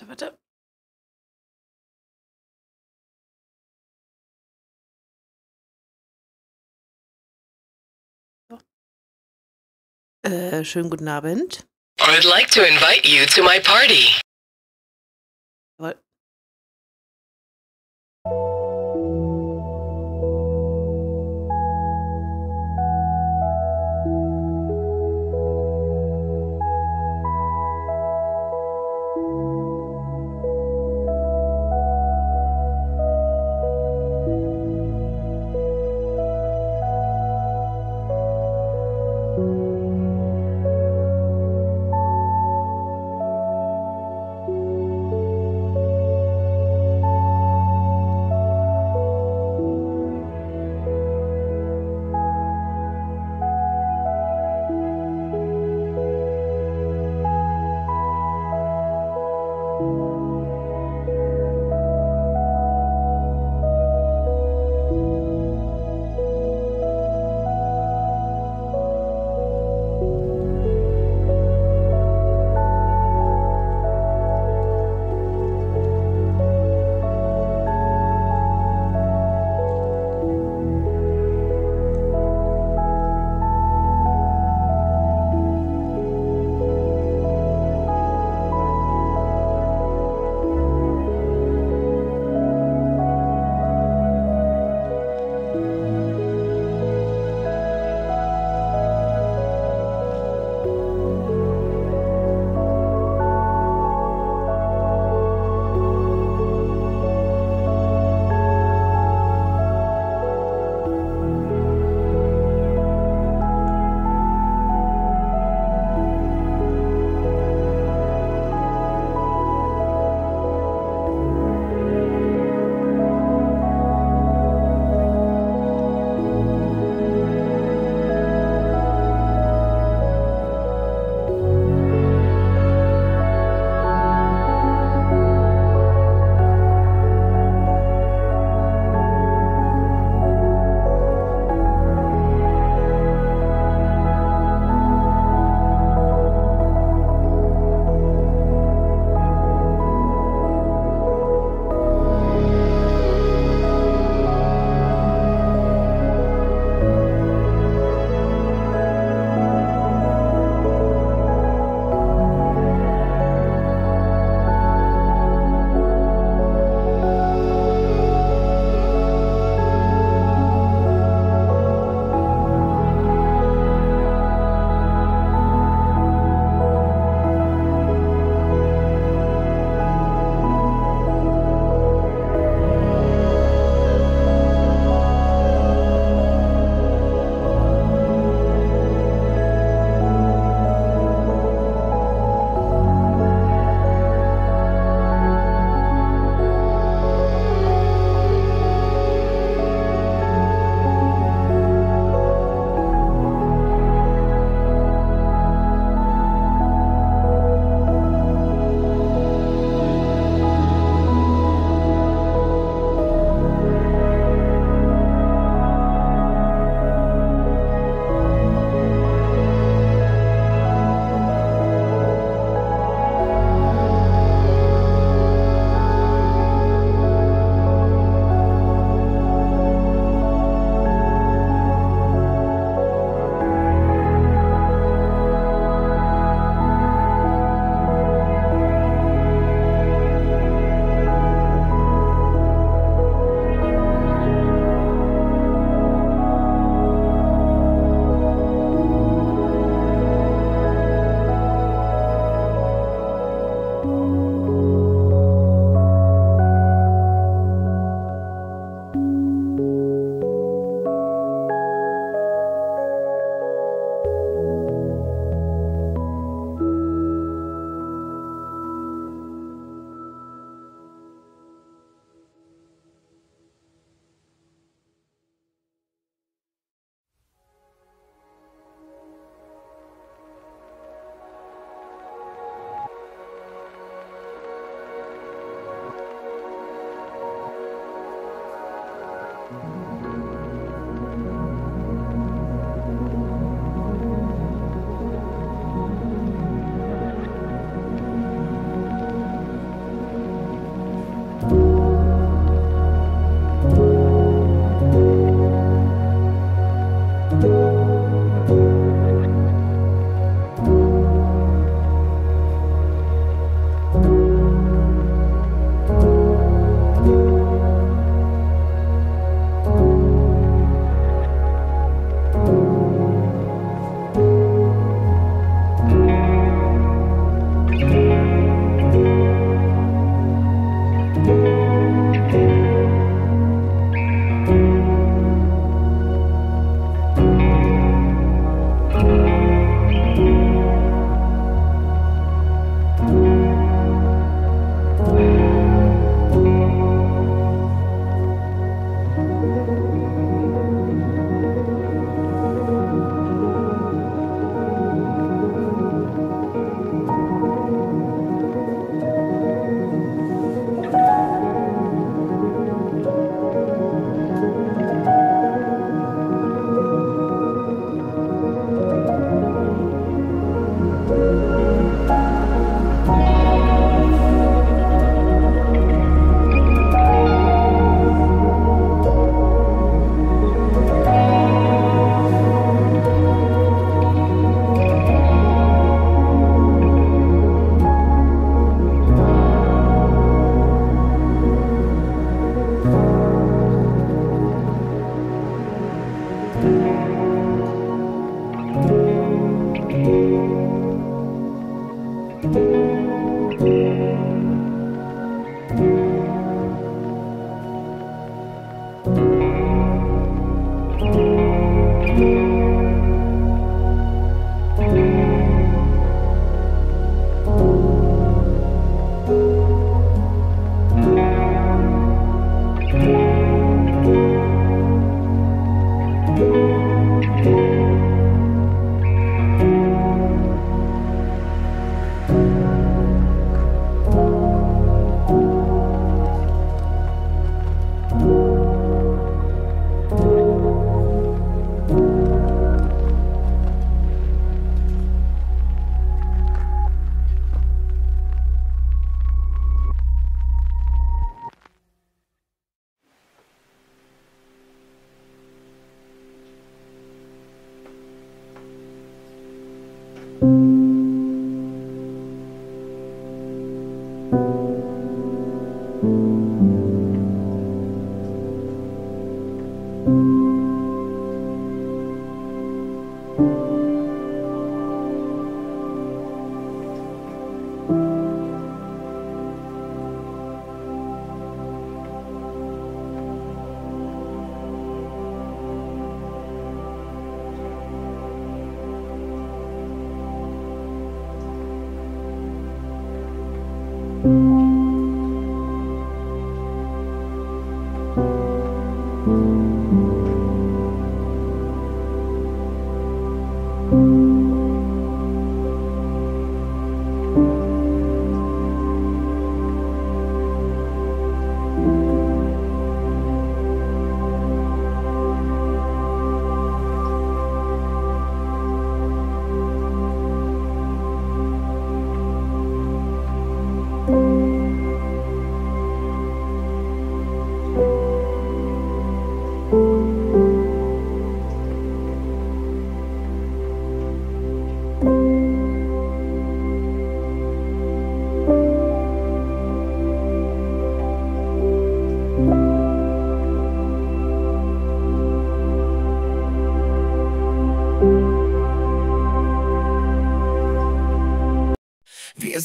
Warte, warte. Äh, schönen guten Abend. I'd like to invite you to my party. Jawohl.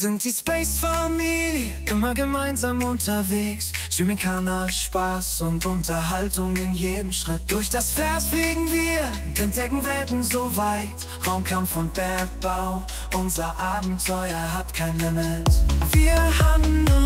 Sind die Space Family, immer gemeinsam unterwegs. Streaming-Kanal, Spaß und Unterhaltung in jedem Schritt. Durch das Vers fliegen wir, entdecken Welten so weit. Raumkampf und Bergbau, unser Abenteuer hat kein Limit. Wir handeln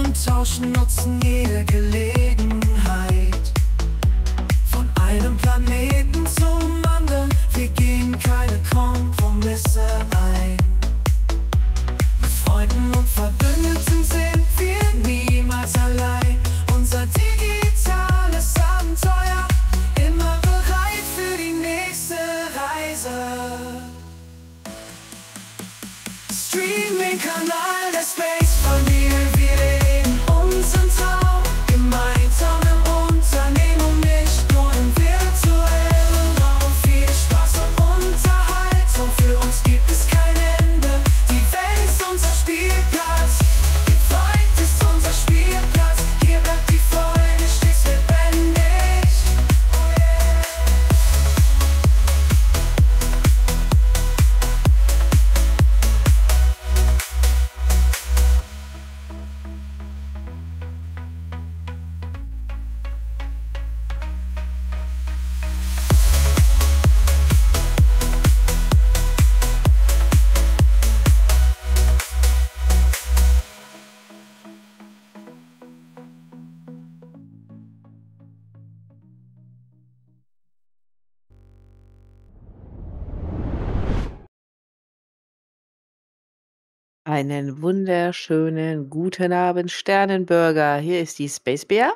Einen wunderschönen guten Abend, Sternenbürger. Hier ist die Space Bear.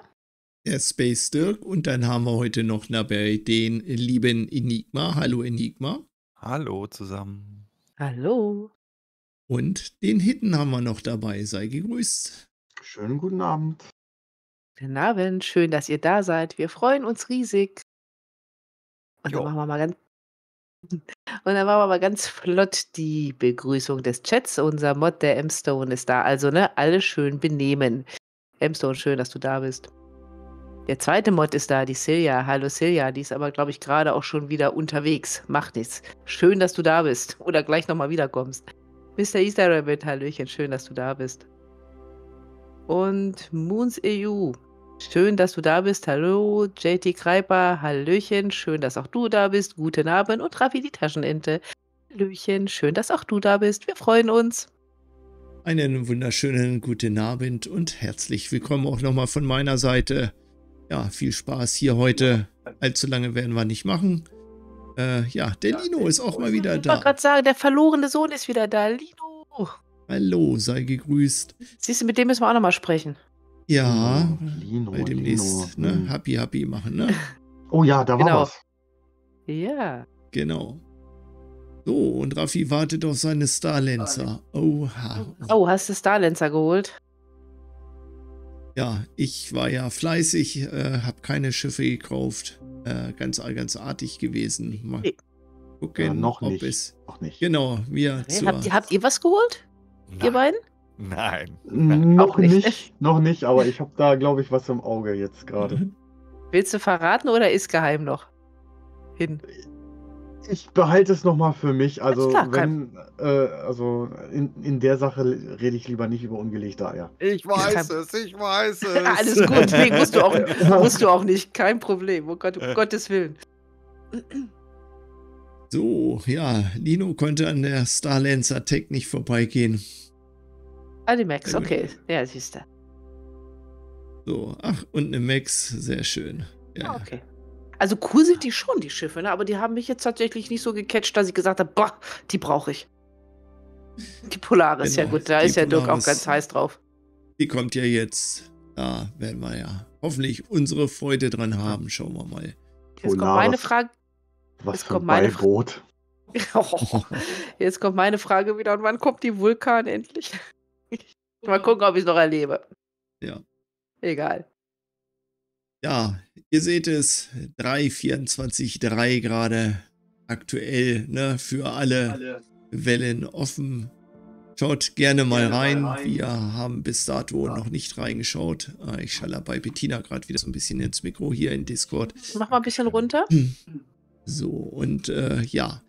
Der Space Dirk und dann haben wir heute noch dabei den lieben Enigma. Hallo Enigma. Hallo zusammen. Hallo. Und den Hitten haben wir noch dabei. Sei gegrüßt. Schönen guten Abend. Guten Abend. Schön, dass ihr da seid. Wir freuen uns riesig. Und dann Jo. machen wir mal ganz. Und dann machen wir mal ganz flott die Begrüßung des Chats. Unser Mod, der M-Stone, ist da. Also, ne, alle schön benehmen. M-Stone, schön, dass du da bist. Der zweite Mod ist da, die Silja. Hallo Silja, die ist aber, glaube ich, gerade auch schon wieder unterwegs. Macht nichts. Schön, dass du da bist. Oder gleich nochmal wiederkommst. Mr. Easter Rabbit, Hallöchen, schön, dass du da bist. Und Moons EU, schön, dass du da bist. Hallo, JT Kreiper, Hallöchen, schön, dass auch du da bist. Guten Abend und Raffi die Taschenente. Hallöchen, schön, dass auch du da bist. Wir freuen uns. Einen wunderschönen guten Abend und herzlich willkommen auch nochmal von meiner Seite. Ja, viel Spaß hier heute. Allzu lange werden wir nicht machen. Äh, ja, der Lino ist auch mal wieder Ich wollte da. gerade sagen, der verlorene Sohn ist wieder da. Lino. Hallo, sei gegrüßt. Siehst du, mit dem müssen wir auch nochmal sprechen. Ja, Lino, weil demnächst Lino. ne, hm. Happy Happy machen, ne? Oh ja, da war Genau. was. Ja. Genau. So, und Raffi wartet auf seine Starlancer. Oha. Oh, hast du Starlancer geholt? Ja, ich war ja fleißig, äh, habe keine Schiffe gekauft. Äh, ganz, ganz artig gewesen. Mal Okay. gucken, Ja, noch ob nicht. es. Noch nicht. Genau, wir Hey, zur, habt, ihr, habt ihr was geholt? Ihr Nein. beiden? Nein. N- Noch Auch nicht. nicht. noch nicht, aber ich habe da, glaube ich, was im Auge jetzt gerade. Willst du verraten oder ist geheim noch? Hin. Ich behalte es nochmal für mich. Also, klar, wenn, äh, also in, in der Sache rede ich lieber nicht über ungelegte Eier. Ich weiß es, ich weiß es. Alles gut, nee, musst du auch, musst du auch nicht. Kein Problem. Oh Gott, um Gottes Willen. So, ja, Lino konnte an der Starlancer Tech nicht vorbeigehen. Ah, die Max, okay. Ja, siehst du. So, ach, und eine Max, sehr schön. Ja, Ah, okay. Also cool sind die schon, die Schiffe, ne? aber die haben mich jetzt tatsächlich nicht so gecatcht, dass ich gesagt habe, boah, die brauche ich. Die Polaris, ja Genau, gut, da ist ja Dirk auch ganz heiß drauf. die kommt ja jetzt. Da werden wir ja hoffentlich unsere Freude dran haben. Schauen wir mal. Jetzt kommt meine Frage. Was für kommt ein Fra- Beiboot. Jetzt kommt meine Frage wieder. Und wann kommt die Vulkan endlich? Mal gucken, ob ich es noch erlebe. Ja. Egal. Ja, ihr seht es, 3,24,3 gerade aktuell, ne, für alle Wellen offen. Schaut gerne mal rein. Wir haben bis dato noch nicht reingeschaut. Ah, Ich schaller bei Bettina gerade wieder so ein bisschen ins Mikro hier in Discord. Mach mal ein bisschen runter. So, und äh, ja.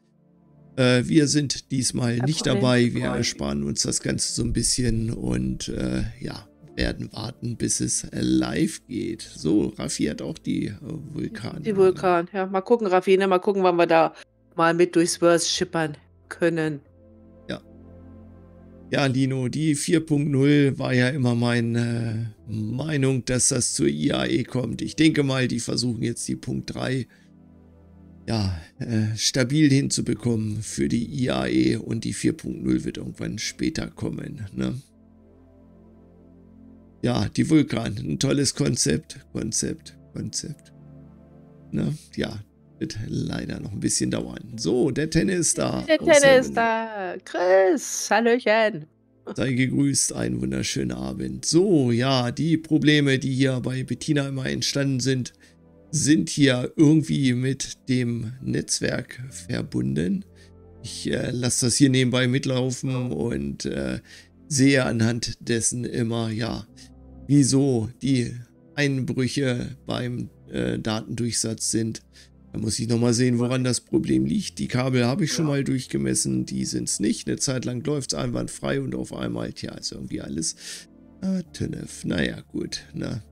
Äh, wir sind diesmal Kein nicht Problem. dabei. Wir ersparen uns das Ganze so ein bisschen und äh, ja, werden warten, bis es äh, live geht. So, Raffi hat auch die äh, Vulkan. Die Vulkan. Ja, mal gucken, Raffine, mal gucken, wann wir da mal mit durchs Verse schippern können. Ja, Lino, die 4.0 war ja immer meine Meinung, dass das zur IAE kommt. Ich denke mal, die versuchen jetzt die Punkt 3 ja, äh, stabil hinzubekommen für die IAE und die 4.0 wird irgendwann später kommen. Ne? Ja, die Vulkan, ein tolles Konzept, Konzept, Konzept. Ne? Ja, wird leider noch ein bisschen dauern. So, der Tennis ist da. Der Tennis Seven. da. Chris, Hallöchen. Sei gegrüßt, einen wunderschönen Abend. So, ja, die Probleme, die hier bei Bettina immer entstanden sind, sind hier irgendwie mit dem Netzwerk verbunden. Ich äh, lasse das hier nebenbei mitlaufen und äh, sehe anhand dessen immer, ja, wieso die Einbrüche beim äh, Datendurchsatz sind. Da muss ich nochmal sehen, woran das Problem liegt. Die Kabel habe ich schon mal durchgemessen, die sind es nicht. Eine Zeit lang läuft es einwandfrei und auf einmal, tja, ist irgendwie alles äh, Tünnef. Naja, gut, ne?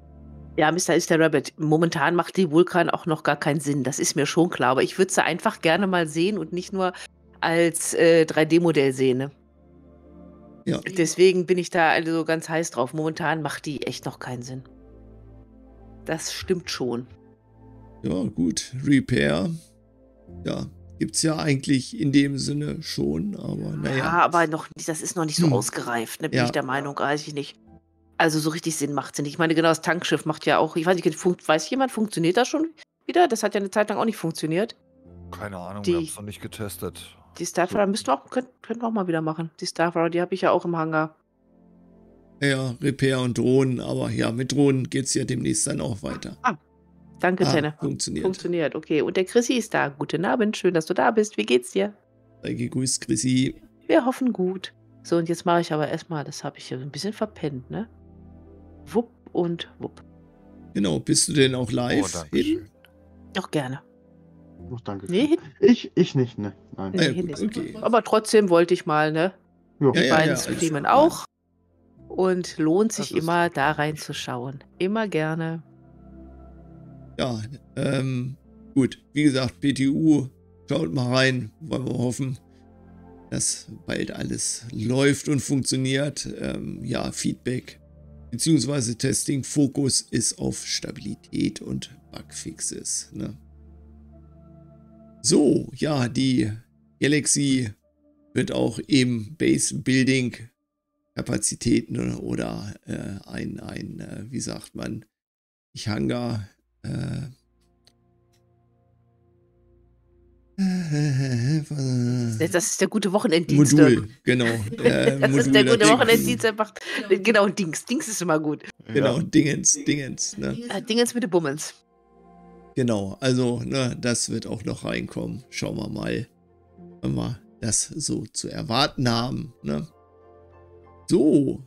Ja, Mr. ist der Rabbit. Momentan macht die Vulkan auch noch gar keinen Sinn. Das ist mir schon klar. Aber ich würde sie einfach gerne mal sehen und nicht nur als äh, 3D-Modell sehen. Ne? Ja. Deswegen bin ich da also ganz heiß drauf. Momentan macht die echt noch keinen Sinn. Das stimmt schon. Ja, gut. Repair. Ja, gibt es ja eigentlich in dem Sinne schon, aber Ja, naja. aber noch nicht, das ist noch nicht so Hm. ausgereift, ne, bin Ja. ich der Meinung, weiß ich nicht. Also so richtig Sinn macht sie nicht. Ich meine, genau, das Tankschiff macht ja auch, ich weiß nicht, funkt, weiß jemand, funktioniert das schon wieder? Das hat ja eine Zeit lang auch nicht funktioniert. Keine Ahnung, Die- wir haben es noch nicht getestet. Die Starfire müssten wir auch, können, können wir auch mal wieder machen. Die Starfire, die habe ich ja auch im Hangar. Ja, Repair und Drohnen, aber ja, mit Drohnen geht es ja demnächst dann auch weiter. Danke, Ah, Tenne. funktioniert. Funktioniert, okay. Und der Chrissy ist da. Guten Abend, schön, dass du da bist. Wie geht's dir? Sei gegrüßt, Chrissy. Wir hoffen gut. So, und jetzt mache ich aber erstmal, das habe ich ja ein bisschen verpennt, ne? Wupp und wupp. Genau, bist du denn auch Oh, live? danke hin? Doch gerne. Oh, danke. Nee, hin, Ich, ich nicht, ne? Nein. Nee, ja, hin gut, ist- okay. aber trotzdem wollte ich mal, ne? Jo. Ja, Die ja, beiden alles streamen gut. auch. Und lohnt sich immer, gut. da reinzuschauen. Immer gerne. Ja, ähm, gut. Wie gesagt, PTU, schaut mal rein. Wollen wir hoffen, dass bald alles läuft und funktioniert. Ähm, ja, Feedback bzw. Testing, Fokus ist auf Stabilität und Bugfixes. Ne? So, ja, die Galaxy wird auch eben Base Building Kapazitäten oder äh, ein, ein äh, wie sagt man, nicht Hangar, äh, Das das ist der gute Wochenenddienst. Modul, genau. Äh, Das ist der gute Wochenenddienst. Einfach, genau, Dings. Dings ist immer gut. Genau, Dingens, Dingens, ne? Äh, Dingens mit den Bummens. Genau, also, ne, das wird auch noch reinkommen. Schauen wir mal, wenn wir das so zu erwarten haben, ne? So,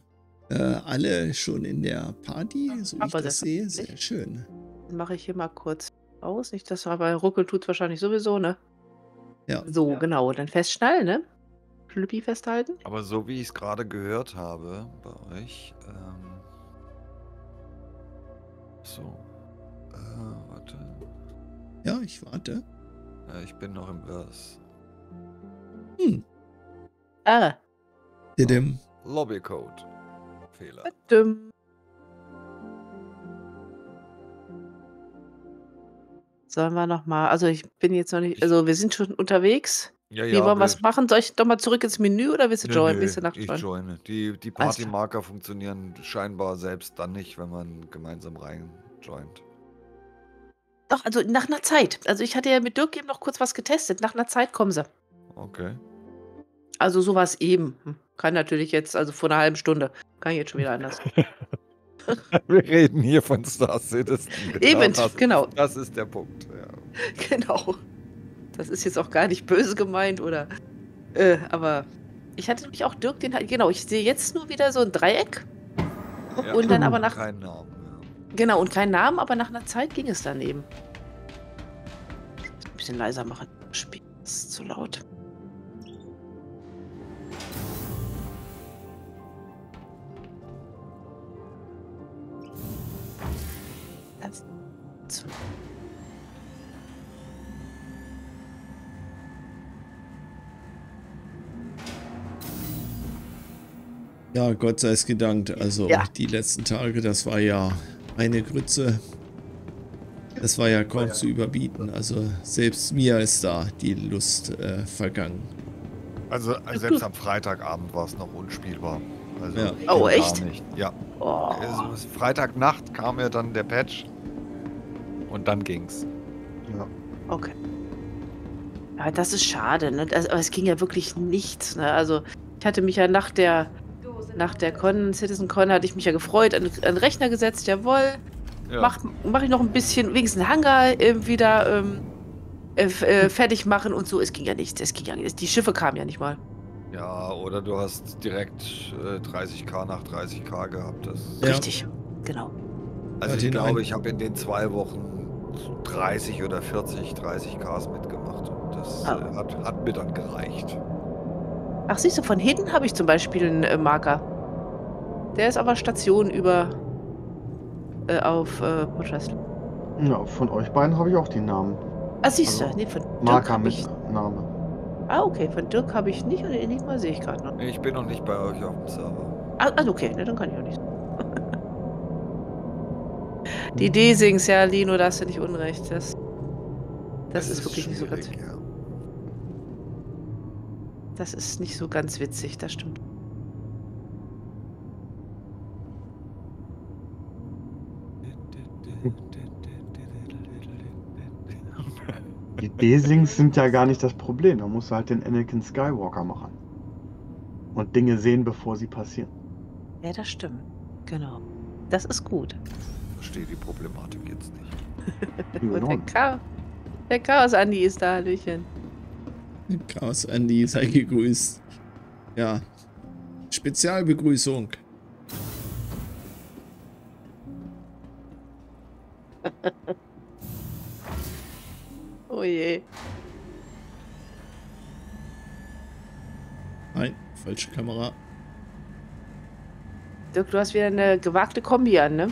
äh, alle schon in der Party, so wie ich Aber das sehe. Sehr schön. Dann mache ich hier mal kurz aus. Nicht, dass aber ruckeln tut wahrscheinlich sowieso, ne? Ja. So, genau. Dann festschnallen, ne? Schlüppi festhalten. Aber so wie ich es gerade gehört habe bei euch, ähm, so, äh, warte, Ja, ich warte. äh, ich bin noch im Verse. Hm, Ah, didim. Lobbycode. Fehler. düm. Sollen wir noch mal, also ich bin jetzt noch nicht, also wir sind schon unterwegs. Ja, Wie wollen wir was machen? Soll ich doch mal zurück ins Menü oder willst du Nö, joinen? nö, Willst du ich joine. Die, die. Partymarker funktionieren scheinbar selbst dann nicht, wenn man gemeinsam rein joint. Doch, also nach einer Zeit. Also ich hatte ja mit Dirk eben noch kurz was getestet. Nach einer Zeit kommen sie. Okay. Also sowas eben. Hm. Kann natürlich jetzt, also vor einer halben Stunde. Kann ich jetzt schon wieder anders. Wir reden hier von Star Citizen. Eben, das, genau. Das ist der Punkt. Ja. genau. Das ist jetzt auch gar nicht böse gemeint oder. Äh, aber ich hatte nämlich auch Dirk den. Genau, ich sehe jetzt nur wieder so ein Dreieck. Ja. Und dann aber nach. Kein Namen. Ja. Genau, und kein Namen, aber nach einer Zeit ging es dann eben. Ein bisschen leiser machen. Spiel ist zu laut. Platz. Ja, Gott sei es gedankt. Also ja. die letzten Tage, das war ja eine Grütze. Das war ja kaum ja. zu überbieten. Also selbst mir ist da die Lust äh, vergangen. Also selbst am Freitagabend war es noch unspielbar. Also ja. Oh, echt? Ja. Oh. Also, Freitagnacht kam ja dann der Patch. Und dann ging's. Ja. Okay. Ja, das ist schade, ne? Das, aber es ging ja wirklich nichts, ne? Also, ich hatte mich ja nach der, nach der Con, Citizen Con, hatte ich mich ja gefreut, an, an den Rechner gesetzt, jawohl. Ja. Mach, mach ich noch ein bisschen, wenigstens einen Hangar äh, wieder ähm, äh, äh, fertig machen und so. Es ging ja nichts, es ging ja nichts. Die Schiffe kamen ja nicht mal. ja, oder du hast direkt äh, 30k nach 30k gehabt. Das, Ja. Richtig, genau. Also Ja, ich glaube, ich habe in den zwei Wochen 30 oder 40 30ks mitgemacht. Und das Ah. äh, hat, hat mir dann gereicht. Ach, siehst du, von hinten habe ich zum Beispiel einen äh, Marker. Der ist aber Station über äh, auf äh, Podcast. ja, von euch beiden habe ich auch den Namen. Ah, siehst du, Also, nee, von Dirk Marker habe mit ich. Name. Ah, okay, von Dirk habe ich nicht und den Enigma sehe ich gerade noch. Ich bin noch nicht bei euch auf dem Server. Ah, ah, okay, ne, dann kann ich auch nicht. Die Desings, ja, Lino, da hast du nicht unrecht. Das, das Es ist wirklich nicht so ganz. ja. Das ist nicht so ganz witzig, das stimmt. Die Desings sind ja gar nicht das Problem. Da musst du halt den Anakin Skywalker machen. Und Dinge sehen, bevor sie passieren. Ja, das stimmt. Genau. Das ist gut. Verstehe die Problematik jetzt nicht. Und der. Cha der Chaos Andi ist da, Hallöchen. Chaos Andy, sei gegrüßt. Ja. Spezialbegrüßung. Oh je. Nein, falsche Kamera. Dirk, du hast wieder eine gewagte Kombi an, ne?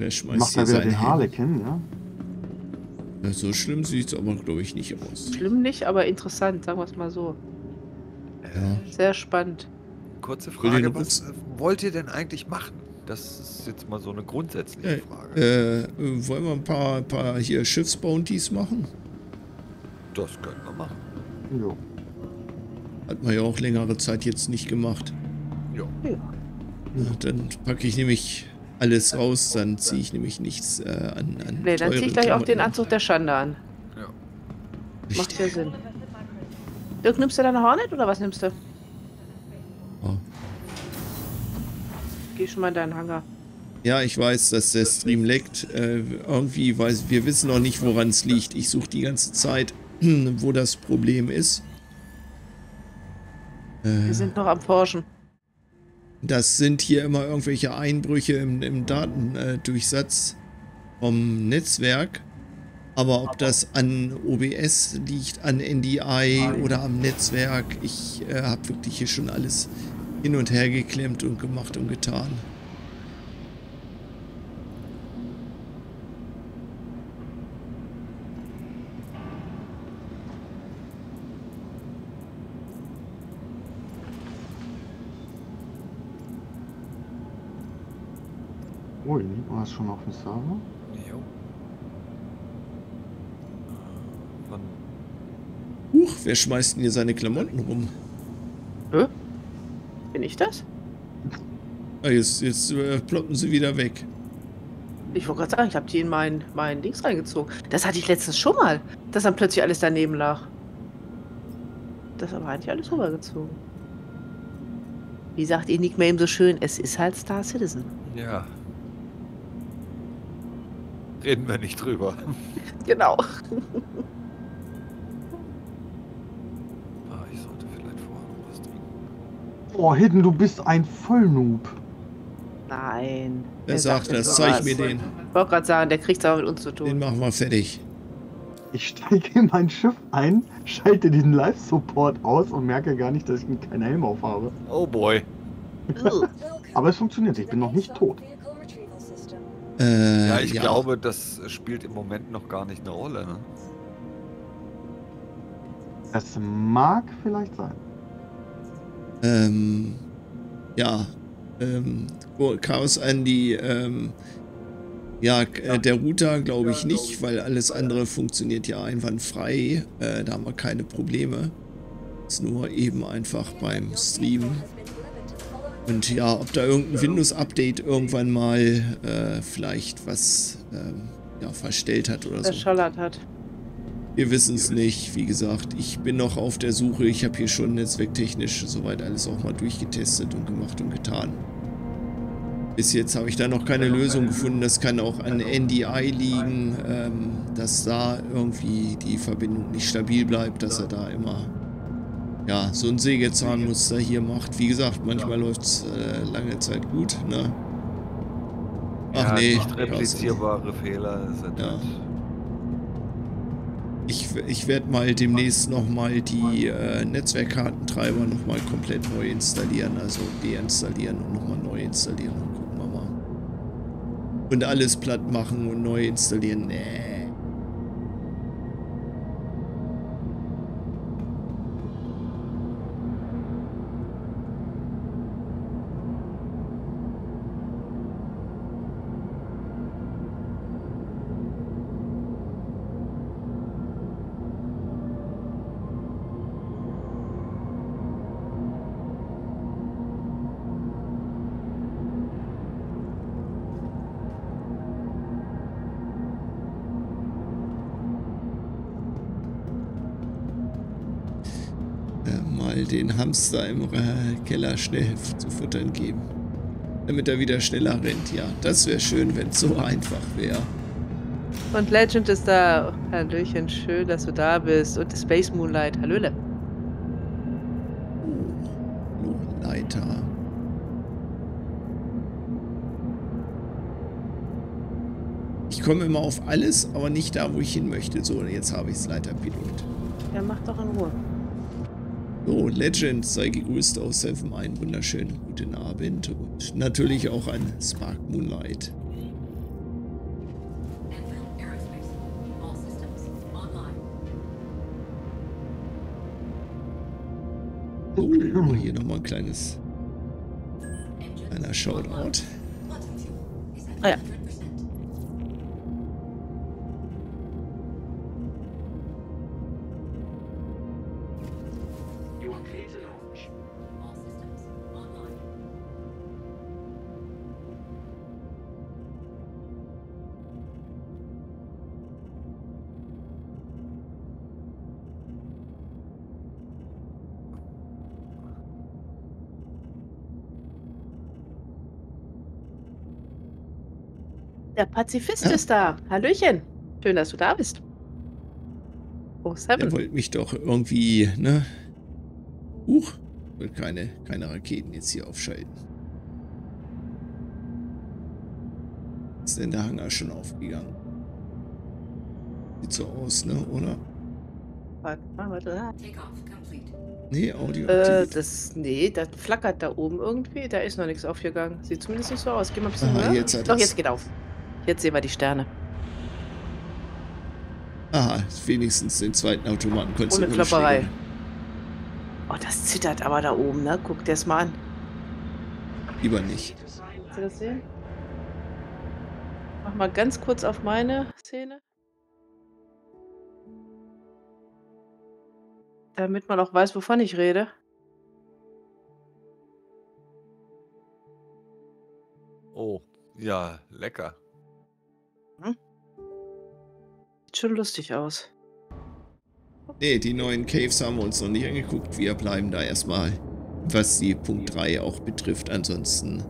Wer schmeißt Macht er wieder seine den Harlequin, ja? Ja, So schlimm sieht es aber, glaube ich, nicht aus. Schlimm nicht, aber interessant, sagen wir es mal so. Ja. Sehr spannend. Kurze Frage, was äh, wollt ihr denn eigentlich machen? Das ist jetzt mal so eine grundsätzliche Ja, Frage. Äh, äh, wollen wir ein paar, paar hier Schiffsbounties machen? Das können wir machen. Jo. Hat man ja auch längere Zeit jetzt nicht gemacht. Ja. Ja. Ja, dann packe ich nämlich alles raus, dann ziehe ich nämlich nichts äh, an, an. Nee, dann zieh ich gleich auch den. Anzug der Schande an. ja. Macht ja Sinn. Dirk, nimmst du deine Hornet oder was nimmst du? Ja. Geh schon mal in deinen Hangar. Ja, ich weiß, dass der Stream leckt. Äh, irgendwie weiß, wir wissen noch nicht, woran es liegt. Ich suche die ganze Zeit, wo das Problem ist. Wir Äh, sind noch am Forschen. Das sind hier immer irgendwelche Einbrüche im, im Datendurchsatz vom Netzwerk. Aber ob das an OBS liegt, an NDI oder am Netzwerk, ich äh, habe wirklich hier schon alles hin und her geklemmt und gemacht und getan. Ui, du hast schon auf dem Server? Jo. Von, Huch, wer schmeißt denn hier seine Klamotten rum? Hä? Bin ich das? Ah, jetzt jetzt äh, ploppen sie wieder weg. Ich wollte gerade sagen, ich habe die in mein, mein Dings reingezogen. Das hatte ich letztens schon mal, dass dann plötzlich alles daneben lag. Das aber eigentlich alles rübergezogen. Wie sagt Enigma eben so schön, es ist halt Star Citizen. ja. Reden wir nicht drüber. Genau. Ah, ich sollte vielleicht vorher noch was trinken. Oh, Hidden, du bist ein Vollnoob. Nein. Wer sagt das? Zeig sowas? mir den. Ich wollte gerade sagen, der kriegt es aber mit uns zu Den tun. machen wir fertig. Ich steige in mein Schiff ein, schalte den Live-Support aus und merke gar nicht, dass ich keinen Helm auf habe. Oh boy. Aber es funktioniert, ich bin noch nicht tot. Äh, Ja, ich glaube, das spielt im Moment noch gar nicht eine Rolle. Ne? Das mag vielleicht sein. Ähm, ja, ähm, Chaos Andy, ähm, ja, äh, der Router glaube ich nicht, weil alles andere funktioniert ja einwandfrei. Äh, da haben wir keine Probleme. Ist nur eben einfach beim Streamen. Und ja, ob da irgendein Windows-Update irgendwann mal äh, vielleicht was ähm, ja, verstellt hat oder so. Verschollert hat. Wir wissen es nicht. Wie gesagt, ich bin noch auf der Suche. Ich habe hier schon netzwerktechnisch soweit alles auch mal durchgetestet und gemacht und getan. Bis jetzt habe ich da noch keine Lösung gefunden. Das kann auch an NDI liegen, ähm, dass da irgendwie die Verbindung nicht stabil bleibt, dass er da immer ja, so ein Sägezahnmuster hier macht. Wie gesagt, manchmal läuft es äh, lange Zeit gut. Ne? Ach ja, nee. Nicht replizierbare Fehler sind Ja. halt Ich, ich werde mal demnächst nochmal die äh, Netzwerkkartentreiber nochmal komplett neu installieren, also deinstallieren und nochmal neu installieren. Und gucken wir mal. Und alles platt machen und neu installieren. Nee. Hamster im äh, Keller schnell zu futtern geben. Damit er wieder schneller rennt. Ja, das wäre schön, wenn es so einfach wäre. Und Legend ist da. Hallöchen, schön, dass du da bist. Und Space Moonlight, Hallöle. Oh, Lohnleiter. Ich komme immer auf alles, aber nicht da, wo ich hin möchte. So, jetzt habe ich es Leiterpilot. Ja, mach doch in Ruhe. So, Legend sei gegrüßt aus Seven. Einen wunderschönen guten Abend und natürlich auch an Spark Moonlight. Oh, hier nochmal ein kleines, kleiner. Shoutout. Ah ja. Der Pazifist Ja. ist da. Hallöchen. Schön, dass du da bist. Oh, Seven. wollte mich doch irgendwie, ne? Huch, will keine, keine Raketen jetzt hier aufschalten. Ist denn der Hangar schon aufgegangen? Sieht so aus, ne? Oder? Warte, warte. Takeoff complete. Nee, Audio. Äh, das, nee, das flackert da oben irgendwie. Da ist noch nichts aufgegangen. Sieht zumindest nicht so aus. Geh mal ein bisschen Aha, höher. jetzt hat Doch, jetzt geht auf. Jetzt sehen wir die Sterne. Aha, wenigstens den zweiten Automaten konntest Ohne du Klopperei. Oh, das zittert aber da oben, ne? Guck dir das mal an. Lieber nicht. Kannst du das sehen? Mach mal ganz kurz auf meine Szene. Damit man auch weiß, wovon ich rede. Oh, ja, lecker. Sieht schon lustig aus. Nee, die neuen Caves haben wir uns noch nicht angeguckt. Wir bleiben da erstmal, was die Punkt 3 auch betrifft. Ansonsten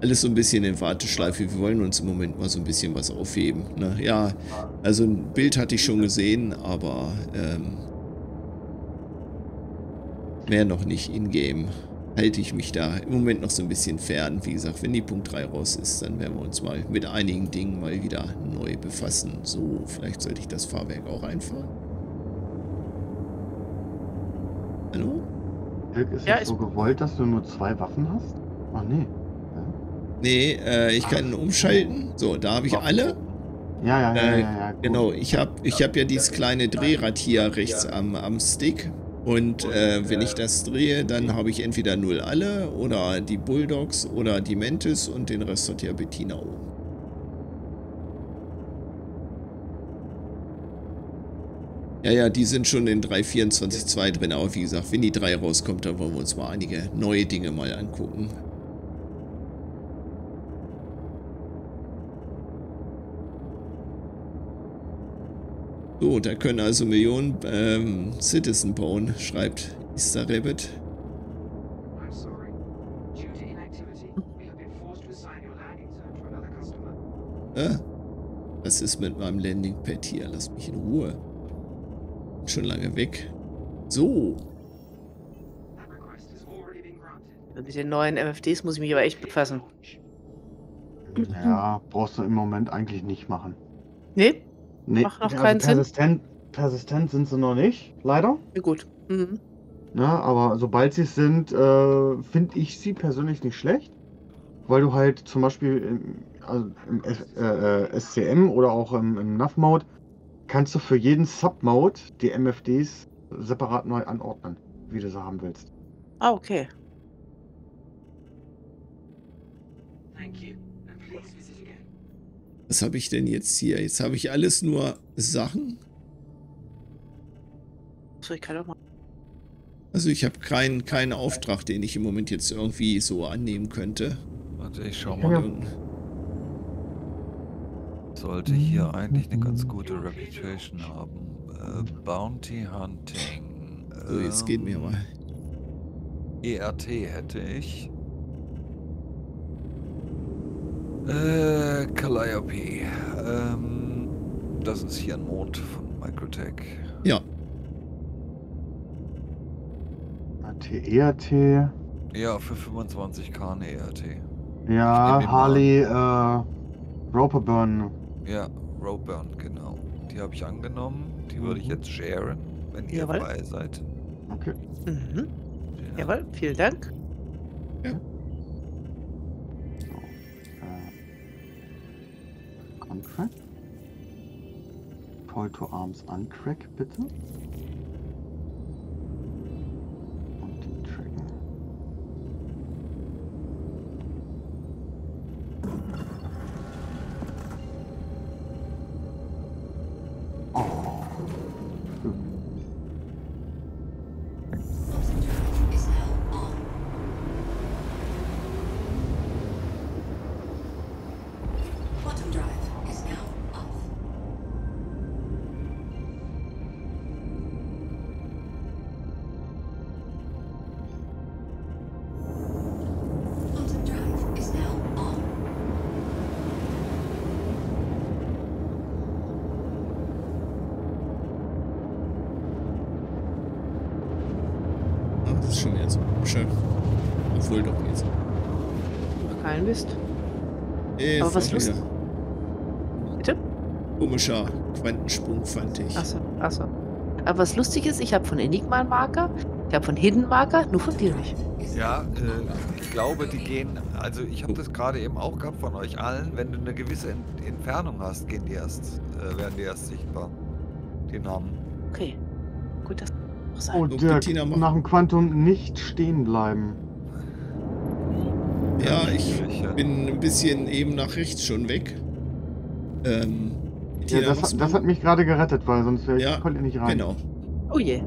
alles so ein bisschen in Warteschleife. Wir wollen uns im Moment mal so ein bisschen was aufheben. Ne? Ja, also ein Bild hatte ich schon gesehen, aber ähm, mehr noch nicht in-game. Halte ich mich da im Moment noch so ein bisschen fern. Wie gesagt, wenn die Punkt 3 raus ist, dann werden wir uns mal mit einigen Dingen mal wieder neu befassen. So, vielleicht sollte ich das Fahrwerk auch einfahren. Hallo? Dirk, ist Ja, es so gewollt, dass du nur zwei Waffen hast? Ach nee. Nee, äh, ich kann umschalten. So, da habe ich alle. Ja, ja, ja, Äh, ja, ja. gut. Genau, ich habe ich hab ja dieses kleine Drehrad hier rechts am, am Stick. Und äh, wenn ich das drehe, dann habe ich entweder null alle oder die Bulldogs oder die Mantis und den Rest hat ja Bettina oben. Ja, ja, die sind schon in 3.24.2 drin, aber wie gesagt, wenn die 3 rauskommt, dann wollen wir uns mal einige neue Dinge mal angucken. So, da können also Millionen ähm, Citizen bauen, schreibt Easter Rabbit. I'm sorry. Due to inactivity, we have been forced to assign your landing zone to another customer. Äh, was ist mit meinem Landingpad hier? Lass mich in Ruhe. Bin schon lange weg. So. Mit den neuen MFDs muss ich mich aber echt befassen. Ja, brauchst du im Moment eigentlich nicht machen. Nee? Nee, Macht noch also keinen Sinn? persistent, persistent sind sie noch nicht, leider. Ja, gut. Mhm. Ne, aber sobald sie es sind, äh, finde ich sie persönlich nicht schlecht. Weil du halt zum Beispiel im, also im S- äh, äh, SCM oder auch im, im NAV-Mode kannst du für jeden Sub-Mode die MFDs separat neu anordnen, wie du sie haben willst. Ah, okay. Thank you. Was habe ich denn jetzt hier? Jetzt habe ich alles nur Sachen. So, ich kann doch mal. Also ich habe keinen keinen Auftrag, den ich im Moment jetzt irgendwie so annehmen könnte. Warte, ich schau mal. Sollte hier eigentlich eine ganz gute Reputation haben. Äh, Bounty Hunting. So, jetzt geht mir ähm, mal. ERT hätte ich. Äh, Calliope. Ähm, das ist hier ein Mond von Microtech. Ja, ERT, Ja, für 25k eine ERT. ja, Harley, äh, Roperburn. Ja, Roadburn, genau. Die habe ich angenommen. Die würde ich Mhm. jetzt sharen, wenn ihr Jawohl. frei seid. Okay. Mhm. Ja. Jawohl, vielen Dank. Äh, Contract. Call to Arms uncrack, bitte. Was wieder. Bitte? Komischer Quantensprung fand ich. Achso, achso. Aber was lustig ist, ich habe von Enigma einen Marker, ich habe von Hidden Marker, nur von dir nicht. Ja, äh, ich glaube, die gehen, also ich habe das gerade eben auch gehabt von euch allen, wenn du eine gewisse Ent Entfernung hast, gehen die erst, äh, werden die erst sichtbar. Die Namen. Okay. Gut, das muss sein. Oh, So, Dirk, nach dem Quantum nicht stehen bleiben. Ja, ich bin ein bisschen eben nach rechts schon weg. Ähm, Ja, das, hat- du- das hat mich gerade gerettet, weil sonst wäre ich Ja, konnte nicht rein. Genau. Oh je.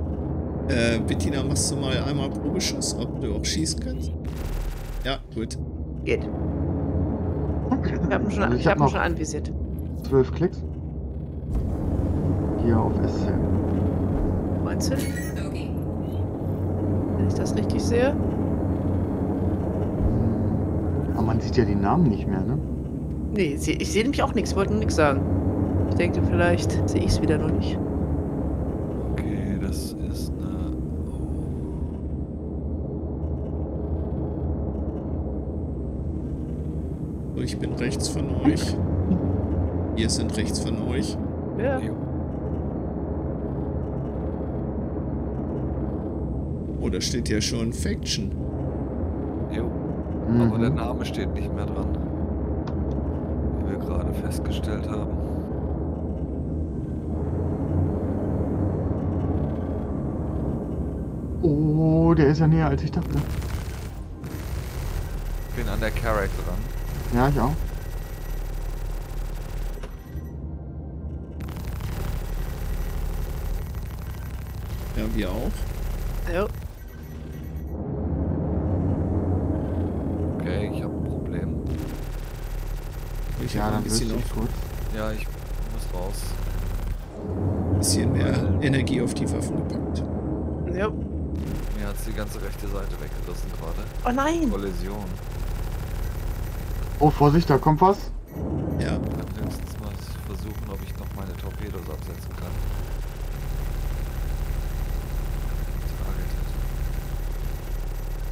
Äh, Bettina, machst du mal einmal Probeschuss, ob du auch schießen kannst? Ja, gut. Geht. Ich habe ihn schon, Also ich ich hab hab ihn schon anvisiert. Zwölf Klicks. Hier auf SC. 19, Bogey. wenn ich das richtig sehe. Aber man sieht ja die Namen nicht mehr, ne? Nee, ich sehe nämlich auch nichts, wollte nur nichts sagen. Ich denke, vielleicht sehe ich es wieder noch nicht. Okay, das ist eine. So, ich bin rechts von euch. Wir sind rechts von euch. Ja. Jo. Oh, da steht ja schon Faction. Jo. Aber der Mhm. Name steht nicht mehr dran. Wie wir gerade festgestellt haben. Oh, der ist ja näher als ich dachte. Bin an der Carrack dran. Ja, ich auch. Ja, wir auch. Ja. Okay, ich habe ein Problem. Ich Ja, dann ein bisschen, wüsste ich auf, kurz. Ja, ich muss raus. bisschen mehr Energie auf die Waffen gepackt. Ja. Mir hat die ganze rechte Seite weggerissen gerade. Oh nein! Kollision. Oh, Vorsicht, da kommt was. Ja, Ich kann höchstens mal versuchen, ob ich noch meine Torpedos absetzen kann.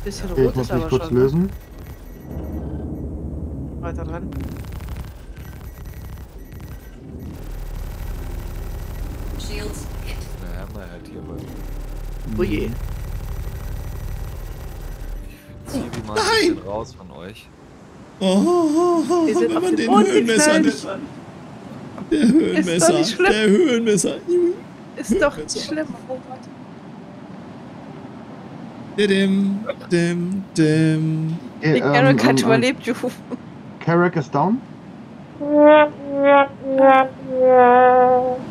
Bisschen Okay, ich rot muss ist mich aber kurz schon. ne? lösen. Weiter dran. Shields hit. Eine Hammerhead hier bei Oh je. Ich ziehe die mal ein Nein! bisschen raus von euch. Oh, oh, oh, Wir sind wenn auf man den den Boden Höhenmesser nicht. Der Höhenmesser, nicht schlimm. der Höhenmesser. Ist doch nicht schlimm. Oh Gott. Dim, dim, dim. Okay, Die Carrack hat ähm, überlebt, Juhu. Carrack ist down.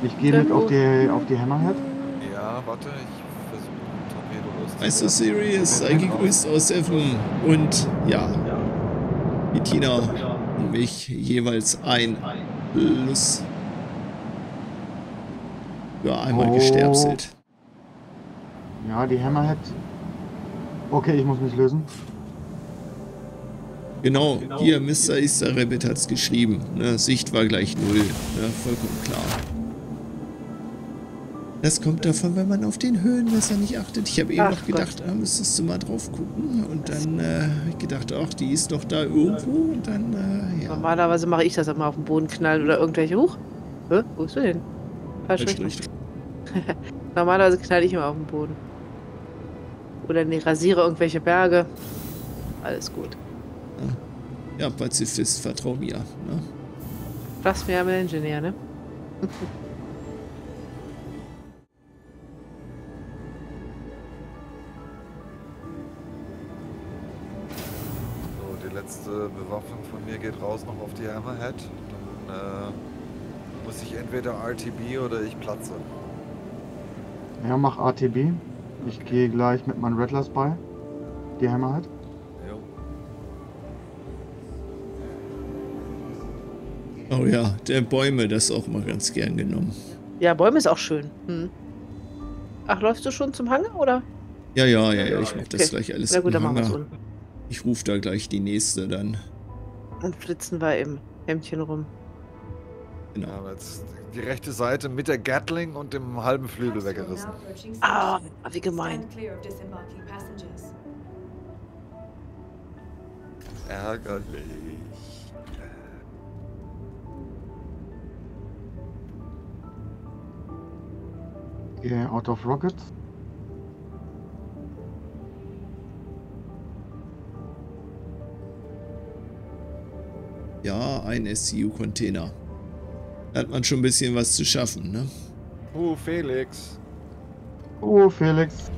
Ich gehe mit auf die, auf die Hammerhead. Ja, warte, ich ein Du, Sirius, sei gegrüßt aus Seven. Und ja, Bettina und mich jeweils ein Plus. Ja, einmal Oh. gesterbselt. Ja, die Hammerhead. Okay, ich muss mich lösen. Genau, hier, Mr. Easter Rabbit hat's geschrieben. Ne, Sicht war gleich null. Ne, vollkommen klar. Das kommt davon, wenn man auf den Höhenmesser nicht achtet. Ich habe eben noch gedacht, ah, müsstest du mal drauf gucken. Und dann äh, ich gedacht, ach, die ist doch da irgendwo. Und dann, äh, ja. Normalerweise mache ich das immer auf den Boden knallen oder irgendwelche hoch. Hä? Wo bist du denn? Falsche Richtung. Normalerweise knall ich immer auf den Boden. Oder nee, rasiere irgendwelche Berge. Alles gut. Ja, Pazifist, vertrau mir. Ne? Me, I'm an engineer, ne? Bewaffnung von mir geht raus noch auf die Hammerhead. Dann äh, muss ich entweder RTB oder ich platze. Ja, mach ATB. Ich gehe gleich mit meinen Rattlers bei. Die Hammerhead. Jo. Oh ja, der Bäume, das auch mal ganz gern genommen. Ja, Bäume ist auch schön. Hm. Ach, läufst du schon zum Hangar, oder? Ja, ja, ja, ja, ich mach das Okay. gleich alles Na gut, dann machen wir es unten. Ich rufe da gleich die nächste dann. Und flitzen wir im Hemdchen rum. Genau. Ja, aber jetzt die rechte Seite mit der Gatling und dem halben Flügel weggerissen. Ah, wie gemein. Ärgerlich. Gehe out of rockets. Ja, ein SCU-Container. Da hat man schon ein bisschen was zu schaffen, ne? Uh, Felix. Oh, Felix.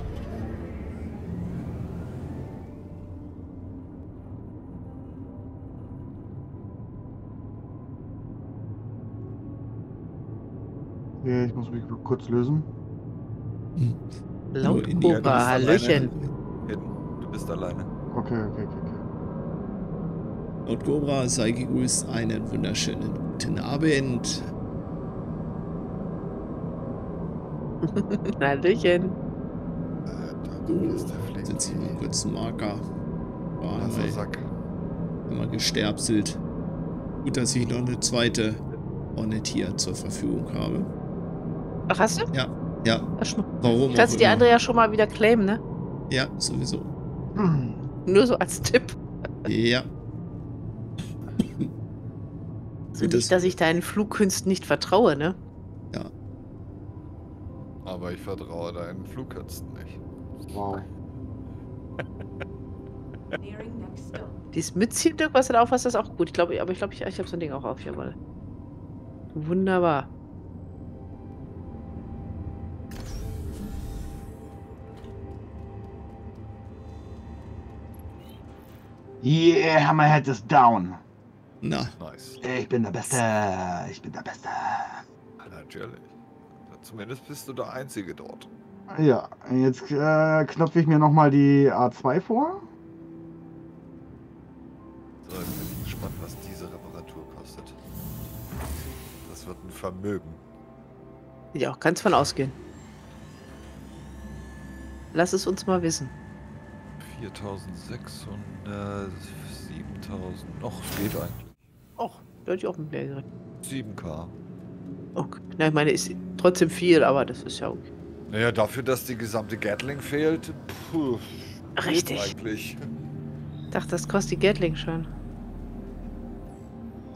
Okay, ich muss mich kurz lösen. Laut in die- Opa, Hallöchen. Du bist alleine. Okay, okay, okay, Laut Cobra sei gegrüßt. Einen wunderschönen guten Abend. Hallöchen. Du setze ich mal kurz einen Marker. Einmal, Sack. einmal gesterbselt. Gut, dass ich noch eine zweite Hornet hier zur Verfügung habe. Ach, hast du? Ja, ja. Ach. Warum Kannst auch die immer. andere ja schon mal wieder claimen, ne? Ja, sowieso. Nur so als Tipp. Ja. Also nicht, das dass ich deinen Flugkünsten nicht vertraue, ne? Ja. Aber ich vertraue deinen Flugkünsten nicht. Wow. Dieses Mützchen, Dirk, was du da aufhast, ist auch gut. Ich glaube, aber ich glaube, ich, ich habe so ein Ding auch auf hier mal. Wunderbar. Yeah, Hammerhead is down. Na, Nice. Ich bin der Beste. Ich bin der Beste. Natürlich. Zumindest bist du der Einzige dort. Ja, jetzt äh, knöpfe ich mir nochmal die A2 vor. So, jetzt bin ich gespannt, was diese Reparatur kostet. Das wird ein Vermögen. Ja, kannst von ausgehen. Lass es uns mal wissen. 4600, 7000. Noch, geht eigentlich. Hätte ich auch mit mehr gerechnet. 7k. Okay. Na, ich meine, ist trotzdem viel, aber das ist ja okay. Naja, dafür, dass die gesamte Gatling fehlt, puh, Richtig. eigentlich. Ich dachte, das kostet die Gatling schon.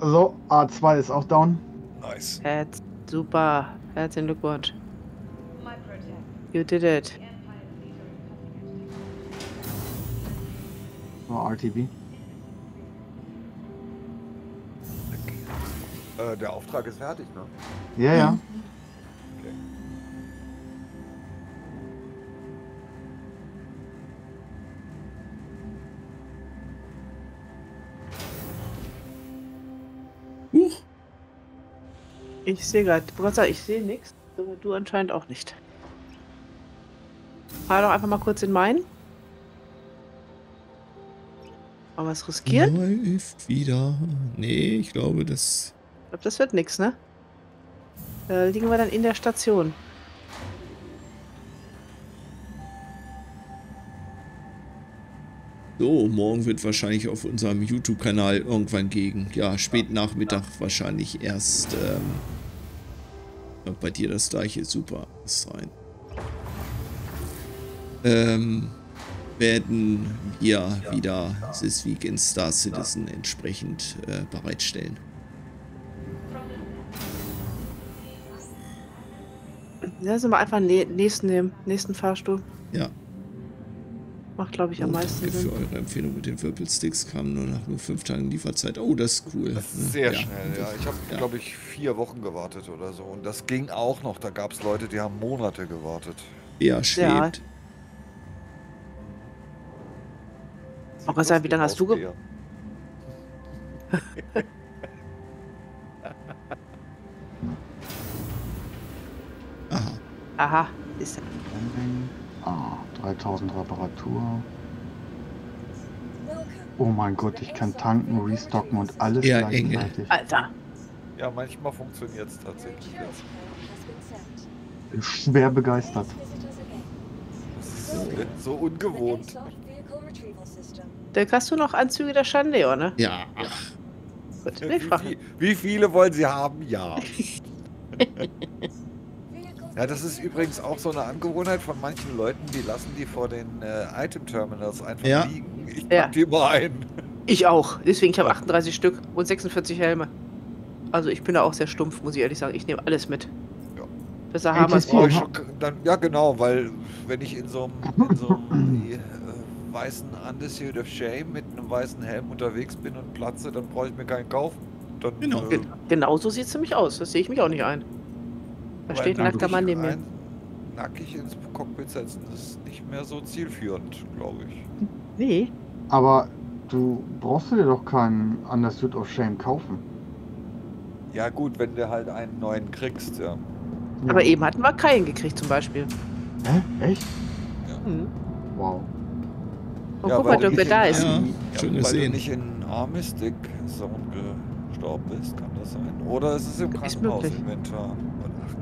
So, A2 ist auch down. Nice. Herz, super. Herzlichen Glückwunsch. You did it. The Empire Äh, der Auftrag ist fertig, ne? Ja, ja. Okay. huch, Ich sehe gerade, ich sehe nichts. Aber du anscheinend auch nicht. Fahr doch einfach mal kurz in meinen. Mal was riskieren? läuft wieder. Nee, ich glaube, das. Ich glaube, das wird nix, ne? Da liegen wir dann in der Station. So, morgen wird wahrscheinlich auf unserem YouTube-Kanal irgendwann gegen, ja, spät Nachmittag wahrscheinlich erst ähm, bei dir das gleiche, super, ist rein. Ähm, werden wir wieder This Week in Star Citizen entsprechend äh, bereitstellen. Ja, sind wir einfach ne nächsten nehmen. Nächsten Fahrstuhl. Ja, Macht, glaube ich, am meisten danke für Sinn. eure Empfehlung mit den Wirbelsticks, kam nur nach nur fünf Tagen Lieferzeit. Oh, das ist cool. Das ist sehr schnell, ja. Ich habe, Ja. glaube ich, vier Wochen gewartet oder so. Und das ging auch noch. Da gab es Leute, die haben Monate gewartet. Ja, schwebt. Oh Gott sei Dank, wie lange hast du ge- Aha. Ist Landing. Ah, 3000 Reparatur. Oh mein Gott, ich kann tanken, restocken und alles Ja, Engel. gleichzeitig. Alter. Ja, manchmal funktioniert es tatsächlich. Jetzt. Bin schwer begeistert. Das ist so ungewohnt. Dirk, hast du noch Anzüge der Chandelier, ne? Ja, Gut, Wie, viel, wie viele wollen sie haben? Ja. Ja, das ist übrigens auch so eine Angewohnheit von manchen Leuten, die lassen die vor den äh, Item-Terminals einfach Ja. liegen. Ich Ja. pack die mal ein. Ich auch. Deswegen, ich habe 38 Stück und 46 Helme. Also ich bin da auch sehr stumpf, muss ich ehrlich sagen. Ich nehme alles mit. Ja. Besser haben als ATC. Brauch ich brauchen. schon, dann, ja, genau, weil wenn ich in so einem, in so einem äh, weißen Undersuit of Shame mit einem weißen Helm unterwegs bin und platze, dann brauche ich mir keinen kaufen. Dann, Genau. äh, Gen genau so sieht es nämlich aus. Das sehe ich mich auch nicht ein. Da steht ein nackter nackig Mann neben mir. Nackig ins Cockpit setzen ist nicht mehr so zielführend, glaube ich. Nee. Aber du brauchst dir doch keinen Undersuit of Shame kaufen. Ja gut, wenn du halt einen neuen kriegst, ja. Ja. Aber eben hatten wir keinen gekriegt zum Beispiel. Hä? Echt? Hm. Wow. Und Ja, guck weil mal, Dirk, wer ich da ist. Ja, Ja, schön weil du nicht in Armistic Zone gestorben bist, kann das sein? Oder ist es im Ist Krankenhausinventar?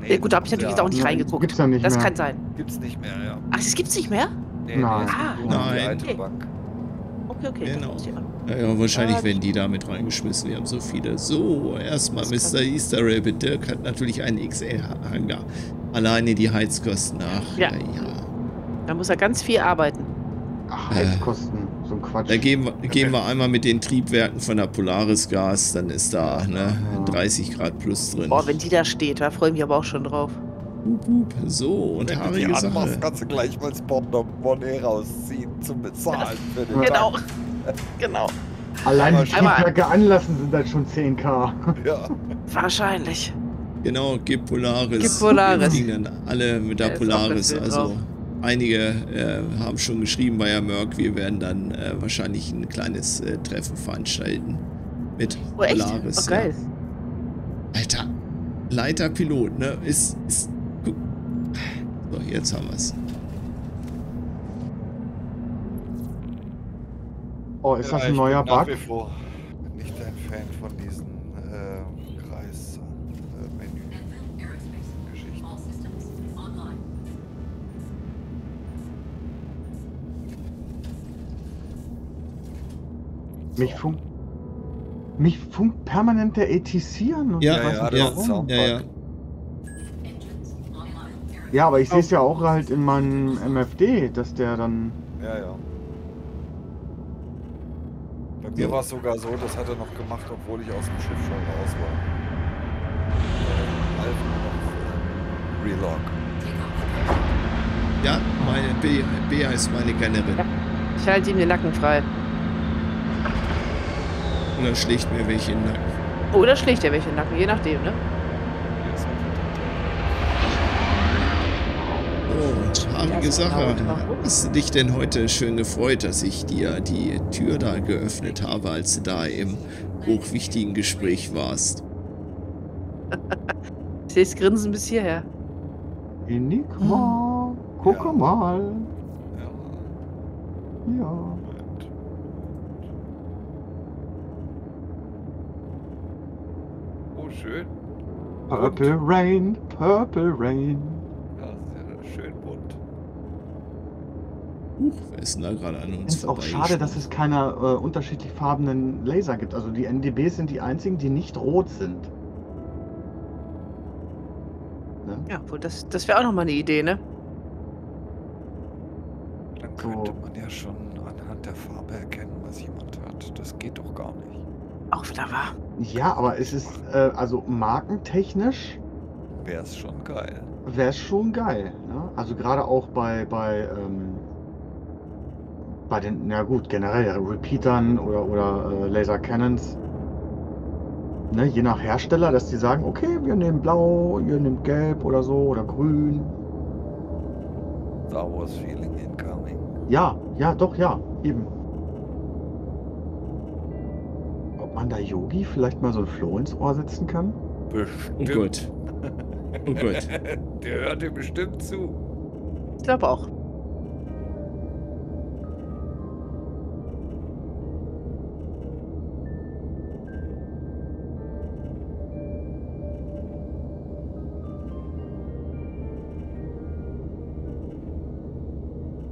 Ach nee, Ja, gut, da habe ich natürlich jetzt auch nicht reingeguckt. Gibt's ja nicht Das mehr. kann sein. Gibt's nicht mehr, ja. Ach, das gibt's nicht mehr? Nee, Nein. nee, Ah. Nein. Okay. Okay, okay. Genau. Ja, ja, wahrscheinlich Ah, werden die da mit reingeschmissen. Wir haben so viele. So, erstmal Mr. Easter Rabbit. Dirk hat natürlich einen XL-Hangar. Alleine die Heizkosten nach. Ja. Ja. ja. Da muss er ganz viel arbeiten. Ach. Heizkosten. So ein Quatsch. Da gehen wir, gehen wir einmal mit den Triebwerken von der Polaris Gas, dann ist da ne, Ja. 30 Grad plus drin. Boah, wenn die da steht, da freue ich mich aber auch schon drauf. So, und Wenn du die haarige Sache. anmachst, kannst du gleich mal das Portemonnaie rausziehen zum Bezahlen für den Genau. Tag. Genau. Allein die Triebwerke anlassen sind halt schon 10k. Ja. Wahrscheinlich. Genau, gib Polaris. Gib Polaris. Wir fliegen dann alle mit der auch Polaris. Also drauf. Einige äh, haben schon geschrieben bei Merck, wir werden dann äh, wahrscheinlich ein kleines äh, Treffen veranstalten mit Oh, echt? Polaris. Oh, geil. Ja. Alter, Leiterpilot, ne? Ist, ist. guck. So, jetzt haben wir's. Oh, ist das Ja, ein ich neuer Bug? wie vor nicht ein Fan von Mich funkt. Mich funkt permanent der ATC an. und Ja, ich weiß ja, nicht warum. Ja, ja. Ja, aber ich sehe es ja auch halt in meinem MFD, dass der dann. Ja, ja. Bei mir So. war es sogar so, das hat er noch gemacht, obwohl ich aus dem Schiff schon raus war. Äh, Relog. Ja, meine B, B heißt meine Kennerin. Ich halte ihm den Nacken frei. Dann schlägt mir welche in den Nacken. Oder schlägt er welche in den Nacken, je nachdem, ne? Oh, Ja, Sache. genau. Hast du dich denn heute schön gefreut, dass ich dir die Tür da geöffnet habe, als du da im hochwichtigen Gespräch warst? Ich sehe das Grinsen bis hierher. Enigma, guck Ja. mal. Ja, Ja. Moment. Oh, schön. Purple Rain, Purple Rain. Ja, sehr schön bunt. Huch, wer ist denn da gerade an uns es auch schade, dass es keine äh, unterschiedlich farbenen Laser gibt. Also die NDBs sind die einzigen, die nicht rot sind. Ne? Ja, wohl, das, das wäre auch nochmal eine Idee, ne? Dann So. könnte man ja schon anhand der Farbe erkennen, was jemand hat. Das geht doch gar nicht. Auch wieder wahr. Ja, aber es ist, äh, also markentechnisch Wäre es schon geil. wäre es schon geil. Ne? Also gerade auch bei, bei, ähm, bei den, na gut, generell Repeatern oder, oder äh, Laser Cannons. Ne, je nach Hersteller, dass die sagen, okay, wir nehmen blau, ihr nehmt gelb oder so oder grün. Star Wars Feeling incoming. Ja, ja, doch, ja, eben. Ob man da Yogi vielleicht mal so ein Floh ins Ohr setzen kann? Oh Bestimmt. Gott. Oh Gott. Der hört dir bestimmt zu. Ich glaube auch.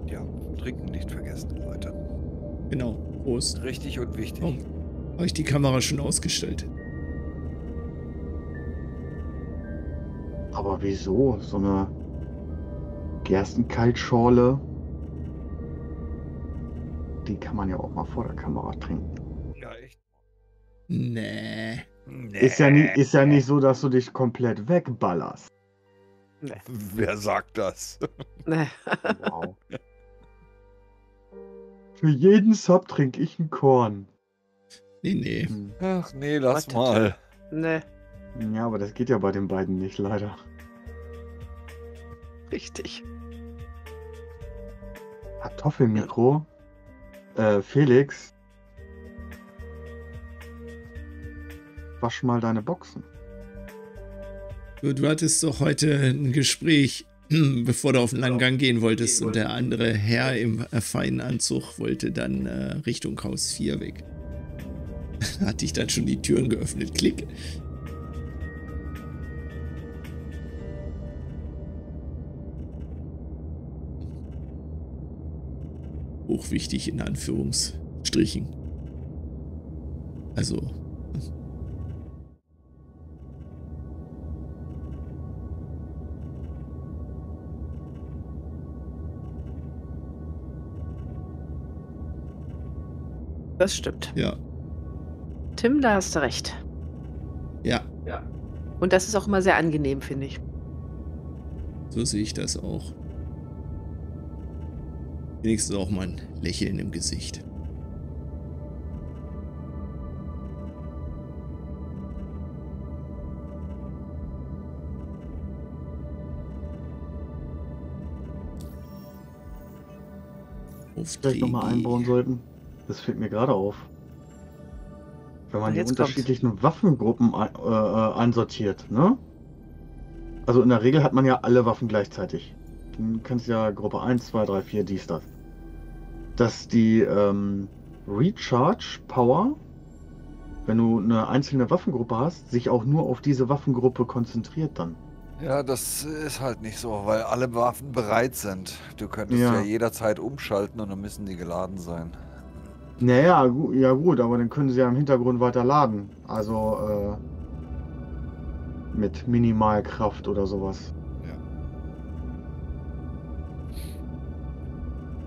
Ja, trinken nicht vergessen, Leute. Genau. Prost. Richtig und wichtig. Oh, habe ich die Kamera schon ausgestellt? Aber wieso? So eine Gerstenkaltschorle, die kann man ja auch mal vor der Kamera trinken. Ja, echt. Nee. Nee. Ist, ja nie, ist ja nicht so, dass du dich komplett wegballerst. Wer sagt das? Ne. Wow. Für jeden Sub trinke ich ein Korn. Nee, nee. Hm. Ach nee, lass Wartet. mal. Ne, Ja, aber das geht ja bei den beiden nicht, leider. richtig. Kartoffelmikro. Äh, Felix. Wasch mal deine Boxen. Du, du hattest doch heute ein Gespräch, bevor du auf den langen Gang gehen wolltest und der andere Herr im äh, feinen Anzug wollte dann äh, Richtung Haus 4 weg. Hat dich dann schon die Türen geöffnet. Klick. Hochwichtig in Anführungsstrichen. Also, Das stimmt. ja. Tim, da hast du recht. Ja, Und das ist auch immer sehr angenehm, finde ich. so sehe ich das auch. Wenigstens auch mal ein Lächeln im Gesicht. vielleicht nochmal einbauen sollten. Das fällt mir gerade auf. Wenn man die jetzt kommt's. unterschiedlichen Waffengruppen ein, äh, äh, einsortiert, ne? Also in der Regel hat man ja alle Waffen gleichzeitig. Du kannst ja Gruppe 1, 2, 3, 4, dies, das. Dass die ähm, Recharge Power, wenn du eine einzelne Waffengruppe hast, sich auch nur auf diese Waffengruppe konzentriert dann. Ja, das ist halt nicht so, weil alle Waffen bereit sind. Du könntest ja, Ja. jederzeit umschalten und dann müssen die geladen sein. Naja, gu ja gut, aber dann können sie ja im Hintergrund weiter laden. Also äh, mit Minimalkraft oder sowas.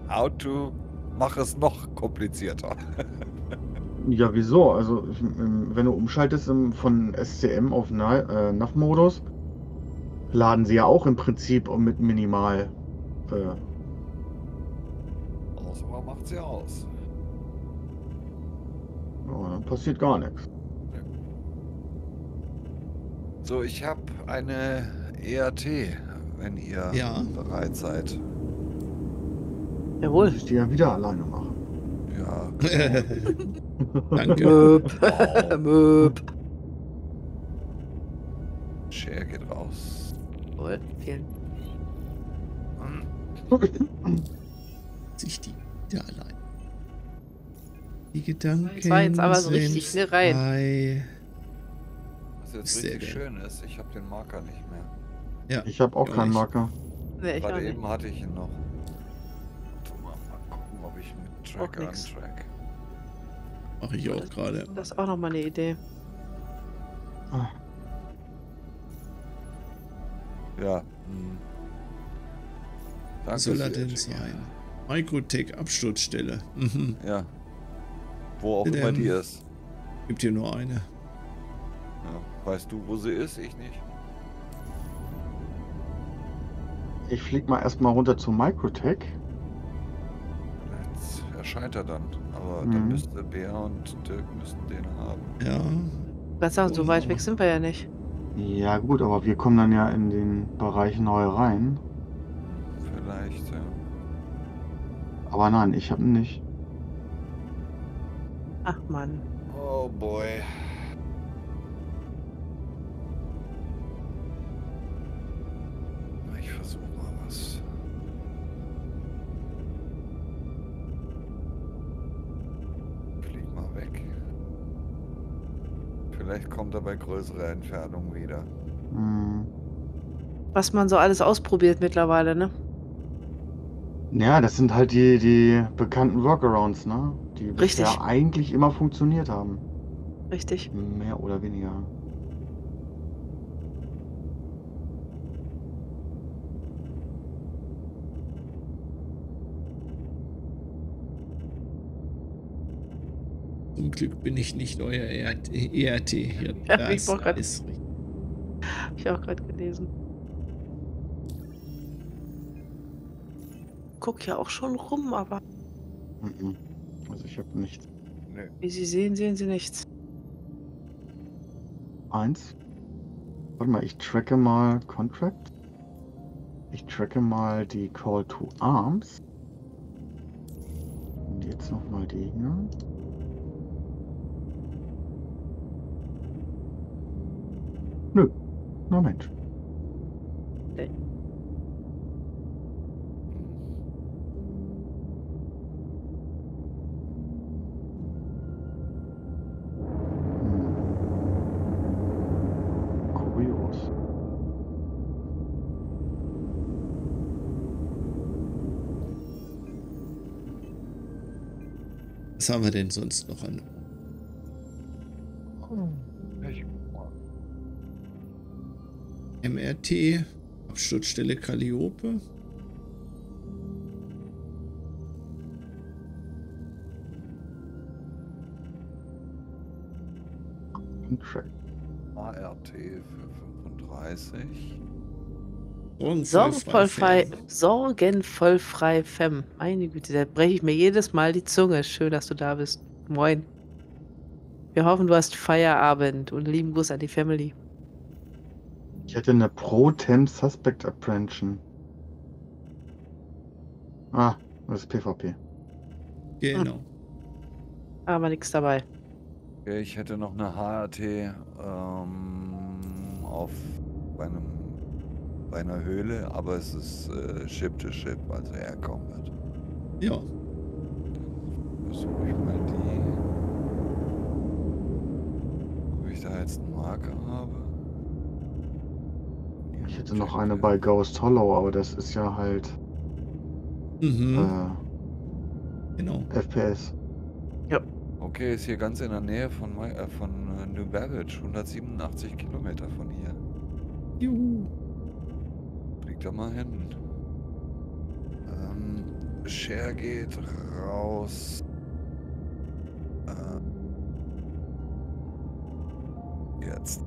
Auto, mach es noch komplizierter. Ja, wieso? Also, ähm, wenn du umschaltest von SCM auf Na äh, NAV-Modus, laden sie ja auch im Prinzip mit Minimal. Äh, Auswahl macht sie aus. Ja, dann passiert gar nichts. So, ich habe eine ERT, wenn ihr Ja. bereit seid. Jawohl. Ich die ja wieder alleine machen. Ja, Danke. Möb. Wow. Möb. Share geht raus. Jawohl. Vielen. Sich die wieder allein. Die Gedanken. Das war jetzt aber so richtig sind ne, rein. frei. Was jetzt Sehr richtig geil. schön ist, ich habe den Marker nicht mehr. Ich habe auch Ja, keinen ich- Marker. Nee, ich auch Gerade nicht. eben hatte ich ihn noch. Warte mal, mal gucken, ob ich mit Auch Tracker nix. antrack. Mache ich auch gerade. Das ist auch nochmal eine Idee. Ah, Ja. Hm. Danke, Was soll er denn sein? Microtech Absturzstelle. Mhm. Ja. Wo auch immer die ist. Gibt hier nur eine. Ja. Weißt du, wo sie ist? Ich nicht. Ich flieg mal erstmal runter zu Microtech. Jetzt erscheint er dann. Aber dann Mhm. müsste Bär und Dirk müssten den haben. Ja. Was sagen, so Oh. weit weg sind wir ja nicht. Ja gut, aber wir kommen dann ja in den Bereich neu rein. Vielleicht, ja. Aber nein, ich habe ihn nicht. Ach Mann. Oh boy. Ich versuche mal was. Flieg mal weg. Vielleicht kommt er bei größerer Entfernung wieder. Hm. Was man so alles ausprobiert mittlerweile, ne? Ja, das sind halt die, die bekannten Workarounds, ne? Die Richtig. bisher eigentlich immer funktioniert haben. Richtig. Mehr oder weniger. Zum Glück bin ich nicht euer ERT. ERT hier. Ja, ich das wollte grad- ist richtig. Hab ich auch gerade gelesen. Guck ja auch schon rum, aber Mhm. Also ich habe nichts. Nö. wie Sie sehen, sehen Sie nichts. Eins. Warte mal, ich tracke mal Contract. Ich tracke mal die Call to Arms. Und jetzt nochmal die hier. Nö. Na Mensch. Was haben wir denn sonst noch an? MRT, Absturzstelle Calliope. ART für 35. Sorgenvoll frei, sorgenvoll frei Fem. Meine Güte, da breche ich mir jedes Mal die Zunge. Schön, dass du da bist. Moin. Wir hoffen, du hast Feierabend und lieben Gruß an die Family. Ich hätte eine Pro-Temp Suspect Apprehension. Ah, das ist PvP. Genau. Aber nichts dabei. Ich hätte noch eine HRT ähm, auf bei, einem, bei einer Höhle, aber es ist äh, Ship to Ship, also Air Combat. Ja. Versuche ich mal die. Ob ich da jetzt einen Marker habe? Ich hätte noch eine bei Ghost Hollow, aber das ist ja halt Mhm. äh, Genau. FPS. Okay, ist hier ganz in der Nähe von, äh, von äh, New Babbage, 187 Kilometer von hier. Juhu. Da mal hin. Ähm, Share geht raus. Äh, jetzt.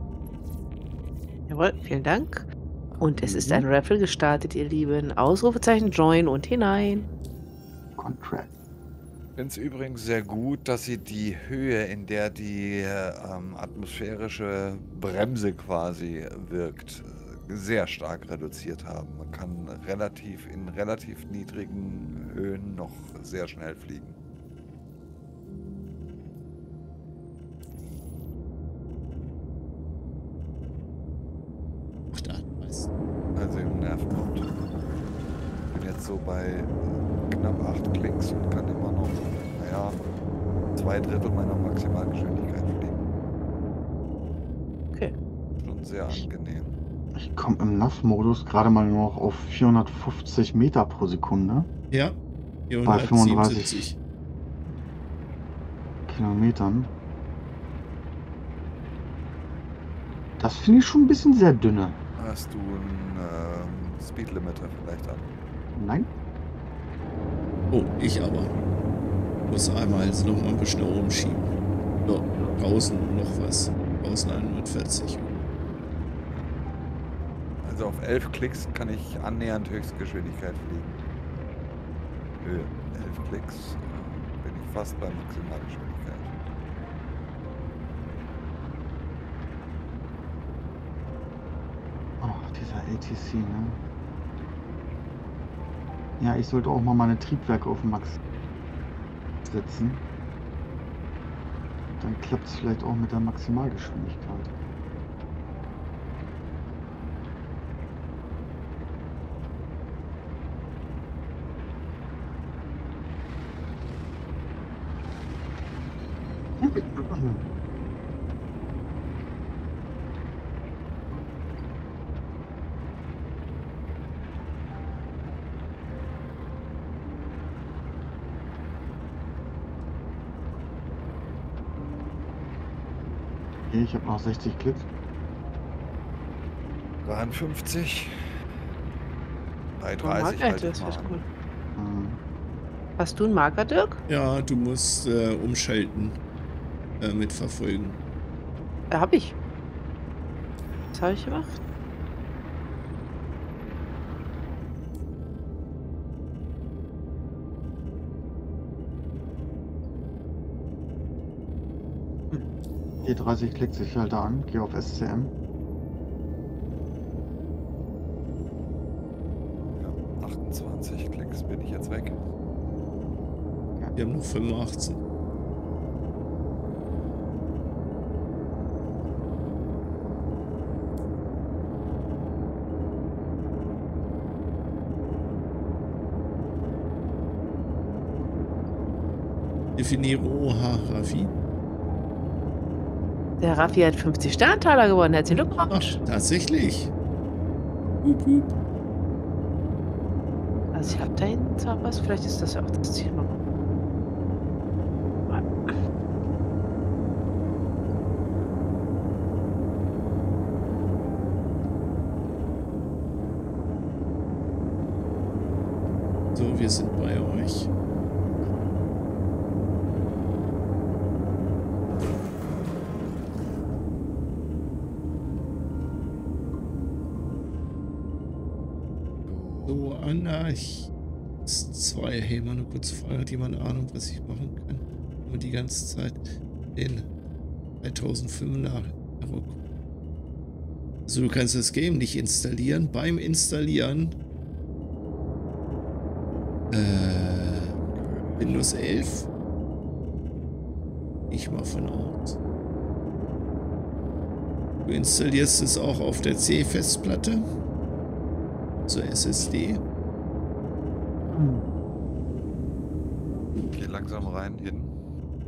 Jawohl, vielen Dank. Und es ist ein Raffle gestartet, ihr Lieben. Ausrufezeichen Join und hinein. Contract. Ich finde es übrigens sehr gut, dass sie die Höhe, in der die äh, ähm, atmosphärische Bremse quasi wirkt, sehr stark reduziert haben. Man kann relativ in relativ niedrigen Höhen noch sehr schnell fliegen. Ach, da. Was? Also im Nervmod. Ich bin jetzt so bei knapp 8 Klicks und kann immer noch, naja, zwei Drittel meiner Maximalgeschwindigkeit fliegen. Okay. Schon sehr angenehm. Ich komme im NAV-Modus gerade mal nur noch auf 450 Meter pro Sekunde. Ja. Bei 35. 477. Kilometern. Das finde ich schon ein bisschen sehr dünne. Hast du einen ähm, Speedlimiter vielleicht an? Nein? Oh, ich aber. Muss einmal jetzt noch mal ein bisschen nach oben schieben. So, draußen noch was. Draußen 140. Also auf 11 Klicks kann ich annähernd Höchstgeschwindigkeit fliegen. Höhe. 11 Klicks äh, bin ich fast bei Maximalgeschwindigkeit. Oh, dieser ATC, ne? Ja, ich sollte auch mal meine Triebwerke auf Max setzen. Dann klappt es vielleicht auch mit der Maximalgeschwindigkeit. Okay, ich habe noch 60 Klicks. 53. Bei Oh, 30 Marker, das mal cool. Hast du einen Marker, Dirk? Ja, du musst äh, umschalten. Äh, mit verfolgen. Ja, hab ich. Was habe ich gemacht? Hier 30 Klicks, ich halte an, gehe auf SCM. Ja, 28 Klicks bin ich jetzt weg. Wir haben noch 85. Definiere OH, Raffi. Der Raffi hat 50 Sterntaler gewonnen. Herzlichen Ach, Glückwunsch. tatsächlich. Hup, hup. Also ich habe da hinten zwar was. Vielleicht ist das ja auch das Ziel. Mal gucken. Kurze Frage. Hat jemand Ahnung, was ich machen kann? Man die ganze Zeit den 3005 er Also du kannst das Game nicht installieren. Beim Installieren äh, Windows 11. Ich mal von aus. Du installierst es auch auf der C-Festplatte. So SSD. Hm. Langsam rein, hin.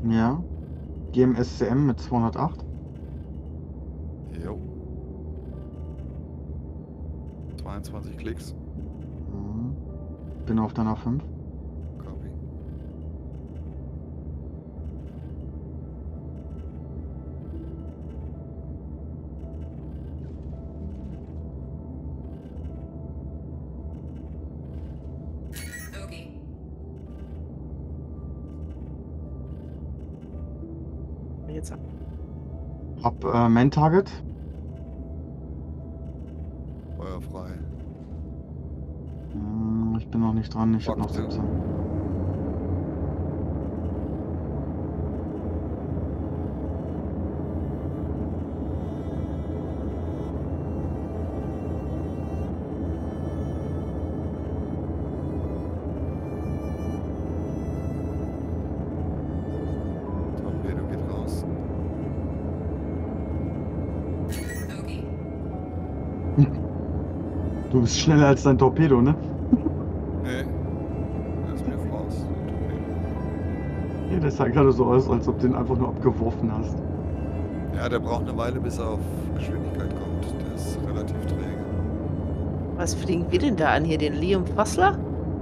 Ja. GMSCM mit 208. Jo. 22 Klicks. Mhm. Bin auf deiner 5. Äh, Main Target. Feuer frei. Hm, ich bin noch nicht dran, ich hab noch Warte. 17. bist schneller als dein Torpedo, ne? Nee. Der ist mir voraus. Torpedo. Ja, das sah gerade so aus, als ob du den einfach nur abgeworfen hast. Ja, der braucht eine Weile, bis er auf Geschwindigkeit kommt. Der ist relativ träge. Was fliegen wir denn da an hier? Den Liam Fassler?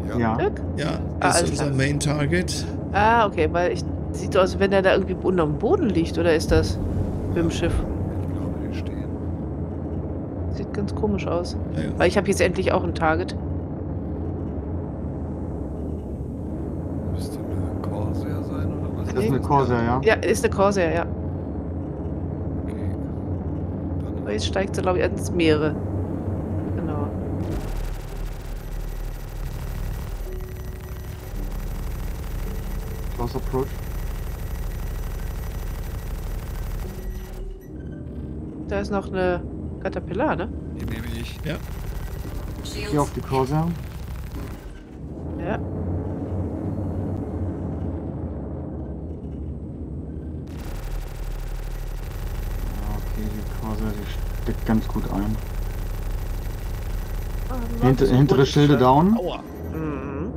Ja. Ja. Ja, Ah, das alles ist unser klar. Main Target. Ah, okay, weil ich sieht so aus, als wenn der da irgendwie unterm Boden liegt, oder ist das mit dem Schiff? Ich glaube, die stehen. Sieht ganz komisch aus. Ja, ja. Weil ich habe jetzt endlich auch ein Target. Müsste eine Corsair sein oder was? Das ist eine Corsair, ja? Ja, ist eine Corsair, ja. Okay. Dann jetzt steigt sie, glaube ich, ins Meere. Genau. Close Approach. Da ist noch eine Caterpillar, ne? Ja. Geh auf die Corsair. Ja. Ja, okay, die Corsair, die steckt ganz gut ein. Ah, Hinter, hintere Schilde down. Aua. Mhm.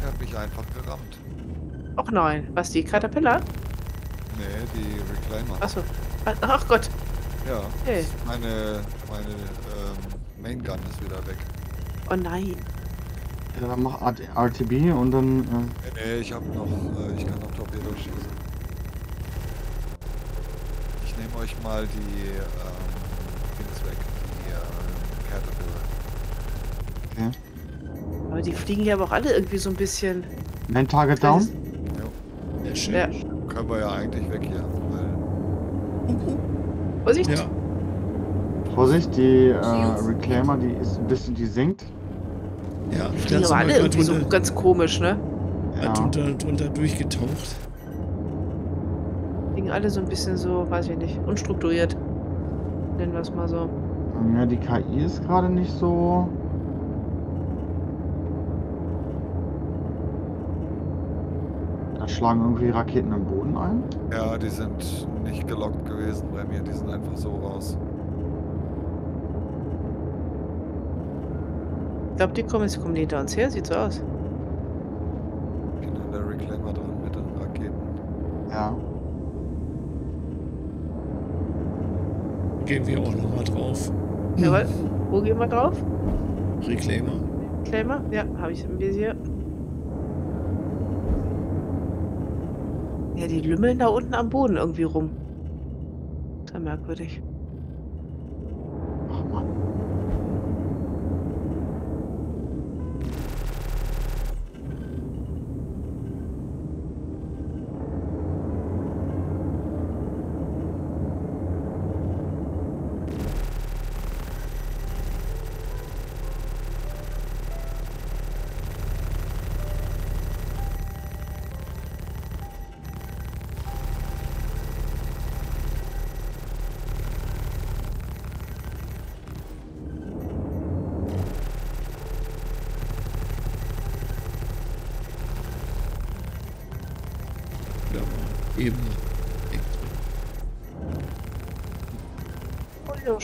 Die hat mich einfach gerammt. Och nein. Was, die Caterpillar? Die Reclaimer. Achso. Ach Gott. Ja. Okay. Meine, meine ähm, Main Gun ist wieder weg. Oh nein. Ja, dann mach RTB und dann. Äh, Nee, nee, ich habe noch, äh, ich kann noch Torpedo schießen. Ich nehme euch mal die ähm, Dings weg, die ähm, Caterpillar. okay. Aber die fliegen ja aber auch alle irgendwie so ein bisschen. Main Target down. Sehr schön. Ja. Können wir ja eigentlich weg hier, weil Vorsicht. Ja, Vorsicht, die äh, Reclaimer, die ist ein bisschen, die sinkt. ja. Die wir alle grad irgendwie so ganz komisch, ne? ja. Ja. drunter, drunter durchgetaucht. Fliegen alle so ein bisschen so, weiß ich nicht, unstrukturiert. Nennen wir es mal so. Ja, die KI ist gerade nicht so. Da schlagen irgendwie Raketen im Boden ein. ja, die sind nicht gelockt gewesen bei mir, die sind einfach so raus. Ich glaube, die kommen, jetzt kommen hinter uns her, sieht so aus. Ich bin an der Reclaimer dran mit den Raketen. Ja. Gehen wir auch nochmal drauf. Jawohl. Wo gehen wir drauf? Reclaimer. Claimer? Ja, habe ich im Visier. Ja, die lümmeln da unten am Boden irgendwie rum. Sehr merkwürdig.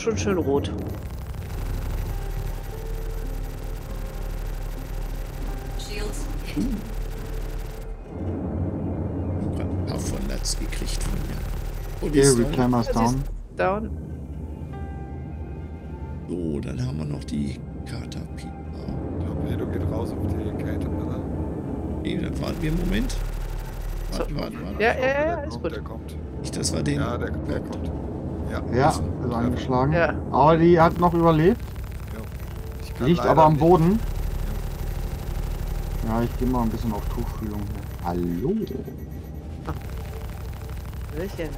Schon schön rot. Shields. Ich grad ein paar von Latz gekriegt von mir. Die Okay, ist down. Reclaimer ist Das down. So, dann haben wir noch die Caterpillar. Torpedo geht raus auf die Caterpillar. Okay, dann warten wir einen Moment. Warten, So. warten, warten. Ja, Ich ja, ja, ist kommt, gut. Der kommt. Nicht, dass wir den. Ja, der, der kommt. Ja, Ja, ist Treffer. eingeschlagen. Ja. Aber die hat noch überlebt. Ich kann Liegt aber am nicht- Boden. Ja, ich gehe mal ein bisschen auf Tuchfühlung hier. Hallo. Hallöchen.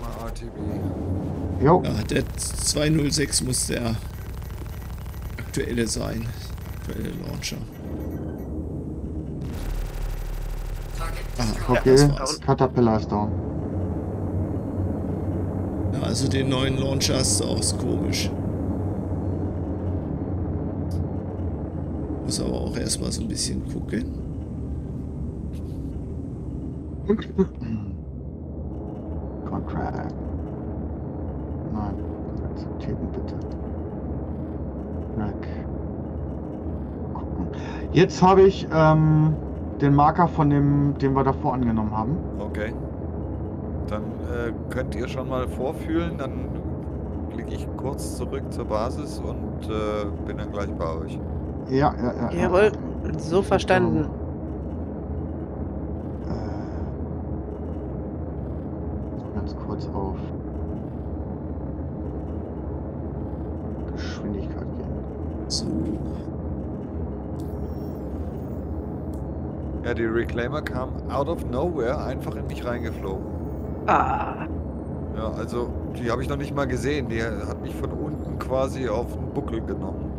Mal RTB. Jo, Ja, der 206 muss der aktuelle sein. Aktuelle Launcher. Target Ah, okay. war's. Caterpillar ist down. Also den neuen Launcher hast du auch ist komisch. Muss aber auch erstmal so ein bisschen gucken. Contract. Nein, akzeptieren bitte. Rack. Gucken. Jetzt habe ich ähm, den Marker von dem, den wir davor angenommen haben. Okay. Könnt ihr schon mal vorfühlen, dann klicke ich kurz zurück zur Basis und äh, bin dann gleich bei euch. Ja, ja, ja. ja. Jawohl, so verstanden. Äh, so ganz kurz auf Geschwindigkeit gehen. So. Ja, die Reclaimer kam out of nowhere einfach in mich reingeflogen. Ah, Ja, also die habe ich noch nicht mal gesehen. Die hat mich von unten quasi auf den Buckel genommen.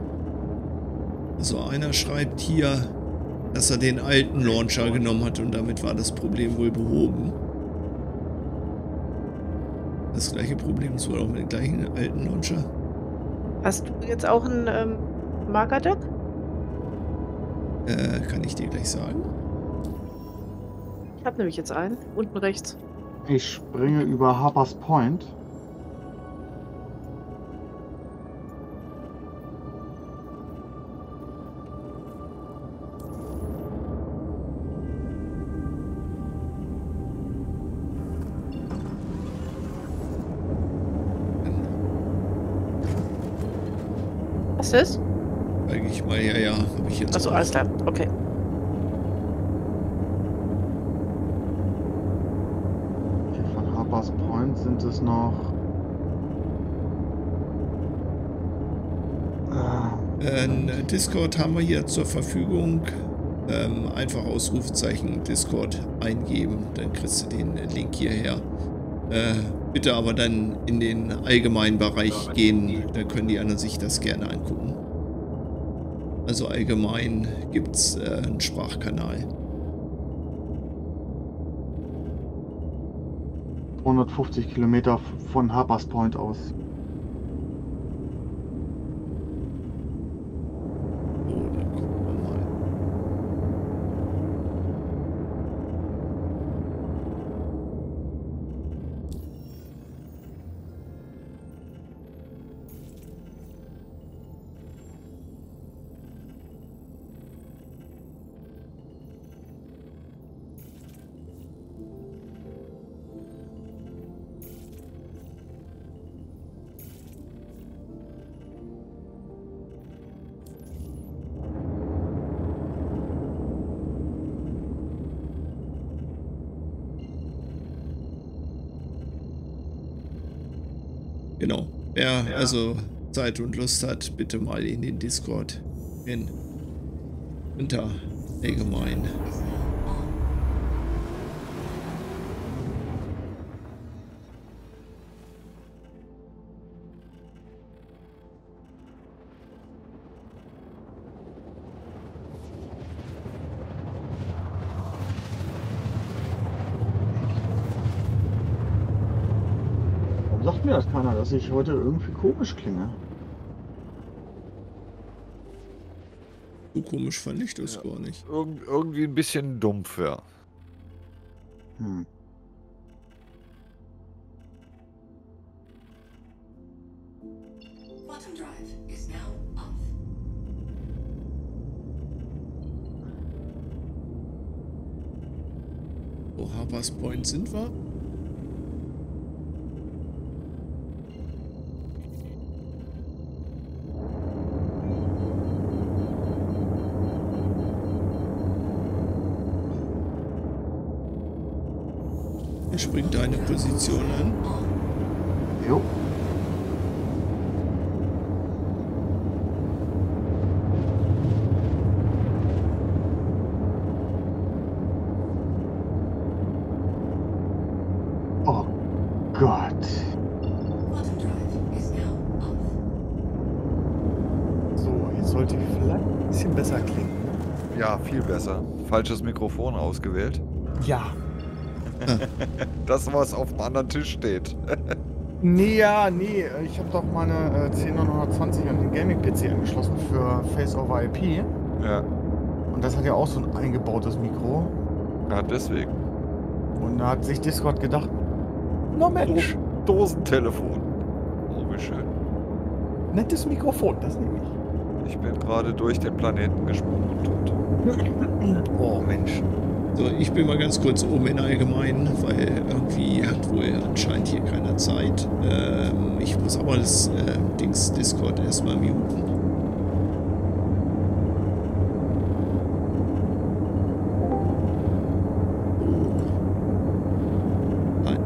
Also einer schreibt hier, dass er den alten Launcher genommen hat und damit war das Problem wohl behoben. Das gleiche Problem ist wohl auch mit dem gleichen alten Launcher. hast du jetzt auch einen ähm, Marker-Deck? Äh, kann ich dir gleich sagen. Ich habe nämlich jetzt einen. Unten rechts. Ich springe über Harper's Point. Was ist? Sag ich mal, ja, ja, habe ich jetzt. Achso, alles klar. Okay, von Harper's Point sind es noch. Äh, Ein Discord haben wir hier zur Verfügung. Ähm, einfach Ausrufezeichen Discord eingeben, dann kriegst du den Link hierher. Äh, bitte aber dann in den allgemeinen Bereich gehen, da können die anderen sich das gerne angucken. Also allgemein gibt es äh, einen Sprachkanal. 150 Kilometer von Harper's Point aus. Also Zeit und Lust hat, bitte mal in den Discord gehen. Unter allgemein. dass ich heute irgendwie komisch klinge. So komisch fand ich das ja. gar nicht. Ir irgendwie ein bisschen dumpf, ja. Hm. Oha, was Point sind wir? Springt deine Position an. Jo. Oh Gott. Quantum drive is now off. So, jetzt sollte ich vielleicht ein bisschen besser klingen. ne? Ja, viel besser. Falsches Mikrofon ausgewählt. Ja. Das, was auf dem anderen Tisch steht. Nee, ja, nee. Ich habe doch meine äh, 10920 an den Gaming-PC angeschlossen für Face over IP. Ja, Und das hat ja auch so ein eingebautes Mikro. ja deswegen. Und da hat sich Discord gedacht, na Mensch, Dosentelefon. Oh, wie schön. nettes Mikrofon, das nehme ich. Ich bin gerade durch den Planeten gesprungen und tot. Oh Mensch. So, ich bin mal ganz kurz oben in allgemein, weil irgendwie hat wohl anscheinend hier keiner Zeit. Ähm, ich muss aber das ähm, Dings Discord erstmal muten. Nein.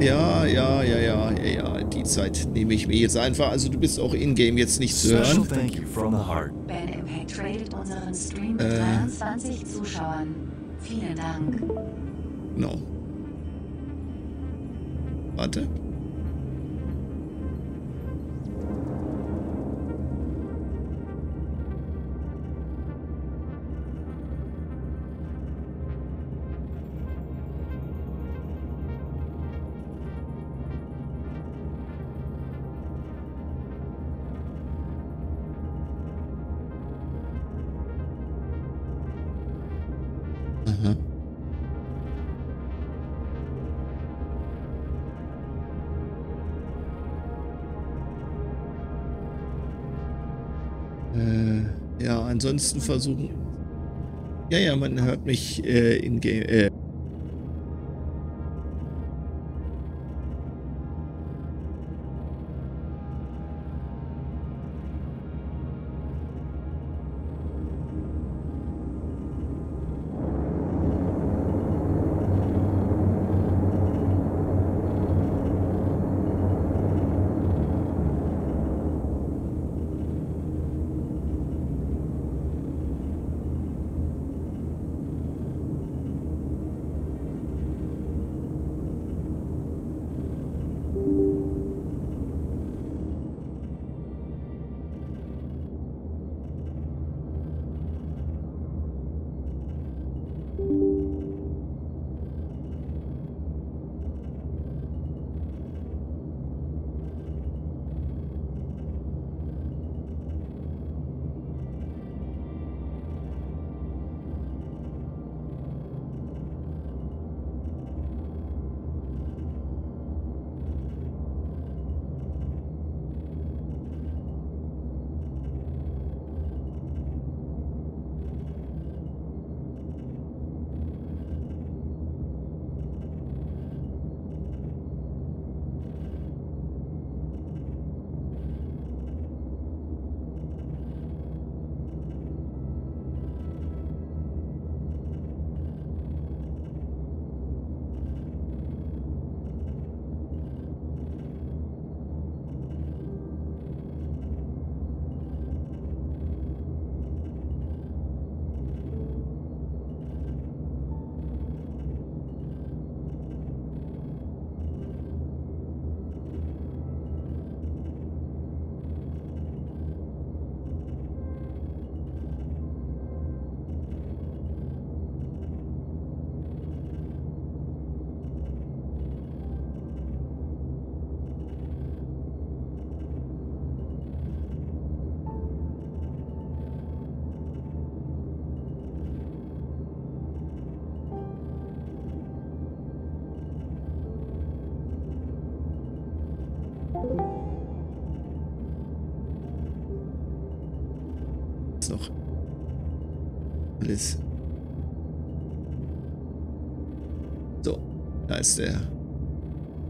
Ja, ja, ja, ja, ja, ja, die Zeit nehme ich mir jetzt einfach. Also du bist auch in-game jetzt nicht zu Special hören. thank you from the heart. 20 Zuschauern. Vielen Dank. No. Warte. Äh, ja, ansonsten versuchen. Ja, ja, man hört mich äh, in Game. Äh,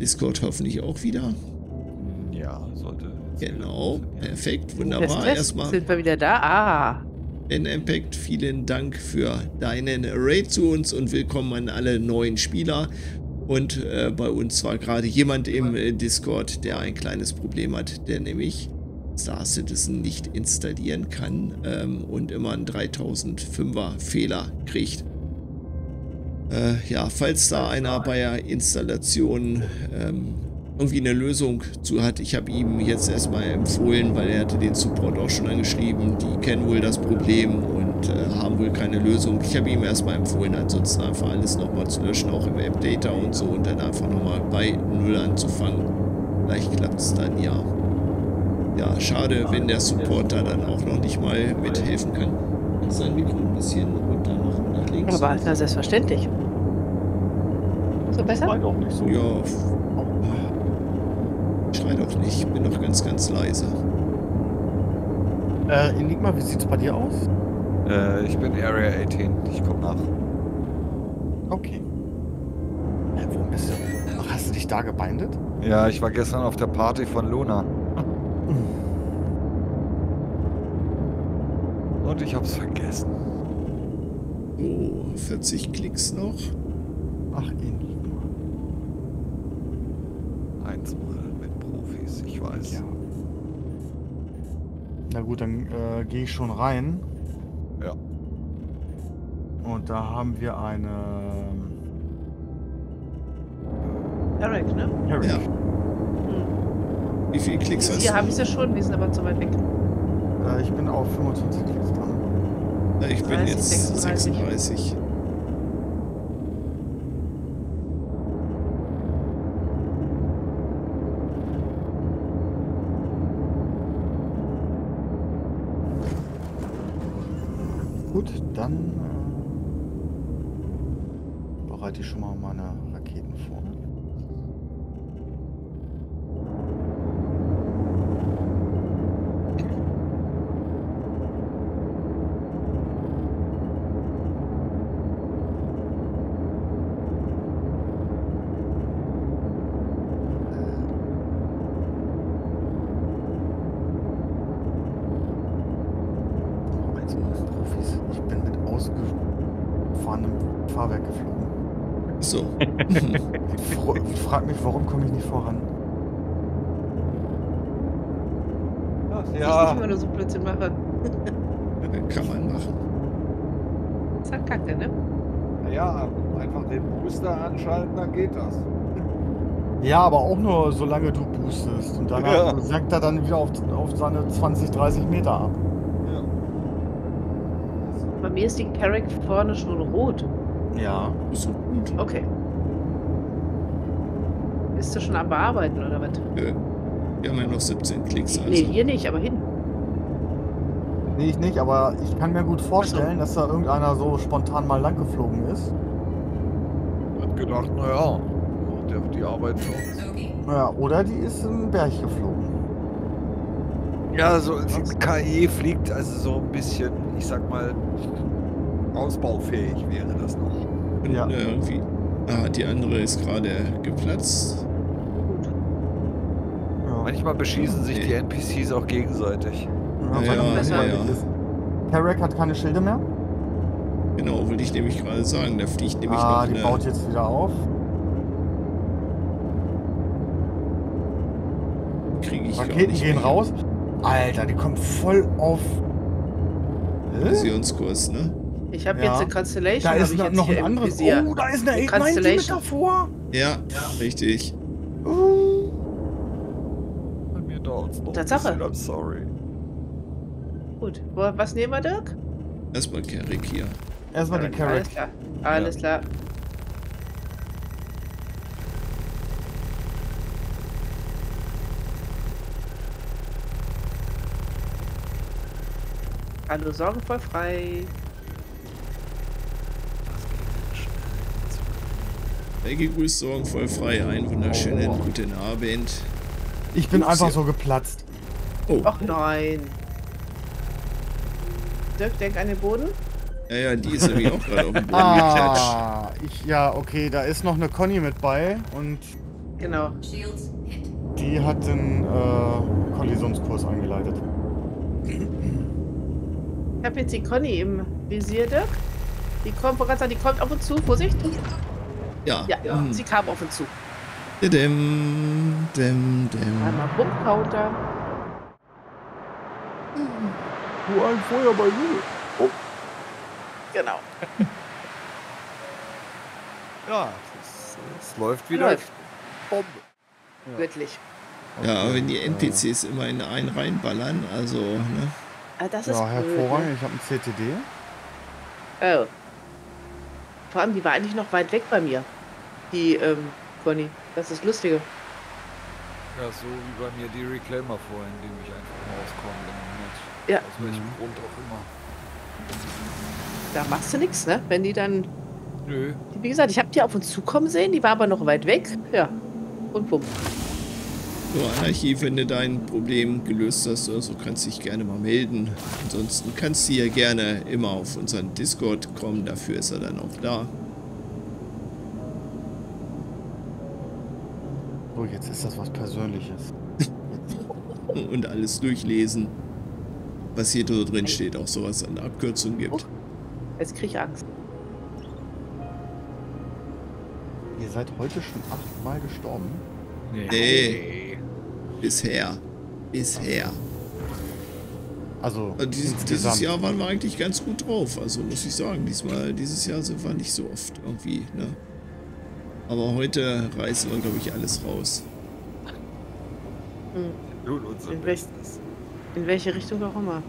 Discord hoffentlich auch wieder. Ja, sollte. Genau, perfekt, wunderbar. Test. Erstmal Sind wir wieder da? Ah. Den Impact, vielen Dank für deinen Raid zu uns und willkommen an alle neuen Spieler. Und äh, bei uns war gerade jemand im äh, Discord, der ein kleines Problem hat, der nämlich Star Citizen nicht installieren kann ähm, und immer einen 3005er Fehler kriegt. Äh, ja, falls da einer bei der Installation ähm, irgendwie eine Lösung zu hat, ich habe ihm jetzt erstmal empfohlen, weil er hatte den Support auch schon angeschrieben, die kennen wohl das Problem und äh, haben wohl keine Lösung. Ich habe ihm erstmal empfohlen, ansonsten einfach alles nochmal zu löschen, auch im App-Data und so und dann einfach nochmal bei Null anzufangen. Vielleicht klappt es dann ja. Ja, schade, wenn der Supporter dann auch noch nicht mal mithelfen kann. Kannst sein Mikro ein bisschen links. Aber na, selbstverständlich. So besser? Schreit auch nicht so. Ja. f- Schrei doch nicht, ich bin doch ganz, ganz leise. Äh, Enigma, wie sieht's bei dir aus? Äh, ich bin Area 18. Ich komme nach. Okay. Äh, wo bist du? Hast du dich da gebindet? Ja, ich war gestern auf der Party von Luna. Und ich hab's vergessen. Oh, 40 Klicks noch. Ach, Enigma. Eins mal mit Profis, ich weiß. Ja. Na gut, dann äh, gehe ich schon rein. Ja. Und da haben wir eine Eric, ne? Harry. Ja. Hm. Wie viele Klicks hast Hier habe du? ich sie schon, die sind aber zu weit weg. Äh, ich bin auf 25 Klicks dran. Na, Ich bin 30, jetzt 36. 36. Gut, dann äh, bereite ich schon mal meine Raketen vor. Oh, eins meiner Profis. Ich bin mit ausgefahrenem Fahrwerk geflogen. So. Ich fro- ich frag mich, warum komme ich nicht voran? Ach Ich ja. Immer nur so Blödsinn mache. Kann man machen. Ist halt kacke, ne? Ja, einfach den Booster anschalten, dann geht das. Ja, aber auch nur solange du boostest. Und danach Ja. senkt er dann wieder auf, auf seine 20, 30 Meter ab. Ja. Bei mir ist die Carrack vorne schon rot. Ja. So gut. Okay. Bist du schon am Bearbeiten oder was? Nö. Wir haben ja noch 17 Klicks. Also. Nee, hier nicht, aber hin. Nee, ich nicht, aber ich kann mir gut vorstellen, dass da irgendeiner so spontan mal lang geflogen ist. Hat gedacht, naja, macht der die Arbeit für uns. Ja, oder die ist im Berg geflogen. Ja, so die KI fliegt also so ein bisschen, ich sag mal, ausbaufähig wäre das noch. Ja. äh, irgendwie. Ah, die andere ist gerade geplatzt. Gut. Ja. Manchmal beschießen sich die NPCs auch gegenseitig. Ja, Ja, ja, ja. Carrack hat keine Schilde mehr. Genau, wollte ich nämlich gerade sagen. Da fliegt nämlich Ah, noch die eine. baut jetzt wieder auf. Kriege ich Raketen nicht gehen mehr. raus. Alter, die kommt voll auf. Hä? Missionskurs, ne? Ich habe Ja. jetzt eine Constellation. Da ist ich noch, ein anderes. Visier. Oh, da ist eine 890 mit Constellation. davor. Ja, richtig. Uh. Tatsache. I'm sorry. Gut. Wo, was nehmen wir, Dirk? Erstmal Carrick hier. Erstmal die Carrack. Alles klar. Alles klar. Hallo, sorgenvoll frei. Sei gegrüßt, sorgenvoll frei. Einen wunderschönen Oh. guten Abend. Ich bin Ups, einfach ja. so geplatzt. Oh, Ach nein. Dirk, denk an den Boden. ja, ja, die ist nämlich auch gerade auf dem Boden. Ah, ich, ja, okay, da ist noch eine Conny mit bei und Genau. Die hat den äh, Kollisionskurs angeleitet. Ich habe jetzt die Conny im Visier, Dirk. Die kommt, gerade sagen, die kommt auf uns zu. Vorsicht. Ja. Ja, Hm. sie kam auf uns zu. Dim, dim, dim. Einmal Bump-Counter. Du ein Feuer bei Null. Genau. Ja, es, läuft wieder. Läuft. Bombe. Wirklich. Ja, aber wenn die NPCs immer in einen reinballern, also, ne? Ah, das ist Ja, blöd, hervorragend. Ne? Ich habe ein CTD. Oh. Vor allem, die war eigentlich noch weit weg bei mir. Die, ähm, Conny. Das ist Lustige. Ja, so wie bei mir die Reclaimer vorhin, die mich einfach rauskommen. Ja. Aus welchem Grund auch immer. Da machst du nichts, ne? Wenn die dann. Nö. Die, wie gesagt, ich habe die auf uns zukommen sehen, die war aber noch weit weg. Ja. Und bumm. So, Anarchie, wenn du dein Problem gelöst hast oder so, kannst dich gerne mal melden. Ansonsten kannst du ja gerne immer auf unseren Discord kommen, dafür ist er dann auch da. So, jetzt ist das was Persönliches. Und alles durchlesen, was hier so drin steht, auch sowas an Abkürzungen gibt. Jetzt krieg ich Angst. Ihr seid heute schon achtmal gestorben. Nee. Nee. Bisher. Bisher. Also, Also dieses, dieses Jahr waren wir eigentlich ganz gut drauf, also muss ich sagen. Diesmal, dieses Jahr sind wir nicht so oft irgendwie, ne? Aber heute reißen wir, glaube ich, alles raus. Hm. Tut unser Bestes. In welche Richtung auch immer.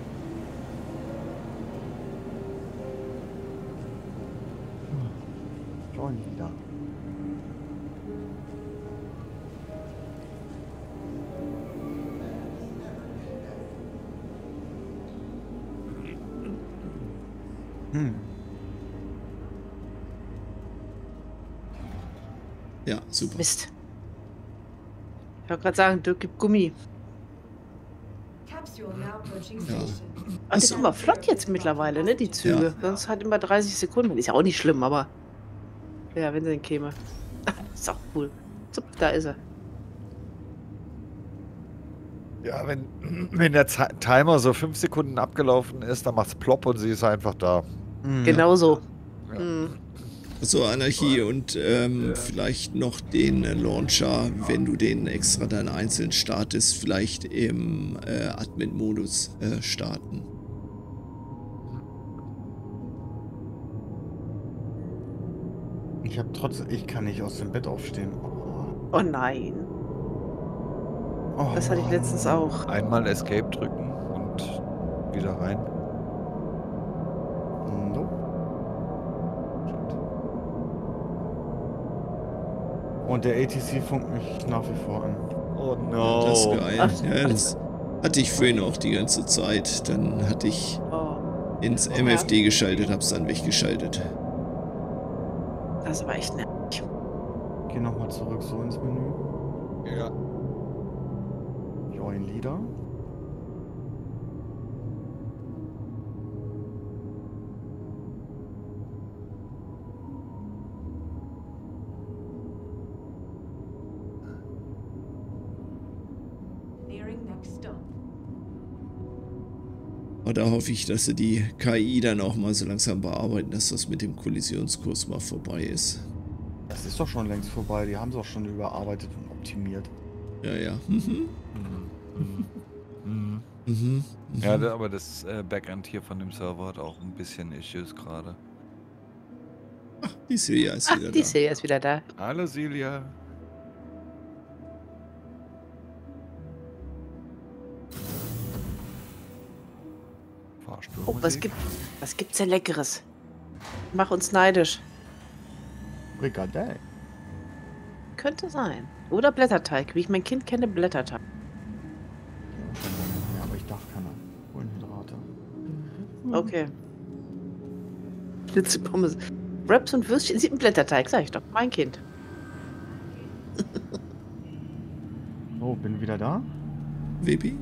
Join wieder. Hm. Ja, super. Mist. Ich wollte gerade sagen, Dirk gibt Gummi. Ja. Und das ist immer flott jetzt mittlerweile, ne? Die Züge. Ja. Sonst hat immer 30 Sekunden. Ist ja auch nicht schlimm, aber. Ja, wenn sie denn käme. ist auch cool. Zup, da ist er. Ja, wenn, wenn der Ti- Timer so fünf Sekunden abgelaufen ist, dann macht's plopp und sie ist einfach da. Hm. Genau so. Ja. Hm. So, Anarchie und ähm, vielleicht noch den äh, Launcher, wenn du den extra dann einzeln startest, vielleicht im äh, Admin-Modus äh, starten. Ich habe trotzdem, ich kann nicht aus dem Bett aufstehen. Oh. Oh nein. Oh. Das hatte ich letztens auch. Einmal Escape drücken und wieder rein. Und der ATC funkt mich nach wie vor an. Oh Das ist no. geil. Ach. Ja, das hatte ich vorhin auch die ganze Zeit. Dann hatte ich Oh, ins MFD geschaltet, hab's dann weggeschaltet. das war echt nervig. Geh nochmal zurück so ins Menü. Ja. Join Leader. Aber da hoffe ich, dass sie die KI dann auch mal so langsam bearbeiten, dass das mit dem Kollisionskurs mal vorbei ist. Das ist doch schon längst vorbei. Die haben es auch schon überarbeitet und optimiert. Ja, ja. Mhm. Mhm. Mhm. Mhm. Mhm. Ja, da- aber das äh, Backend hier von dem Server hat auch ein bisschen Issues gerade. Die Silja ist Ach, wieder die da. Celia ist wieder da. Hallo Silja. Fahrstuhlmusik. Oh, was, gibt, was gibt's denn Leckeres? Mach uns neidisch. Frikadell. Könnte sein. Oder Blätterteig, wie ich mein Kind kenne, Blätterteig. Ja, aber ich darf keine Kohlenhydrate. Okay. Schnitzel, Pommes. Wraps und Würstchen, sieht ein Blätterteig, sag ich doch. Mein Kind. Oh, bin wieder da. WP?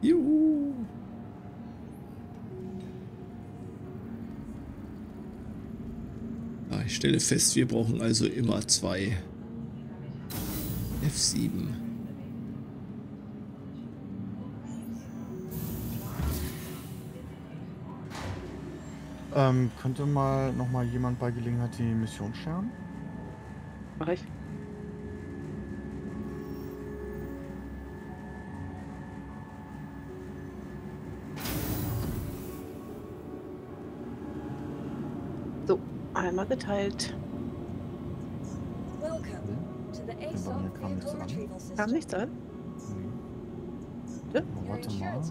Juhu. Ich stelle fest, wir brauchen also immer zwei. F7. Ähm, könnte mal noch mal jemand bei Gelegenheit die Mission scheren? Mach ich. Einmal geteilt. Welcome to the ASOP kam nichts Vehicle an. Warte mal.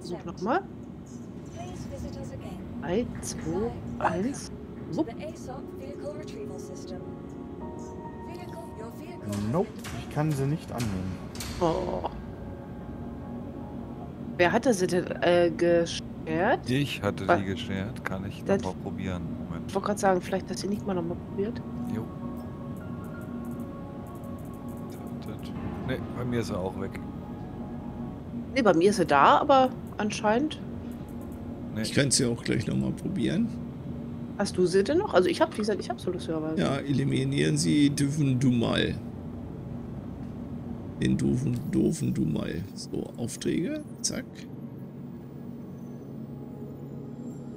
Such nochmal. Please visit us again. 3, 2, 1. To Wupp. the ASOP Vehicle Retrieval System. Vehicle, your vehicle has Nope, ich kann sie nicht annehmen. Oh. Wer hatte sie denn äh, gesperrt? Ich hatte Was? die geschert. Kann ich Das- nochmal probieren. Moment. Ich wollte gerade sagen, vielleicht hast du nicht mal nochmal probiert. Jo. Ne, bei mir ist er auch weg. Nee, bei mir ist sie da, aber anscheinend. Nee. Ich kann es ja auch gleich nochmal probieren. Hast du sie denn noch? Also ich habe, wie gesagt, ich habe so lustigerweise. Ja, eliminieren Sie dürfen du mal. Den doofen, doofen du mal. So, Aufträge. Zack.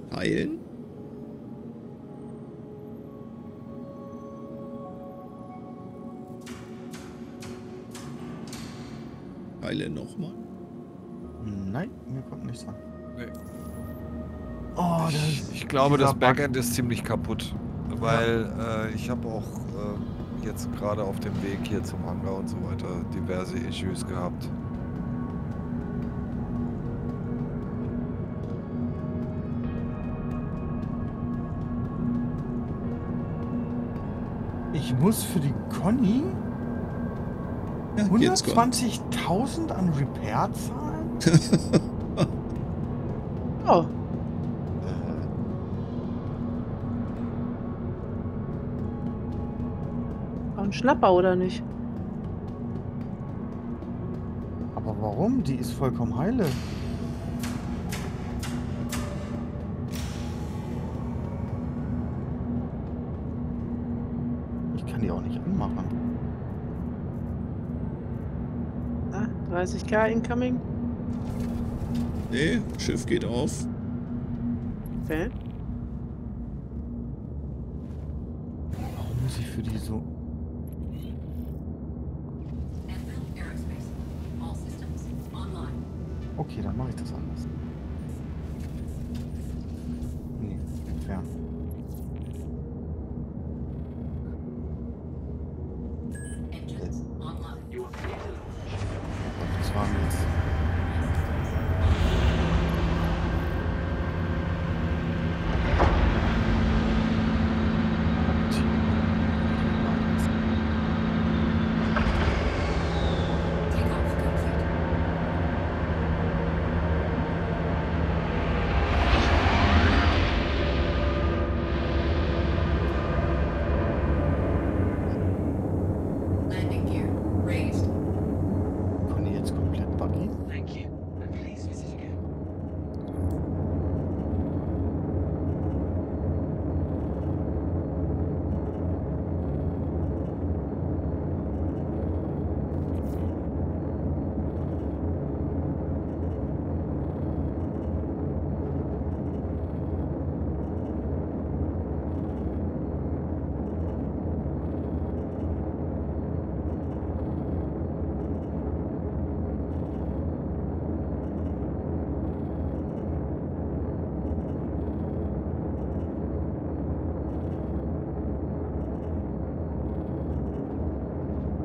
Teilen. Teile nochmal. Nein, mir kommt nichts an. Nee. Oh, Ich, ich glaube, das. Backend ist ziemlich kaputt. Weil äh, ich habe auch äh, jetzt gerade auf dem Weg hier zum Hangar und so weiter diverse Issues gehabt. Ich muss für die Conny Ja, jetzt kommt. 120.000 an Repair zahlen? Oh, Äh, war ein Schnapper oder nicht? aber warum? Die ist vollkommen heile. 30k incoming. Nee, Schiff geht auf. Okay. Warum muss ich für die so... Enfield Aerospace. All systems online. Okay, dann mache ich das anders. Nee, entfernen. Engines online. Das waren jetzt... Takeoff complete. Landing gear raised. Conny jetzt komplett buggy? Thank you. And please visit again.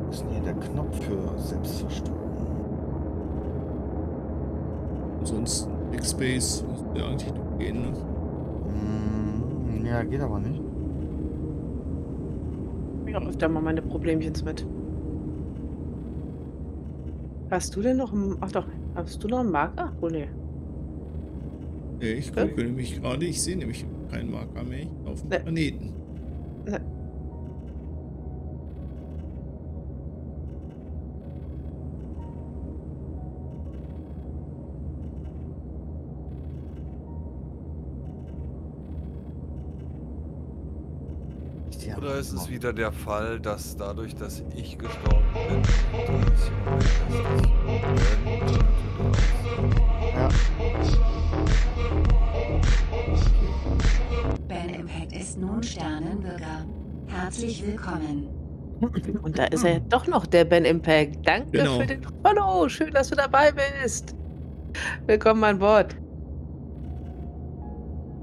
Wo ist denn hier der Knopf für Selbstzerstörung? Ansonsten Backspace müsste ja eigentlich noch gehen, ne? Mm, ja, geht aber nicht. Ich habe öfter mal meine Problemchens mit. Hast du denn noch einen. Ach doch, hast du noch einen Marker? Oh nee. Nee, ich gucke nämlich gerade, ich sehe nämlich keinen Marker mehr auf dem Nee. Planeten. Oder ist es wieder der Fall, dass dadurch, dass ich gestorben bin, Ja. Ben Impact ist nun Sternenbürger. Herzlich willkommen. Und da ist er doch noch, der Ben Impact. Danke Genau. für den Follow. Schön, dass du dabei bist. Willkommen an Bord.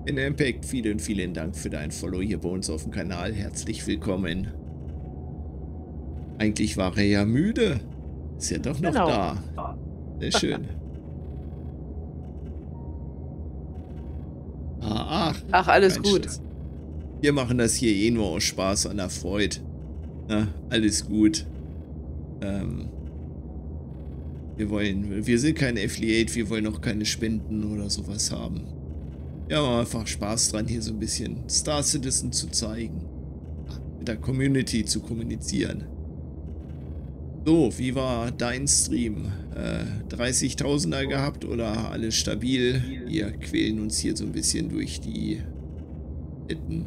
In Impact, vielen, vielen Dank für dein Follow hier bei uns auf dem Kanal. Herzlich willkommen. Eigentlich war er ja müde. Ist ja doch noch Genau. da. Sehr schön. Ah, ach, Ach, alles gut. Stress. Wir machen das hier eh nur aus Spaß an der Freude. Na, alles gut. Ähm, wir wollen, wir sind kein Affiliate, wir wollen auch keine Spenden oder sowas haben. Wir haben einfach Spaß dran, hier so ein bisschen Star Citizen zu zeigen. Mit der Community zu kommunizieren. So, wie war dein Stream? Äh, 30.000er gehabt oder alles stabil? Wir quälen uns hier so ein bisschen durch die Hitten.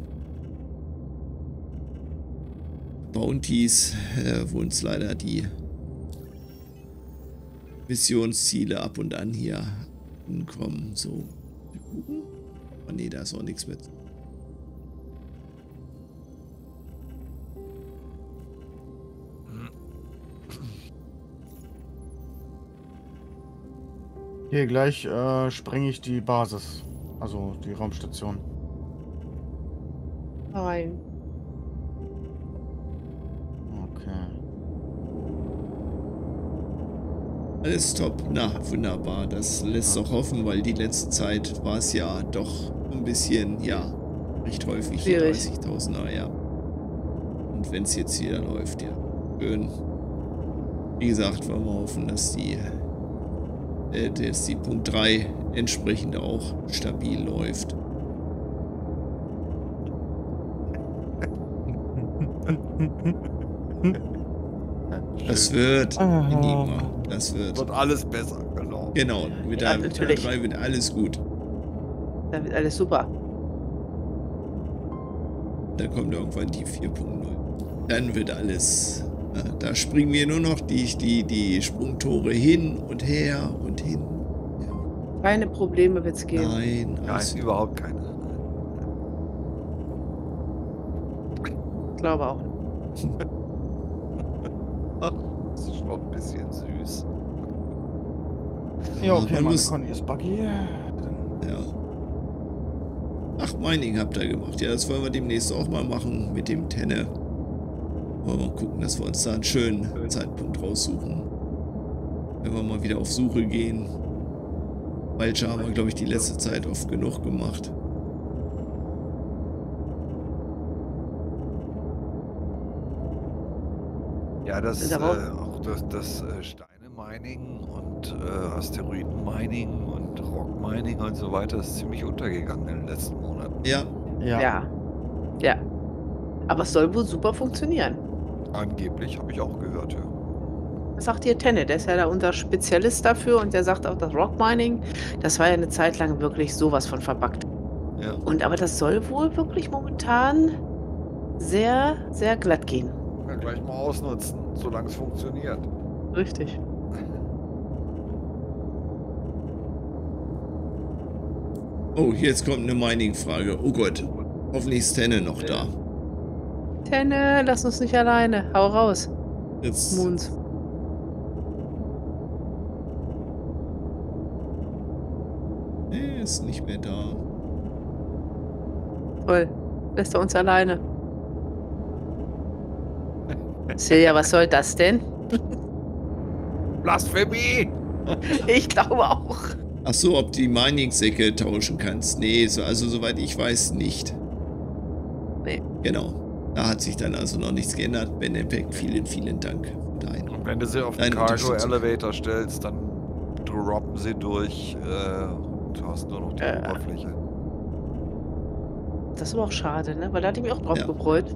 Bounties, äh, wo uns leider die Missionsziele ab und an hier ankommen. So. Oh ne, da ist auch nichts mit. Hier gleich äh, sprenge ich die Basis. Also die Raumstation. Nein. Okay. Alles top. Na, wunderbar. Das lässt doch hoffen, weil die letzte Zeit war es ja doch ein bisschen, ja, recht häufig die Schwierig. 30.000er, ja. Und wenn es jetzt wieder läuft, ja. Schön. Wie gesagt, wollen wir hoffen, dass die, äh, dass die Punkt 3 entsprechend auch stabil läuft. Das wird, Enigma. Das wird. Wird alles besser, genau. Genau, mit Ja, der natürlich. 3 wird alles gut. Dann wird alles super. Dann kommt irgendwann die 4.0. Dann wird alles. äh, Da springen wir nur noch die, die, die Sprungtore hin und her und hin. Ja. Keine Probleme wird's geben. Nein, Nein, überhaupt keine. Ich glaube auch. Das ist schon ein bisschen süß. Ja, okay, man muss- Conny ist buggy. Mining habt ihr gemacht. Ja, das wollen wir demnächst auch mal machen mit dem Tenne. Wollen wir mal gucken, dass wir uns da einen schönen Zeitpunkt raussuchen. Wenn wir mal wieder auf Suche gehen. Vulture haben wir, glaube ich, die letzte Zeit oft genug gemacht. Ja, das, Ist äh, aber auch das, das äh, Steine-Mining und äh, Asteroiden-Mining und Rock-Mining und so weiter ist ziemlich untergegangen in den letzten. Ja, Ja. Ja. Ja. Aber es soll wohl super funktionieren. Angeblich habe ich auch gehört, ja. Was sagt ihr Tenne? Der ist ja da unser Spezialist dafür und der sagt auch, das Rockmining, das war ja eine Zeit lang wirklich sowas von verbuggt. ja. Und aber das soll wohl wirklich momentan sehr, sehr glatt gehen. ja gleich mal ausnutzen, solange es funktioniert. Richtig. Oh, jetzt kommt eine Mining-Frage. Oh Gott. Hoffentlich ist Tenne noch da. Tenne, lass uns nicht alleine. Hau raus, Jetzt. Moons. Er ist nicht mehr da. Toll. Lässt er uns alleine. Silja, was soll das denn? Blasphemie! Ich glaube auch. Ach so, ob du die Mining-Säcke tauschen kannst. Nee, so, also soweit ich weiß, nicht. Nee. Genau. Da hat sich dann also noch nichts geändert. Ben Impact, vielen, vielen Dank für dein. Und wenn du sie auf den Cargo. Elevator stellst, dann droppen sie durch äh, und hast nur noch die Äh. Oberfläche. Das ist aber auch schade, ne? Weil da hatte ich mich auch drauf Ja. gefreut.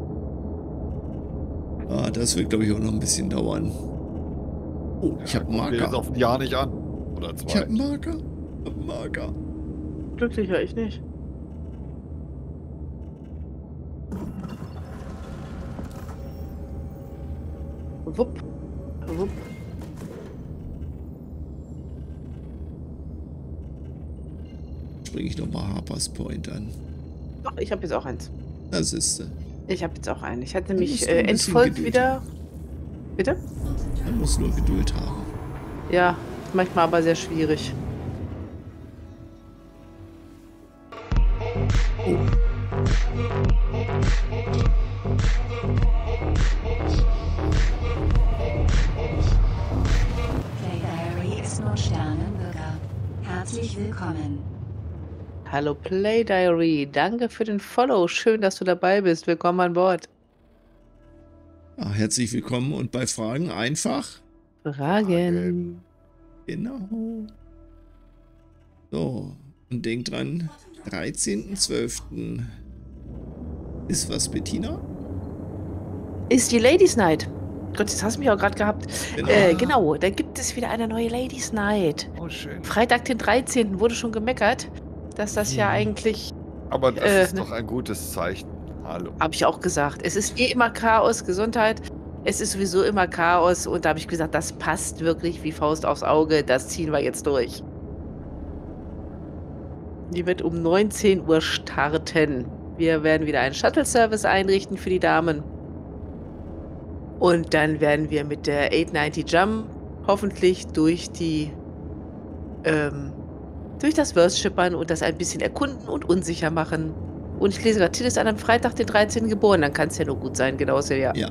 Ah, das wird, glaube ich, auch noch ein bisschen dauern. Oh, ich habe dir jetzt Marker. auf ein Jahr nicht an. Oder Ich habe einen Marker. Marker. Glücklicher ich nicht. Wupp. Wupp. Springe ich nochmal Harper's Point an. Doch, ich habe jetzt auch eins. Das ist. äh, Ich habe jetzt auch einen. Ich hatte mich äh, entfolgt wieder. Bitte? Man muss nur Geduld haben. Ja, manchmal aber sehr schwierig. Hallo Play Diary, danke für den Follow. Schön, dass du dabei bist. Willkommen an Bord. Ja, herzlich willkommen und bei Fragen einfach. Fragen. Genau. So, und denkt dran, 13.12. ist was, Bettina? Ist die Ladies Night. Gott, jetzt hast du mich auch gerade gehabt. Genau. Äh, genau, da gibt es wieder eine neue Ladies Night. Oh, schön. Freitag, den 13. wurde schon gemeckert, dass das ja Mhm. eigentlich, Aber das Äh, ist ne? doch ein gutes Zeichen. Hallo. habe ich auch gesagt, es ist eh immer Chaos, Gesundheit. Es ist sowieso immer Chaos und da habe ich gesagt, das passt wirklich wie Faust aufs Auge. Das ziehen wir jetzt durch. Die wird um 19 Uhr starten. Wir werden wieder einen Shuttle-Service einrichten für die Damen. Und dann werden wir mit der 890 Jump hoffentlich durch die ähm, durch das Verse schippern und das ein bisschen erkunden und unsicher machen. Und ich lese gerade, Till ist an einem Freitag, den 13. geboren. Dann kann es ja nur gut sein, genau, Silja. Ja.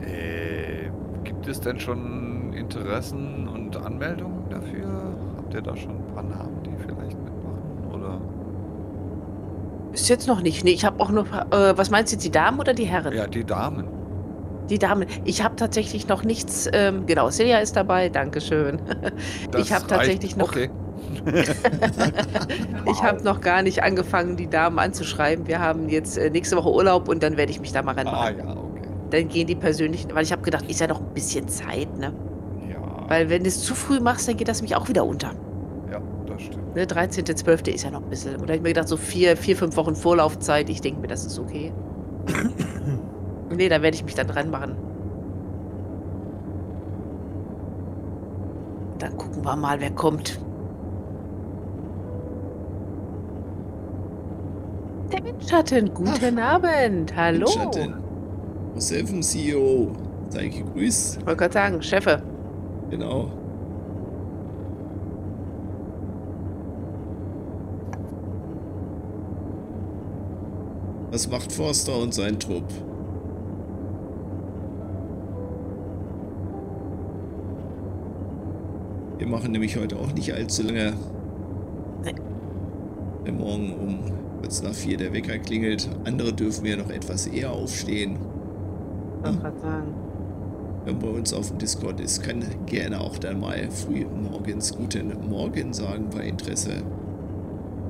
Äh, gibt es denn schon Interessen und Anmeldungen dafür? Habt ihr da schon ein paar Namen, die vielleicht mitmachen? Oder? Ist jetzt noch nicht. Nee, ich habe auch noch. Äh, was meinst du jetzt, die Damen oder die Herren? Ja, die Damen. Die Damen. Ich habe tatsächlich noch nichts. Ähm, genau, Silja ist dabei. Dankeschön. Das ich habe tatsächlich noch. Okay. Ich habe noch gar nicht angefangen, die Damen anzuschreiben. Wir haben jetzt äh, nächste Woche Urlaub und dann werde ich mich da mal Ah, ranmachen. ja, okay. Dann gehen die persönlichen. Weil ich habe gedacht, ist ja noch ein bisschen Zeit, ne? Ja, Weil wenn du es zu früh machst, dann geht das mich auch wieder unter. Das stimmt. Ne, 13.12. ist ja noch ein bisschen. Und da habe ich mir gedacht, so vier, vier, fünf Wochen Vorlaufzeit. Ich denke mir, das ist okay. nee, da werde ich mich dann dran machen. Dann gucken wir mal, wer kommt. Der Windschatten, guten Abend. Hallo. Schatten. Aus vom CEO. Sei gegrüßt. Ich wollte gerade sagen, Chefe. Genau. Was macht Forster und sein Trupp? Wir machen nämlich heute auch nicht allzu lange. Wenn morgen um kurz nach vier der Wecker klingelt. Andere dürfen ja noch etwas eher aufstehen. Ich wollte gerade sagen. Wenn bei uns auf dem Discord ist, kann gerne auch dann mal früh morgens guten Morgen sagen bei Interesse.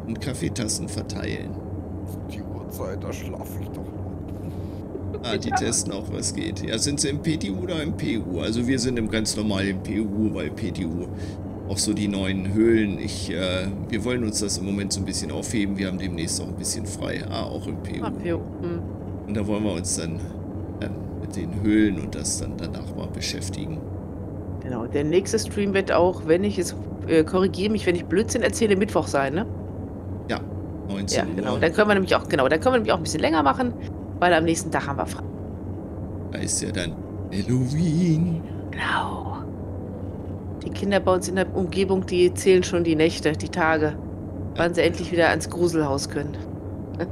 Und Kaffeetassen verteilen. Die Uhrzeit, da schlafe ich doch noch. Ah, die testen auch, was geht. Ja, sind sie im PTU oder im PU? Also wir sind im ganz normalen PU, weil PTU auch so die neuen Höhlen. Ich, äh, wir wollen uns das im Moment so ein bisschen aufheben. Wir haben demnächst auch ein bisschen frei. Ah, auch im PU. Ah, Pio. Hm. Und da wollen wir uns dann, dann mit den Höhlen und das dann danach mal beschäftigen. Genau, der nächste Stream wird auch, wenn ich es äh, korrigiere mich, wenn ich Blödsinn erzähle, Mittwoch sein, ne? Ja, 19 Ja, Uhr. genau. Dann können wir nämlich auch, genau, dann können wir nämlich auch ein bisschen länger machen, weil am nächsten Tag haben wir frei. Da ist ja dann Halloween. Genau. Die Kinder bei uns in der Umgebung, die zählen schon die Nächte, die Tage, wann sie endlich wieder ans Gruselhaus können.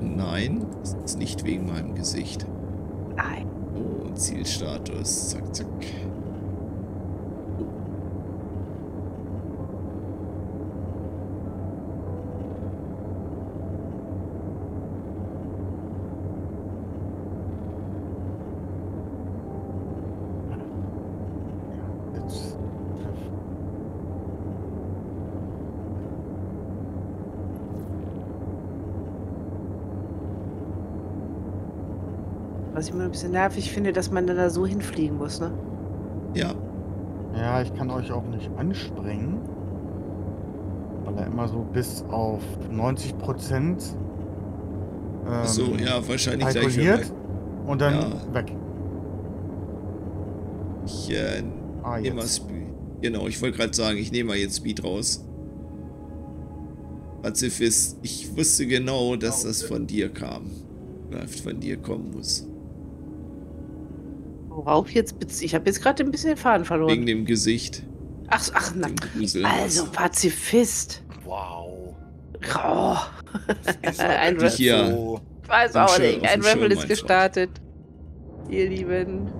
Nein, das ist nicht wegen meinem Gesicht. Nein. Oh, Zielstatus. Zack, zack. Jetzt. Was ich immer ein bisschen nervig finde, dass man dann da so hinfliegen muss, ne? Ja, Ja, ich kann euch auch nicht anspringen, weil er immer so bis auf 90 Prozent ähm, so, ja, wahrscheinlich kalkuliert und dann Ja. weg. Ich äh, Ah, nehme mal. Speed. Genau, ich wollte gerade sagen, ich nehme mal jetzt Speed raus. Pazifist, ich wusste genau, dass das von dir kam. Oder von dir kommen muss. Worauf jetzt? Ich habe jetzt gerade ein bisschen den Faden Wegen verloren. dem Gesicht. Ach, ach, na. Also, Pazifist. Wow. Oh. Ein Rap- hier. so. Weiß auch nicht. Ein Raffle ist gestartet. Ihr Lieben.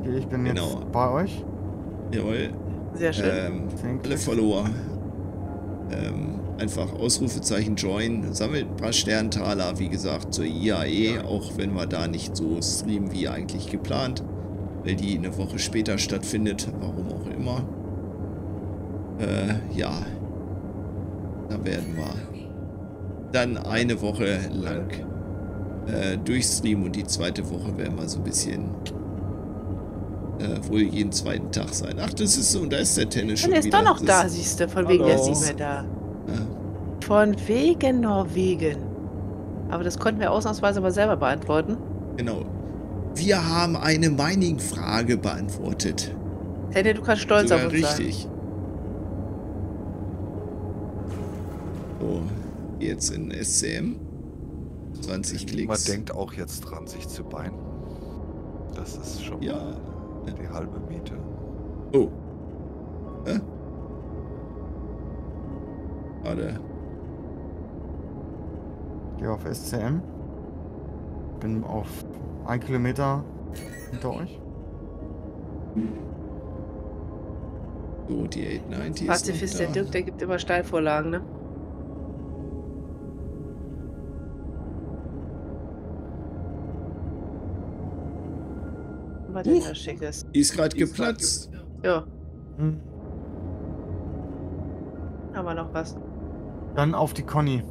Okay, ich bin Genau. jetzt bei euch. Jawohl. Sehr schön. Ähm, alle. Follower. Ähm, einfach Ausrufezeichen join, sammelt ein paar Sterntaler, wie gesagt, zur IAE, auch wenn wir da nicht so streamen wie eigentlich geplant, weil die eine Woche später stattfindet, warum auch immer. Äh, ja. Da werden wir dann eine Woche lang äh, durchstreamen und die zweite Woche werden wir so ein bisschen äh, wohl jeden zweiten Tag sein. Ach, das ist so, und da ist der Tennis schon Und er ist wieder. doch noch Das- da, siehst du. Von wegen, der ist Hallo. nicht mehr da. Von wegen Norwegen. Aber das konnten wir ausnahmsweise mal selber beantworten. Genau. Wir haben eine Mining-Frage beantwortet. Teddy, du kannst stolz Sogar auf uns sein. richtig. So, jetzt in SCM. 20 Man Klicks. denkt auch jetzt dran, sich zu beinen. Das ist schon Ja. mal die halbe Miete. Oh. Hä? Warte. Gehe auf SCM. Bin auf ein Kilometer hinter euch. So, die 890 ist Pazifist, noch der. Dirk, der gibt immer Steilvorlagen, ne? Was denn da Schickes? Die ist gerade geplatzt. Ja, Hm. haben wir noch was. Dann auf die Conny.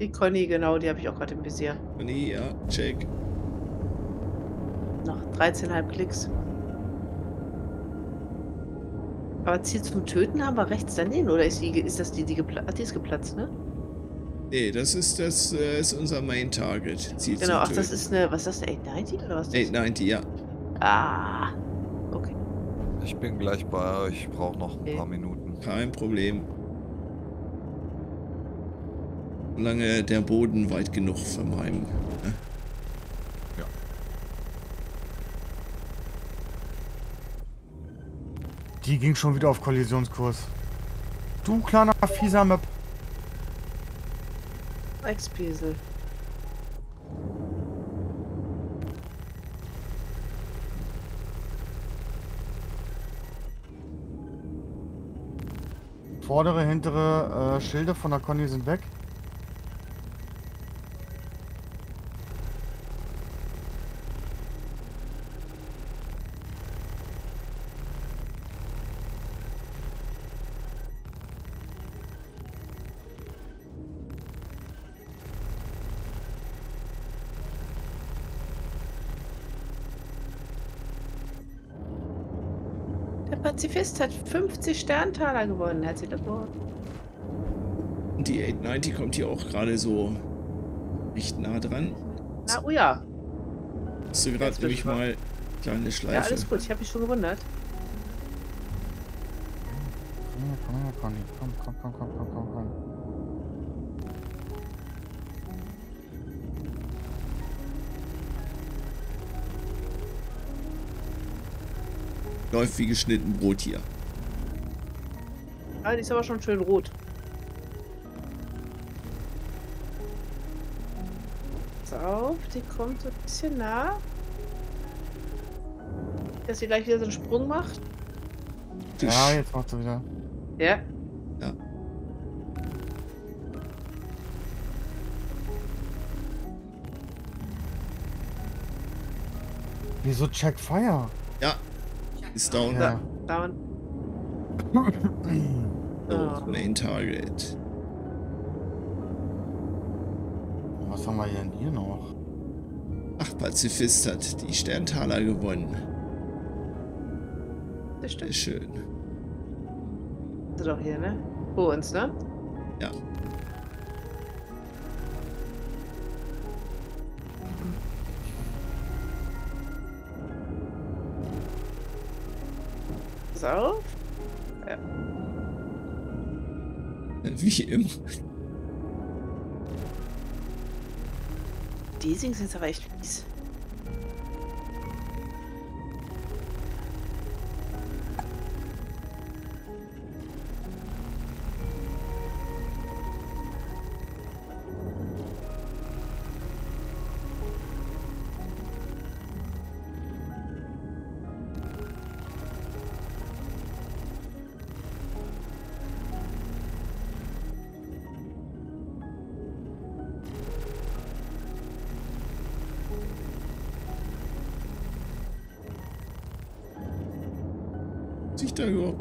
Die Conny, genau, die habe ich auch gerade im Visier. Nee, ja, check. Noch 13,5 Klicks. Aber Ziel zum Töten haben wir rechts daneben, oder ist, die, ist das die, die geplatzt? Die ist geplatzt, ne? Nee, das ist das äh, ist unser Main Target. Ziel Genau, zum ach, das Töten. ist eine, was ist das, eine 890 oder was? ist das? 890, ja. Ah, okay. Ich bin gleich bei euch, ich brauche noch ein Okay. paar Minuten. Kein Problem. Solange der Boden weit genug von meinem. Ne? Die ging schon wieder auf Kollisionskurs. Du kleiner fieser Map. Ex-Piesel. Vordere, hintere äh, Schilde von der Conny sind weg. Der Pazifist hat 50 Sterntaler gewonnen. Herzlichen Glückwunsch. Und die 890 kommt hier auch gerade so recht nah dran. Na, oh ja. Hast du gerade nämlich ich mal. kleine Ja, Schleife. alles gut. Ich habe mich schon gewundert. Komm her, komm her, Conny. Komm, komm, komm, komm, komm, komm, komm. Läuft wie geschnitten Brot hier. Ah, die ist aber schon schön rot. Pass auf, die kommt so ein bisschen nah. Dass sie gleich wieder so einen Sprung macht. Ja, jetzt macht sie wieder. Ja. Ja. Wieso check fire? Ja. Ist down. Ja. Down. So, Ah. Main Target. Was haben wir denn hier noch? Ach, Pazifist hat die Sterntaler gewonnen. Das Sehr stimmt. schön. Das ist doch hier, ne? Vor uns, ne? Ja. Auf. Wie immer. Die Sings sind aber echt fies.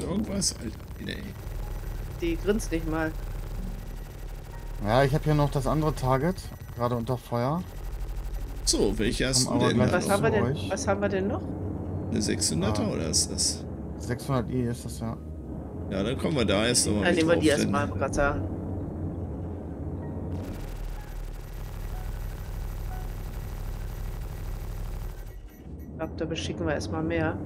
Irgendwas? Alter, nee. Die grinst nicht mal. Ja, ich habe hier noch das andere Target, gerade unter Feuer. So, welche hast Komm du aber denn? Was haben wir denn? euch. Was haben wir denn noch? Eine 600er Ah. oder ist das? 600i ist das ja. Ja, dann kommen wir da erst nochmal Dann nehmen wir die erstmal, gerade sagen. Ich glaube, da beschicken wir erstmal mehr.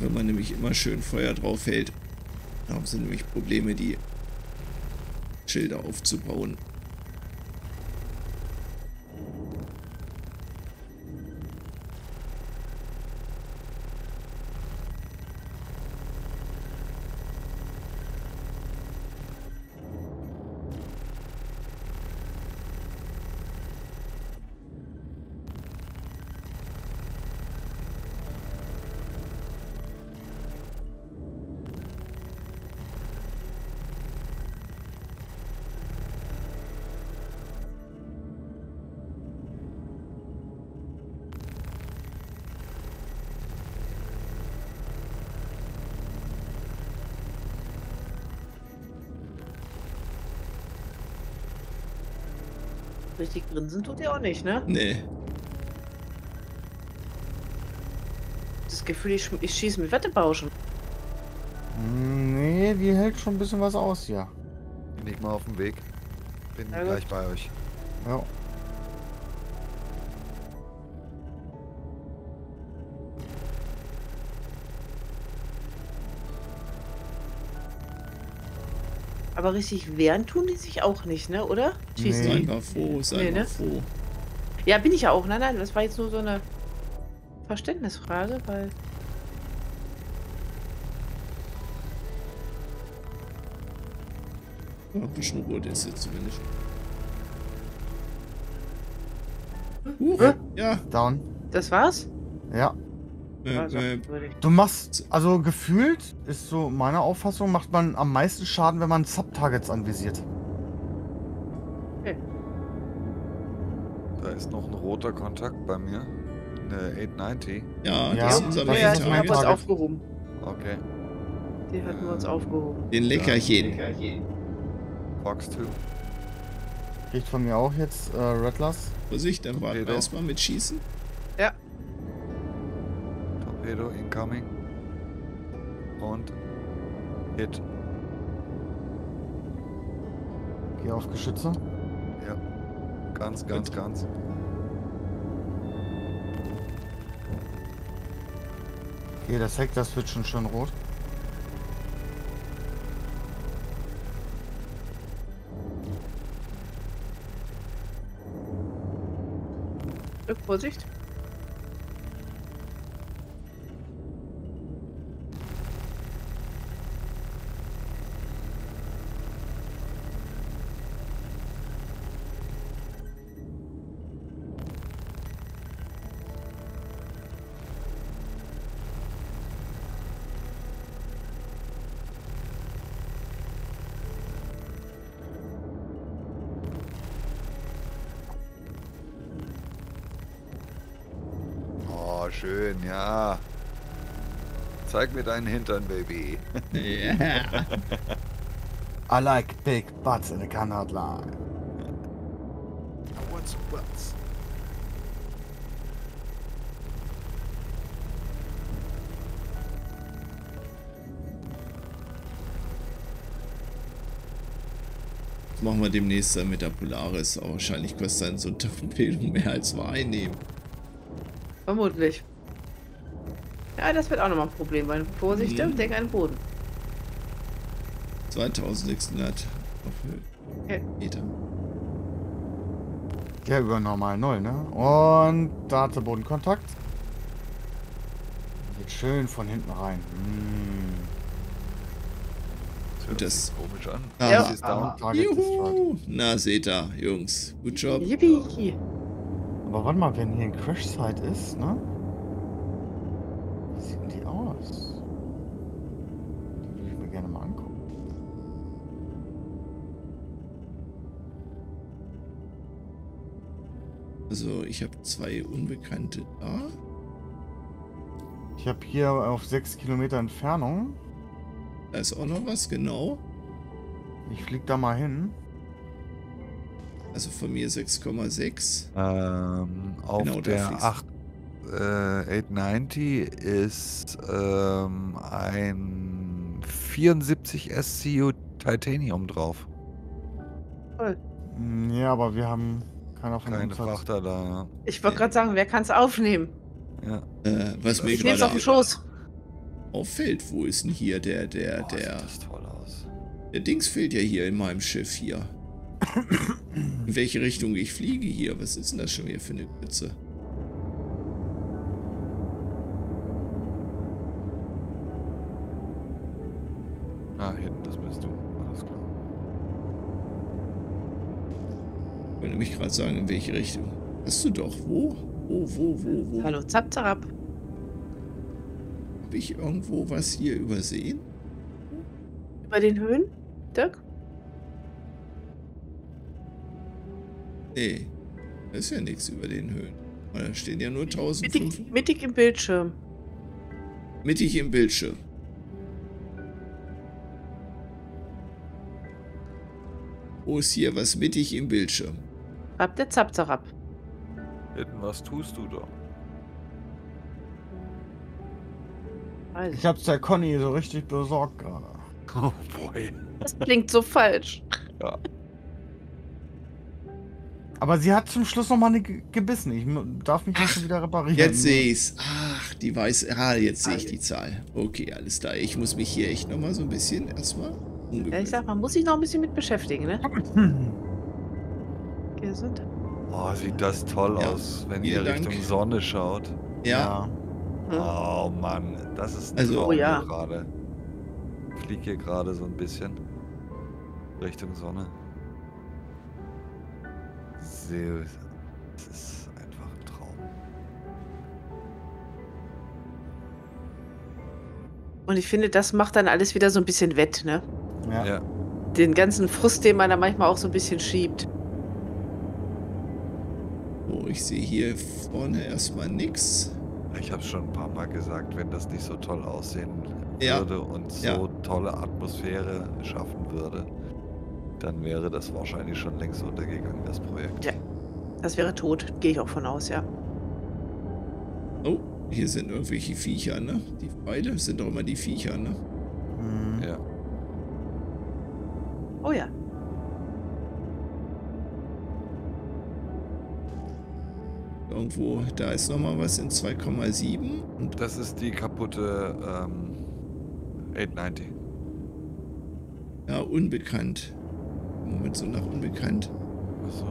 Wenn man nämlich immer schön Feuer drauf hält, haben sie nämlich Probleme, die Schilder aufzubauen. Richtig grinsen tut ihr auch nicht, ne? Nee. Das Gefühl, ich, ich schieße mit Wettebauschen. Hm, Nee, die hält schon ein bisschen was aus hier. Bin ich mal auf dem Weg. Bin gut. gleich bei euch. Ja. Aber richtig wehren tun die sich auch nicht, ne? Oder? Schießen Nee. Sei mal froh, sei Nee, mal ne? froh. Ja, bin ich ja auch. Nein, nein, das war jetzt nur so eine Verständnisfrage, weil. Ja, ein bisschen rot ist jetzt zumindest. Huch, Hä? ja. Down. Das war's? Ja. Äh, Also, äh. Du machst, also gefühlt ist so meine Auffassung, macht man am meisten Schaden, wenn man Sub-Targets anvisiert. Da ist noch ein roter Kontakt bei mir. Eine 890. ja, Ja, das ist unser das Ja, die mein haben wir uns aufgehoben. Okay. Die hatten wir uns aufgehoben. Den Leckerchen. Fox 2. Kriegt von mir auch jetzt äh, Redlers. Vorsicht, dann warten wir erstmal mit Schießen. Torpedo incoming. Und Hit. Geh auf Geschütze. Ja. Ganz, ganz, ganz. Okay, das Heck, das wird schon schön rot. Glück, Vorsicht. Zeig mir deinen Hintern, Baby. Ja. I like big butts and I cannot lie. What's, what's? Das machen wir demnächst dann mit der Polaris. Aber wahrscheinlich kostet dann so ein Torpedo mehr als wir einnehmen. Vermutlich. Ja, das wird auch nochmal ein Problem, weil Vorsicht, Mhm. denk an den Boden. 2600 auf Okay. Meter. Ja, über normal null, ne? Und da hat sie Bodenkontakt. Geht schön von hinten rein. Mm. hört das- komisch an. Ah, Ja. Sie ist destroyed. Juhu. Na, seht ihr, Jungs. Gut Job. Yippie. Aber warte mal, wenn hier ein Crash-Site ist, ne? Also, ich habe zwei Unbekannte da. Ich habe hier auf 6 Kilometer Entfernung. Da ist auch noch was, genau. Ich flieg da mal hin. Also von mir 6,6. Ähm, auf Genau, der fliegst 8, äh, 890 ist ähm, ein 74 SCU Titanium drauf. Ja, aber wir haben keiner von Keine Frachter da. Ich wollte gerade sagen, wer kann es aufnehmen? Ja. Äh, was mir Ich nehme es auf den Schoß. auffällt, wo ist denn hier der, der, Boah, der, sieht das toll aus. der Dings fehlt ja hier in meinem Schiff hier. In welche Richtung ich fliege hier? Was ist denn das schon wieder für eine Pütze? Wollte gerade sagen, in welche Richtung. Hast du doch. Wo? Wo, wo, wo, wo? Hallo, zap, zarab. Habe ich irgendwo was hier übersehen? Über den Höhen, Dirk? Nee. Da ist ja nichts über den Höhen. Da stehen ja nur 1500. Mittig, mittig im Bildschirm. Mittig im Bildschirm. Wo ist hier was mittig im Bildschirm? Ab der zap, zarab. Hinten, was tust du da? Ich hab's der Conny so richtig besorgt gerade. Oh boy. das klingt so falsch. Ja. Aber sie hat zum Schluss noch mal eine ge- gebissen. Ich darf mich jetzt schon wieder reparieren. Jetzt sehe ich's. Ach, die weiß. Ah, jetzt sehe ich die Zahl. Okay, alles klar. Ich muss mich hier echt nochmal so ein bisschen erstmal Ja, umgewöhnen. ich sag, man muss sich noch ein bisschen mit beschäftigen, ne? Hm. Gesund. Oh, sieht das toll Ja, aus, wenn vielen ihr Richtung Dank. Sonne schaut. Ja, Oh Mann, das ist ein Also- Traum Oh ja. hier gerade. Ich fliege hier gerade so ein bisschen Richtung Sonne. Sehr, es ist einfach ein Traum. Und ich finde, das macht dann alles wieder so ein bisschen wett, ne? Ja. Ja. Den ganzen Frust, den man da manchmal auch so ein bisschen schiebt. Oh, ich sehe hier vorne erstmal nix. Ich habe schon ein paar Mal gesagt, wenn das nicht so toll aussehen Ja. würde und so Ja. tolle Atmosphäre schaffen würde, dann wäre das wahrscheinlich schon längst untergegangen, das Projekt. Ja. Das wäre tot, gehe ich auch von aus, ja. Oh, hier sind irgendwelche Viecher, ne? Die Pfeile sind doch immer die Viecher, ne? Hm. Ja. Oh ja. Irgendwo, da ist nochmal was in 2,7. Und Das ist die kaputte ähm, 890. ja, unbekannt. Moment, so nach unbekannt. Achso.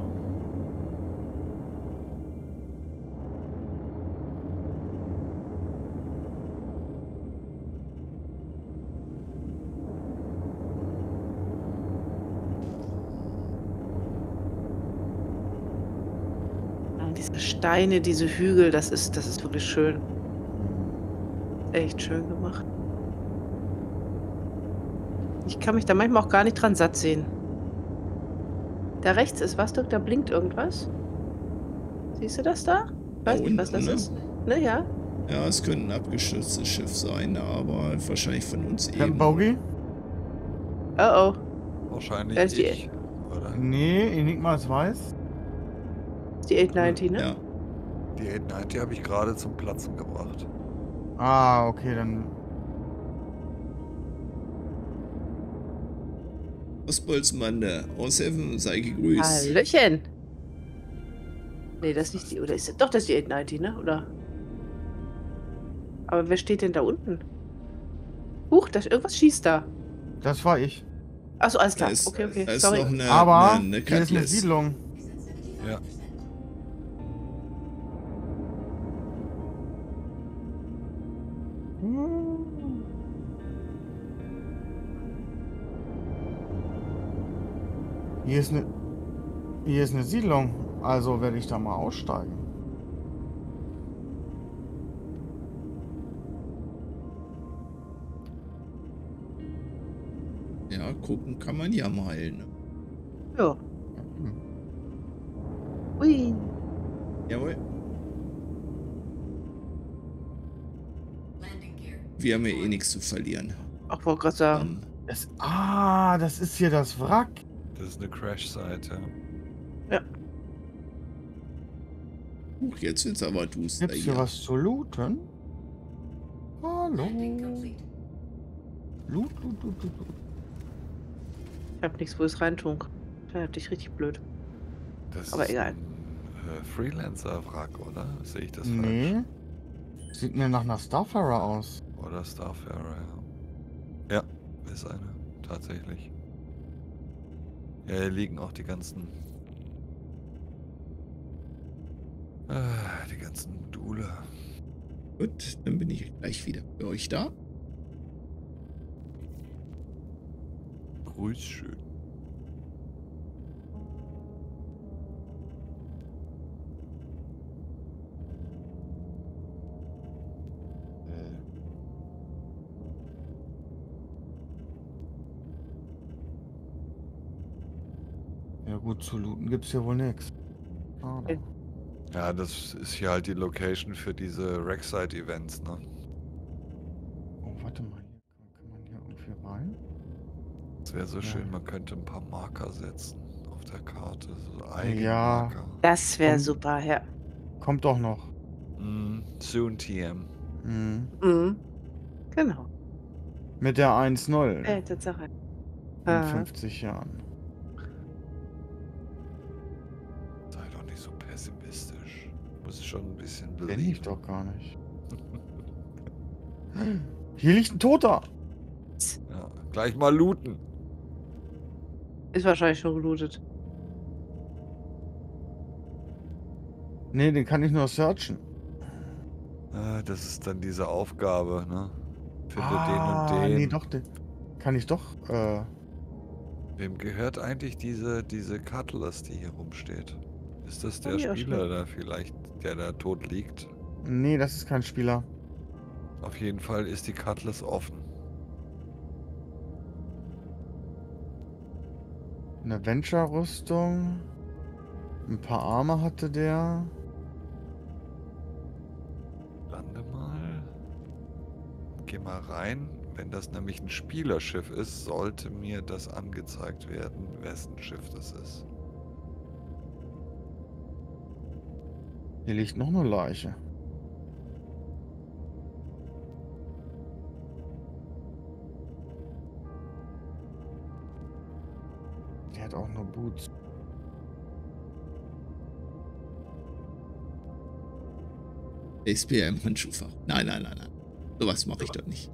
Ja, Diese Steine, diese Hügel, das ist, das ist wirklich schön. Echt schön gemacht. Ich kann mich da manchmal auch gar nicht dran satt sehen. Da rechts ist was, Dirk, da blinkt irgendwas. Siehst du das da? Weiß nicht, was das ne? ist. Ne, ja. Ja, es könnte ein abgestürztes Schiff sein, aber wahrscheinlich von uns eben. Bogey? Oh oh. Wahrscheinlich Da ich. Oder? Nee, Enigma ist weiß. Die 890, ne? Ja, Die 890 habe ich gerade zum Platzen gebracht. Ah, okay, dann. Ostbolzmande, Aushelfen, sei gegrüßt. Hallöchen. Nee, das ist nicht die. Oder ist das, doch, das ist die 890, ne? Oder? Aber wer steht denn da unten? Huch, da, irgendwas schießt da. Das war ich. Achso, alles klar. Ist, okay, okay. Sorry. noch eine, Aber eine, eine hier ist eine. Siedlung. Ja. Hier ist eine. Hier ist eine Siedlung. Also werde ich da mal aussteigen. Ja, gucken kann man ja mal. Ne? Ja. Hm. Ui. Jawohl. Wir haben ja eh nichts zu verlieren. Ach, wollte gerade sagen. Ähm, Das, ah, das ist hier das Wrack. Das ist eine Crash-Seite. huch, jetzt wird's aber duster Gibt's hier hier. was zu looten? Hallo. Loot, loot, loot, loot, loot. Ich hab nichts, wo ich es reintun kann. Wäre dich richtig blöd. Das Aber ist egal. ein äh, Freelancer-Wrack, oder? Sehe ich das Nee. Sieht mir nach einer Starfarer aus. falsch? Oder Starfarer, ja. Ja, ist eine, tatsächlich. Ja, hier liegen auch die ganzen... Ah, die ganzen Module. Gut, dann bin ich gleich wieder für euch da. Grüß schön. Gut, zu looten gibt's hier wohl nichts. Okay. Ja, das ist hier halt die Location für diese Rackside-Events, ne? Oh, warte mal. Hier kann, man hier irgendwie rein? Es wäre so Ja. schön, man könnte ein paar Marker setzen auf der Karte. So eigene Ja. Marker. Das wäre super, ja. Kommt doch noch. Mm, soon TM. Mhm. Mhm. Genau. Mit der 1-0 Äh, Tatsache. in Ah. 50 Jahren. Schon ein bisschen Kenn ich doch gar nicht. Hier liegt ein Toter. Ja, gleich mal looten. Ist wahrscheinlich schon gelootet. Nee, den kann ich nur searchen. Ah, das ist dann diese Aufgabe, ne? Finde ah, den und den. nee, doch, den kann ich doch. Äh, Wem gehört eigentlich diese, diese Cutlass, die hier rumsteht? Ist das der Spieler da vielleicht, der da tot liegt? nee, das ist kein Spieler. Auf jeden Fall ist die Cutlass offen. Eine Venture-Rüstung. Ein paar Arme hatte der. Lande mal. Geh mal rein. Wenn das nämlich ein Spielerschiff ist, sollte mir das angezeigt werden, wessen Schiff das ist. Hier liegt noch eine Leiche. Der hat auch nur Boots. SPM Handschuhfach. Nein, nein, nein, nein. Sowas mache ich doch nicht.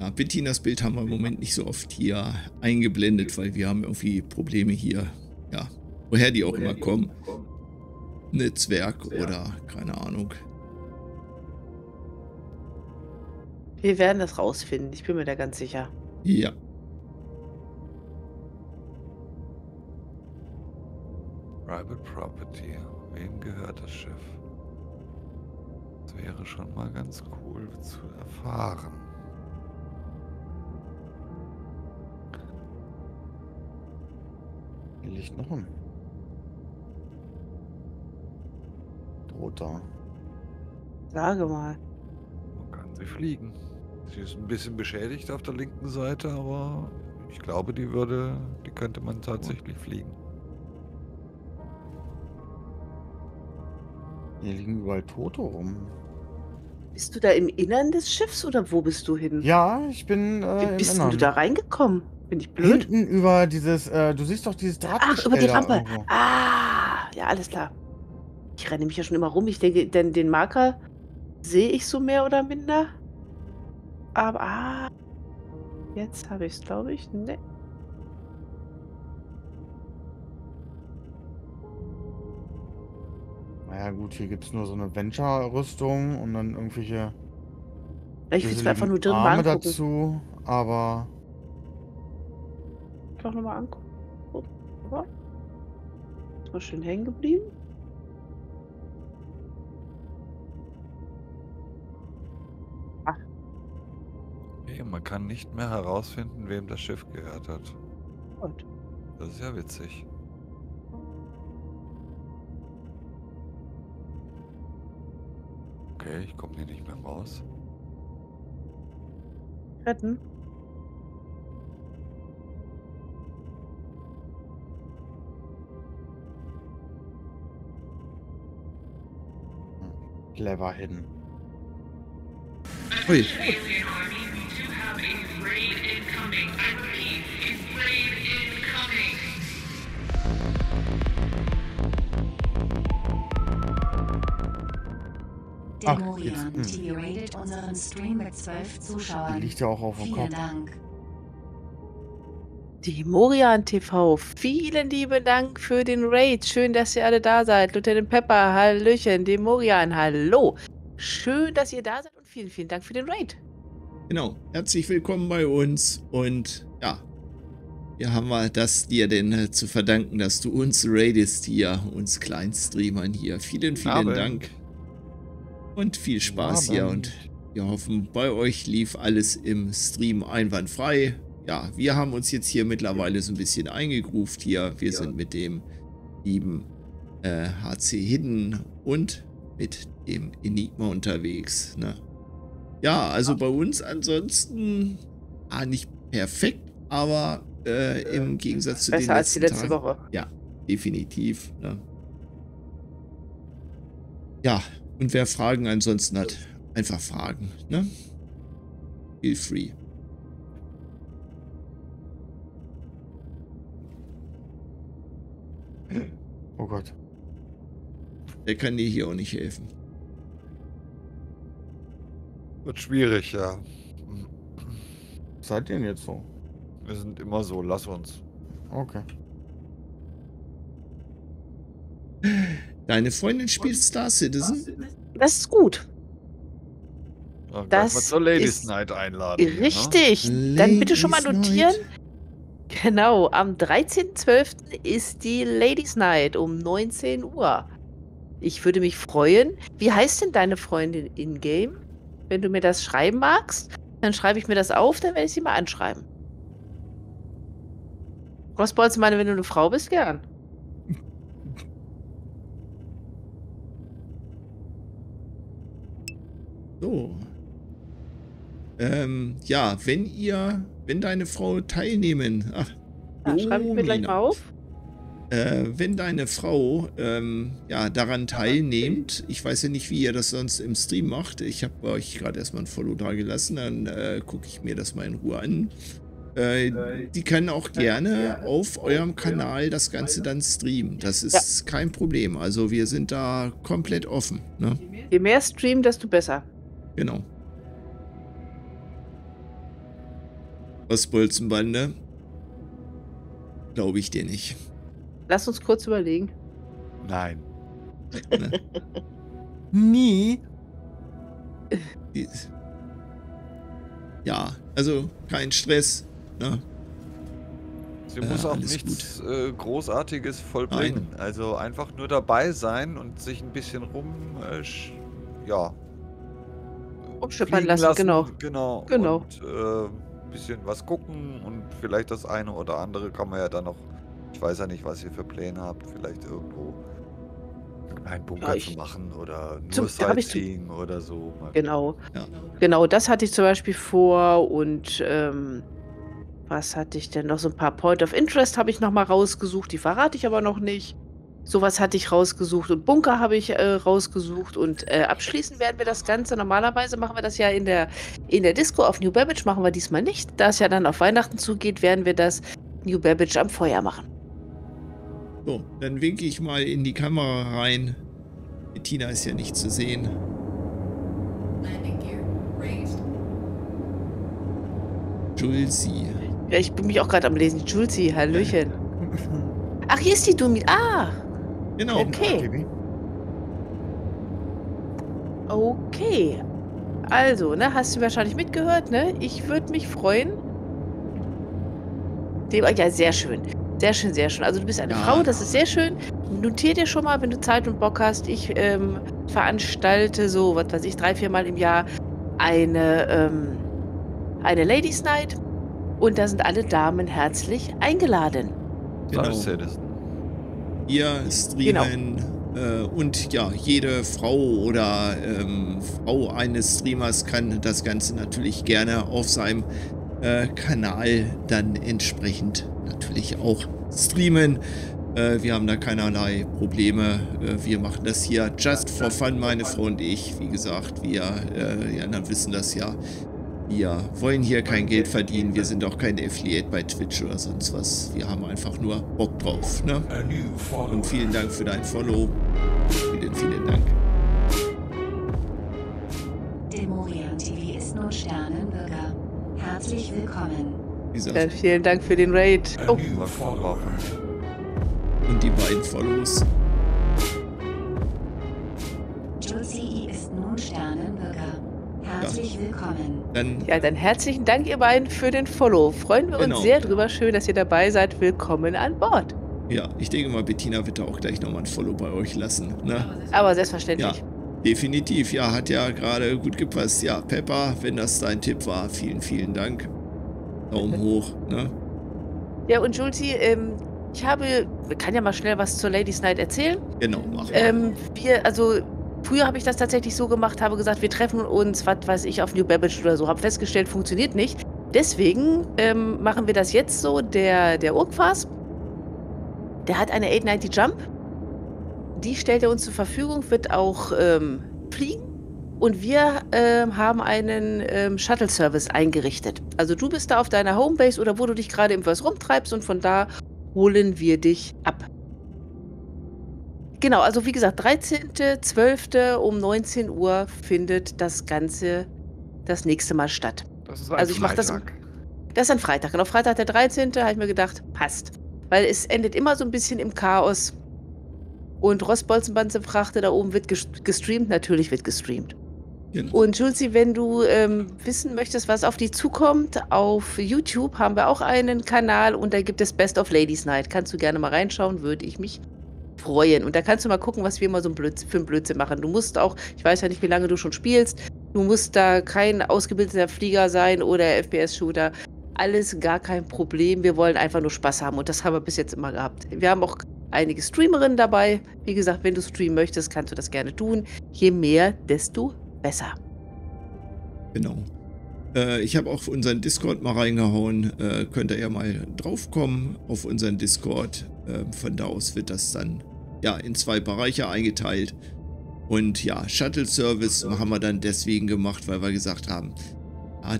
Ja, Bettinas Bild haben wir im Moment nicht so oft hier eingeblendet, weil wir haben irgendwie Probleme hier. Ja, woher die auch immer kommen. Netzwerk oder keine Ahnung. Wir werden das rausfinden. Ich bin mir da ganz sicher. Ja, Private Property. Wem gehört das Schiff? Das wäre schon mal ganz cool zu erfahren. Hier liegt noch ein. Toter. Sage mal. Man kann sie fliegen. Sie ist ein bisschen beschädigt auf der linken Seite, aber ich glaube, die würde, die könnte man tatsächlich fliegen. Hier liegen überall Tote rum. Bist du da im Innern des Schiffs oder wo bist du hin? Ja, ich bin äh, Wie im bist denn Innern. du da reingekommen? Bin ich blöd? Hinten über dieses, äh, du siehst doch dieses Ach, Drahtgestell über die Rampe. irgendwo. Ah, ja, alles klar. Ich renne mich ja schon immer rum. Ich denke, denn den Marker sehe ich so mehr oder minder. Aber ah, jetzt habe ich es, glaube ich. Ne. Naja, gut, hier gibt es nur so eine Venture-Rüstung und dann irgendwelche Ich will es einfach nur drin mal Arme angucken. dazu, aber Doch nochmal angucken. Ist mal schön hängen geblieben. Okay, man kann nicht mehr herausfinden, wem das Schiff gehört hat. Gut. Das ist ja witzig. Okay, ich komme hier nicht mehr raus. Retten. clever hidden. Ui. Demorian unseren Stream mit 12 Zuschauern. Die liegt ja auch auf dem Vielen Kopf. Dank. Die Morian TV, vielen lieben Dank für den Raid. Schön, dass ihr alle da seid. Lieutenant Pepper, Hallöchen. Die Morian, hallo. Schön, dass ihr da seid und vielen, vielen Dank für den Raid. Genau, herzlich willkommen bei uns und ja, hier haben wir das dir denn äh, zu verdanken, dass du uns raidest hier, uns Kleinstreamern hier. Vielen, vielen Abend. Dank und viel Spaß hier und wir hoffen, bei euch lief alles im Stream einwandfrei. Ja, wir haben uns jetzt hier mittlerweile so ein bisschen eingegruft hier. Wir sind mit dem lieben äh, HC Hidden und mit dem Enigma unterwegs. Ne? Ja, also bei uns ansonsten ah, nicht perfekt, aber äh, im Gegensatz zu den Besser als die letzte Tagen, Woche. Ja, definitiv. Ne? Ja, und wer Fragen ansonsten hat, einfach fragen. Ne? Feel free. Oh Gott. Der kann dir hier auch nicht helfen. Wird schwierig, ja. Was seid ihr denn jetzt so? Wir sind immer so, lass uns. Okay. Deine Freundin spielt Star Citizen? Das ist gut. Dann Das mal zur Ladies ist Night einladen. hier, ne? Richtig. Dann bitte schon mal notieren. Night. Genau, am 13.12. ist die Ladies Night um 19 Uhr. Ich würde mich freuen. Wie heißt denn deine Freundin in-game? Wenn du mir das schreiben magst, dann schreibe ich mir das auf, dann werde ich sie mal anschreiben. Crossballs meine, wenn du eine Frau bist, gern. So. Ähm, ja, wenn ihr, wenn deine Frau teilnehmen, ach, Ja, schreibe ich mir gleich mal auf. Äh, wenn deine Frau ähm, ja daran teilnehmt, ich weiß ja nicht, wie ihr das sonst im Stream macht. Ich habe euch gerade erstmal ein Follow da gelassen, dann äh, gucke ich mir das mal in Ruhe an. Äh, die können auch gerne auf eurem Kanal das Ganze dann streamen. Das ist kein Problem. Also wir sind da komplett offen. Ne? Je mehr Stream, desto besser. Genau. Was Bolzenbande? Glaube ich dir nicht. Lass uns kurz überlegen. Nein. Ne? Nie. Die- Ja, also kein Stress. Ne? Sie Äh, muss auch alles nichts äh, Großartiges vollbringen. Also einfach nur dabei sein und sich ein bisschen rum, äh, ja. Umschippern fliegen lassen, genau. Genau. Genau. Und äh, ein bisschen was gucken und vielleicht das eine oder andere kann man ja dann noch. Ich weiß ja nicht, was ihr für Pläne habt. Vielleicht irgendwo einen Bunker Ja, ich- zu machen oder nur Zum- ich zum- Sightseeing oder so. Genau. Ja. Genau, das hatte ich zum Beispiel vor und ähm, was hatte ich denn noch? So ein paar Point of Interest habe ich noch mal rausgesucht, die verrate ich aber noch nicht. Sowas hatte ich rausgesucht und Bunker habe ich äh, rausgesucht und äh, abschließend werden wir das Ganze. Normalerweise machen wir das ja in der, in der Disco auf New Babbage, machen wir diesmal nicht. Da es ja dann auf Weihnachten zugeht, werden wir das New Babbage am Feuer machen. So, dann winke ich mal in die Kamera rein. Bettina ist ja nicht zu sehen. Julesi. Ja, ich bin mich auch gerade am Lesen. Julzi, Hallöchen. Ach, hier ist die Dumi. Ah, Genau. Okay. okay. Also, ne, hast du wahrscheinlich mitgehört, ne? Ich würde mich freuen. Dem, ja, sehr schön. Sehr schön, sehr schön. Also du bist eine Ja. Frau, das ist sehr schön. Notier dir schon mal, wenn du Zeit und Bock hast. Ich ähm, veranstalte so, was weiß ich, drei, viermal im Jahr eine, ähm, eine Ladies Night. Und da sind alle Damen herzlich eingeladen. Genau. Wir streamen äh, und ja, jede Frau oder ähm, Frau eines Streamers kann das Ganze natürlich gerne auf seinem äh, Kanal dann entsprechend natürlich auch streamen. Äh, wir haben da keinerlei Probleme. Äh, wir machen das hier just for fun, meine Frau und ich. Wie gesagt, wir, die anderen wissen das ja. Wir wollen hier kein Geld verdienen. Wir sind auch kein Affiliate bei Twitch oder sonst was. Wir haben einfach nur Bock drauf. Ne? Und vielen Dank für dein Follow. Vielen, vielen Dank. Demorian TV ist nun Sternenbürger. Herzlich willkommen. Ja, vielen Dank für den Raid. Oh, und die beiden Follows. Julzi ist nun Sternenbürger. Herzlich willkommen. Dann ja, dann herzlichen Dank, ihr beiden, für den Follow. Freuen wir uns Genau. sehr drüber. Schön, dass ihr dabei seid. Willkommen an Bord. Ja, ich denke mal, Bettina wird da auch gleich nochmal ein Follow bei euch lassen. Ne? Aber Ja, selbstverständlich. Definitiv. Ja, hat ja gerade gut gepasst. Ja, Pepper, wenn das dein Tipp war, vielen, vielen Dank. Daumen hoch. Ne? Ja, und Julti, ähm, ich habe, kann ja mal schnell was zur Ladies Night erzählen. Genau, machen. Ähm, wir, also früher habe ich das tatsächlich so gemacht, habe gesagt, wir treffen uns, was weiß ich, auf New Babbage oder so. Habe festgestellt, funktioniert nicht. Deswegen ähm, machen wir das jetzt so. Der, der Urquas, der hat eine 890 Jump. Die stellt er uns zur Verfügung, wird auch ähm, fliegen. Und wir ähm, haben einen ähm, Shuttle-Service eingerichtet. Also du bist da auf deiner Homebase oder wo du dich gerade im was rumtreibst und von da holen wir dich ab. Genau, also wie gesagt, 13.12. um 19 Uhr findet das Ganze das nächste Mal statt. Das ist ein Also ich mach das- Freitag. Das ist ein Freitag. Genau, Freitag der 13. habe ich mir gedacht, passt. Weil es endet immer so ein bisschen im Chaos. Und Rostbolzenbanzenfrachte da oben wird ges- gestreamt. Natürlich wird gestreamt. Genau. Und Julzi, wenn du ähm, wissen möchtest, was auf dich zukommt, auf YouTube haben wir auch einen Kanal und da gibt es Best of Ladies Night. Kannst du gerne mal reinschauen, würde ich mich freuen. Und da kannst du mal gucken, was wir immer so ein Blöds für einen Blödsinn machen. Du musst auch, ich weiß ja nicht, wie lange du schon spielst, du musst da kein ausgebildeter Flieger sein oder FPS-Shooter. Alles gar kein Problem. Wir wollen einfach nur Spaß haben und das haben wir bis jetzt immer gehabt. Wir haben auch einige Streamerinnen dabei. Wie gesagt, wenn du streamen möchtest, kannst du das gerne tun. Je mehr, desto besser. Genau. Äh, ich habe auch unseren Discord mal reingehauen. Äh, könnt ihr ja mal draufkommen auf unseren Discord. Äh, von da aus wird das dann ja in zwei Bereiche eingeteilt. Und ja, Shuttle Service haben wir dann deswegen gemacht, weil wir gesagt haben,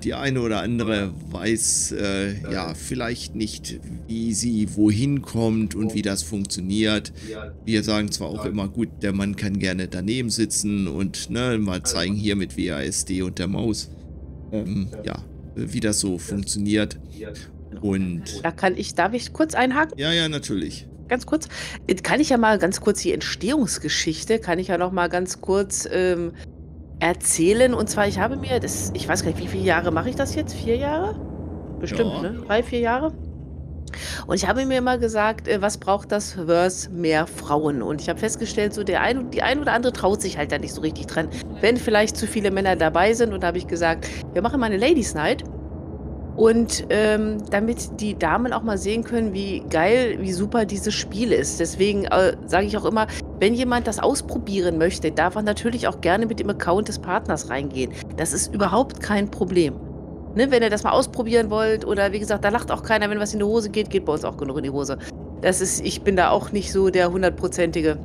die eine oder andere weiß äh, ja vielleicht nicht, wie sie wohin kommt und wie das funktioniert. Wir sagen zwar auch immer, gut, der Mann kann gerne daneben sitzen und ne, mal zeigen hier mit WASD und der Maus, ähm, ja, wie das so funktioniert. Und Da kann ich, darf ich kurz einhaken? ja, ja, natürlich. Ganz kurz. Jetzt Kann ich ja mal ganz kurz die Entstehungsgeschichte, kann ich ja noch mal ganz kurz ähm, erzählen. Und zwar, ich habe mir, das, ich weiß gar nicht, wie viele Jahre mache ich das jetzt? Vier Jahre? Bestimmt, Ja. ne? Drei, vier Jahre? Und ich habe mir immer gesagt, äh, was braucht das Verse mehr Frauen? Und ich habe festgestellt, so der ein, die ein oder andere traut sich halt da nicht so richtig dran, wenn vielleicht zu viele Männer dabei sind. Und da habe ich gesagt, wir machen mal eine Ladies Night. Und ähm, damit die Damen auch mal sehen können, wie geil, wie super dieses Spiel ist. Deswegen äh, sage ich auch immer, wenn jemand das ausprobieren möchte, darf er natürlich auch gerne mit dem Account des Partners reingehen. Das ist überhaupt kein Problem. Ne, wenn ihr das mal ausprobieren wollt oder wie gesagt, da lacht auch keiner, wenn was in die Hose geht, geht bei uns auch genug in die Hose. Das ist, ich bin da auch nicht so der hundertprozentige,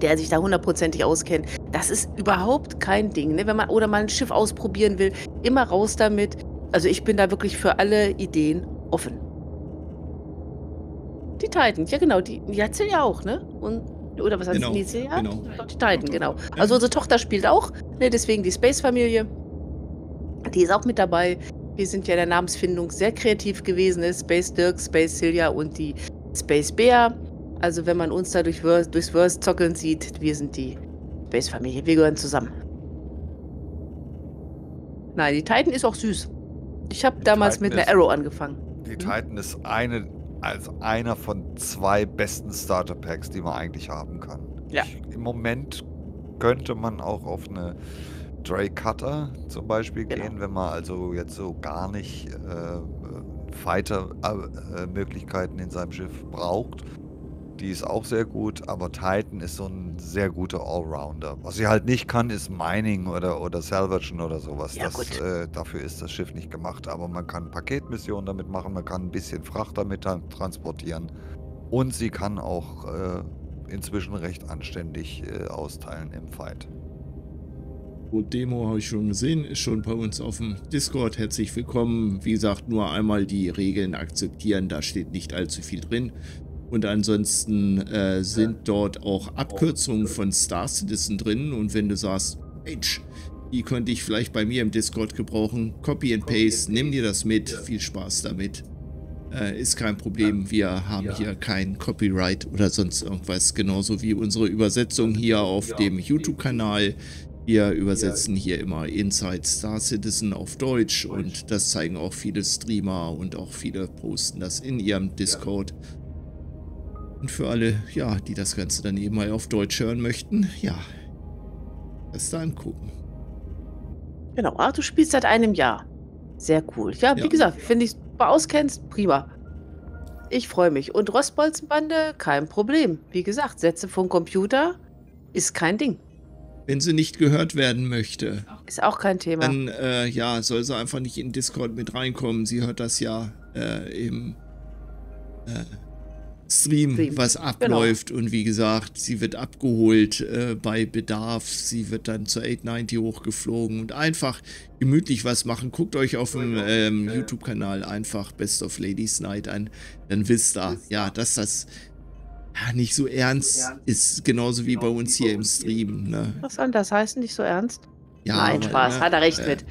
der sich da hundertprozentig auskennt. Das ist überhaupt kein Ding. Ne? Wenn man oder mal ein Schiff ausprobieren will, immer raus damit. Also ich bin da wirklich für alle Ideen offen. Die Titans, ja genau, die, die erzählen ja auch, ne? Und Oder was heißt Genau, Initiat? genau. Die Titan, genau. Also unsere Tochter spielt auch, ne, deswegen die Space-Familie. Die ist auch mit dabei. Wir sind ja in der Namensfindung sehr kreativ gewesen. Ne? Space Dirk, Space Silja und die Space Bea. Also wenn man uns da durch Verse, durchs Verse zockeln sieht, wir sind die Space-Familie. Wir gehören zusammen. Nein, die Titan ist auch süß. Ich habe damals Titan mit einer Arrow angefangen. Die Titan ist eine, also einer von zwei besten Starter Packs, die man eigentlich haben kann. Ja. Ich, Im Moment könnte man auch auf eine Dre Cutter zum Beispiel Genau. gehen, wenn man also jetzt so gar nicht äh, Fighter-Möglichkeiten in seinem Schiff braucht. Die ist auch sehr gut, aber Titan ist so ein sehr guter Allrounder. Was sie halt nicht kann, ist Mining oder, oder Salvagen oder sowas. Ja, das, gut. äh, dafür ist das Schiff nicht gemacht. Aber man kann Paketmissionen damit machen, man kann ein bisschen Fracht damit tra- transportieren. Und sie kann auch äh, inzwischen recht anständig äh, austeilen im Fight. Gut, Demo habe ich schon gesehen, ist schon bei uns auf dem Discord. Herzlich willkommen. Wie gesagt, nur einmal die Regeln akzeptieren, da steht nicht allzu viel drin. Und ansonsten äh, sind dort auch Abkürzungen von Star Citizen drin. Und wenn du sagst, Mensch, die könnte ich vielleicht bei mir im Discord gebrauchen, Copy and Paste, nimm dir das mit, viel Spaß damit. Äh, ist kein Problem, wir haben hier kein Copyright oder sonst irgendwas, genauso wie unsere Übersetzung hier auf dem YouTube-Kanal. Wir übersetzen hier immer Inside Star Citizen auf Deutsch. Und das zeigen auch viele Streamer und auch viele posten das in ihrem Discord. Und für alle, ja, die das Ganze dann eben mal auf Deutsch hören möchten, ja, das da angucken. Genau. Ah, du spielst seit einem Jahr. Sehr cool. Ja, wie Ja. gesagt, wenn du dich auskennst, prima. Ich freue mich. Und Rostbolzenbande, kein Problem. Wie gesagt, Sätze vom Computer ist kein Ding. Wenn sie nicht gehört werden möchte, Ist auch kein Thema. dann äh, ja, soll sie einfach nicht in Discord mit reinkommen. Sie hört das ja äh, im äh, Stream, Stream, was abläuft. Und wie gesagt, sie wird abgeholt äh, bei Bedarf. Sie wird dann zur 890 hochgeflogen und einfach gemütlich was machen. Guckt euch auf dem ähm, YouTube-Kanal einfach Best of Ladies Night an. Dann wisst ihr, ja, dass das ja, nicht so ernst ist. Genauso wie bei uns hier im Stream. Ne? Was soll das heißen? Nicht so ernst? Ja, Nein, aber, Spaß. ne, Hat er recht äh, mit.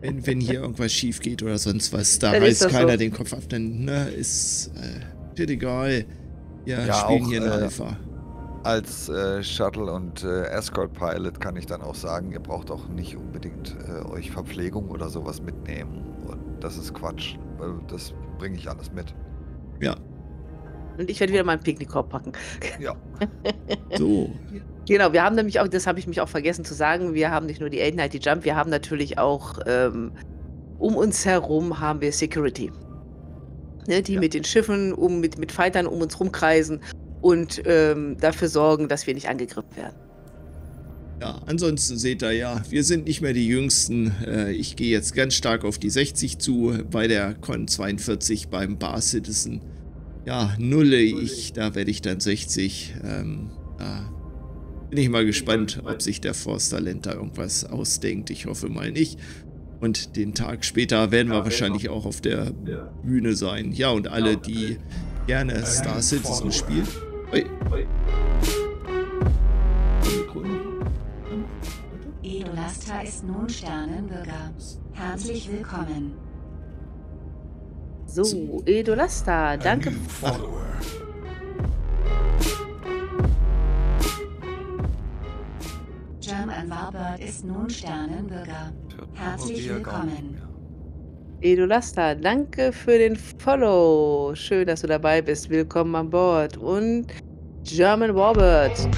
wenn, wenn hier irgendwas schief geht oder sonst was, da Dann reißt keiner so. den Kopf ab, dann ne, ist äh, shit egal. Wir Ja, spielen auch, hier in äh, Alpha. Als äh, Shuttle und äh, Escort Pilot kann ich dann auch sagen, ihr braucht auch nicht unbedingt äh, euch Verpflegung oder sowas mitnehmen. Und das ist Quatsch. weil Das bringe ich alles mit. Ja, Und ich werde wieder meinen Picknickkorb packen. Ja. so. Genau, wir haben nämlich auch, das habe ich mich auch vergessen zu sagen, wir haben nicht nur die 890 Jump, wir haben natürlich auch ähm, um uns herum haben wir Security. Ne, die Ja. mit den Schiffen, um, mit, mit Fightern um uns rumkreisen und ähm, dafür sorgen, dass wir nicht angegriffen werden. Ja, ansonsten seht ihr ja, wir sind nicht mehr die Jüngsten. Äh, ich gehe jetzt ganz stark auf die 60 zu bei der Con 42 beim Bar Citizen. Ja, nulle ich, da werde ich dann 60. Ähm, da bin ich mal gespannt, ob sich der Forsttalent da irgendwas ausdenkt. Ich hoffe mal nicht. Und den Tag später werden wir wahrscheinlich auch auf der Bühne sein. Ja, und alle, die gerne Star Citizen spielen. Ui. Edolasta ist nun Sternenbürger. Herzlich willkommen. So, Edolasta, danke. German Warbird ist nun Sternenbürger. Herzlich willkommen. Edolasta, danke für den Follow. Schön, dass du dabei bist. Willkommen an Bord. Und German Warbird.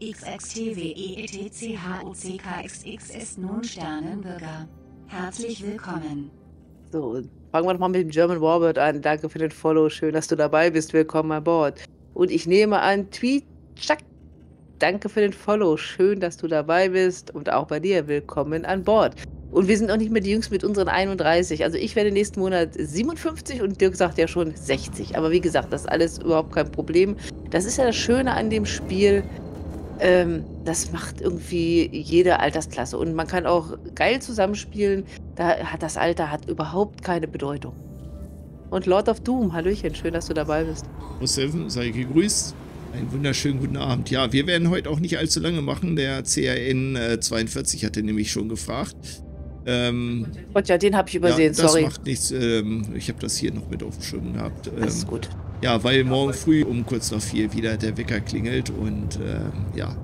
XXTWEETCHOCKXX ist nun Sternenbürger. Herzlich willkommen. So, fangen wir doch mal mit dem German Warbird an. Danke für den Follow. Schön, dass du dabei bist. Willkommen an Bord. Und ich nehme an, Tweet, Chuck. Danke für den Follow. Schön, dass du dabei bist. Und auch bei dir. Willkommen an Bord. Und wir sind auch nicht mehr die Jüngsten mit unseren 31. Also ich werde nächsten Monat 57 und Dirk sagt ja schon 60. Aber wie gesagt, das ist alles überhaupt kein Problem. Das ist ja das Schöne an dem Spiel. ähm, das macht irgendwie jede Altersklasse. Und man kann auch geil zusammenspielen. Da hat das Alter hat überhaupt keine Bedeutung. Und Lord of Doom, Hallöchen, schön, dass du dabei bist. Seven, sei gegrüßt. Einen wunderschönen guten Abend. Ja, wir werden heute auch nicht allzu lange machen. Der CRN äh, 42 hatte nämlich schon gefragt. Ähm, Gott, ja, den habe ich übersehen, ja, das sorry. macht nichts. Ähm, ich habe das hier noch mit auf dem Schirm gehabt. Das ist Ähm, gut. ja, weil morgen früh um kurz nach vier wieder der Wecker klingelt und ähm, ja,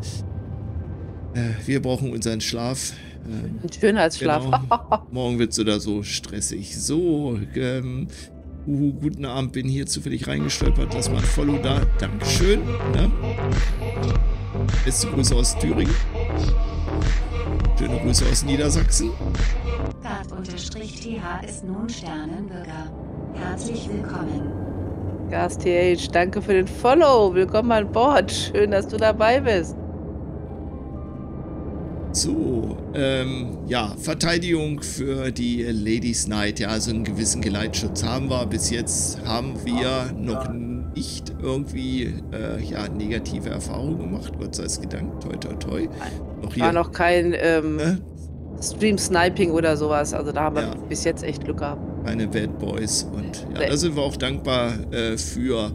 äh, wir brauchen unseren Schlaf. Ähm, Ein Schönheitsschlaf. Genau. Morgen wird es oder so stressig. So, ähm, uhu, guten Abend, bin hier zufällig reingestolpert. Lass mal ein Follow da. Dankeschön. Ne? Beste Grüße aus Thüringen. Schöne Grüße aus Niedersachsen. Gast-TH ist nun Sternenbürger. Herzlich willkommen. Gas TH, danke für den Follow. Willkommen an Bord. Schön, dass du dabei bist. So, ähm, ja, Verteidigung für die Ladies Night. Ja, also einen gewissen Geleitschutz haben wir. Bis jetzt haben wir noch nicht irgendwie äh, ja, negative Erfahrungen gemacht. Gott sei es Dank. Toi, toi, toi. Noch War noch kein ähm, Äh? Stream-Sniping oder sowas. Also da haben wir Ja. bis jetzt echt Glück gehabt. keine Bad Boys. Und ja, da sind wir auch dankbar äh, für.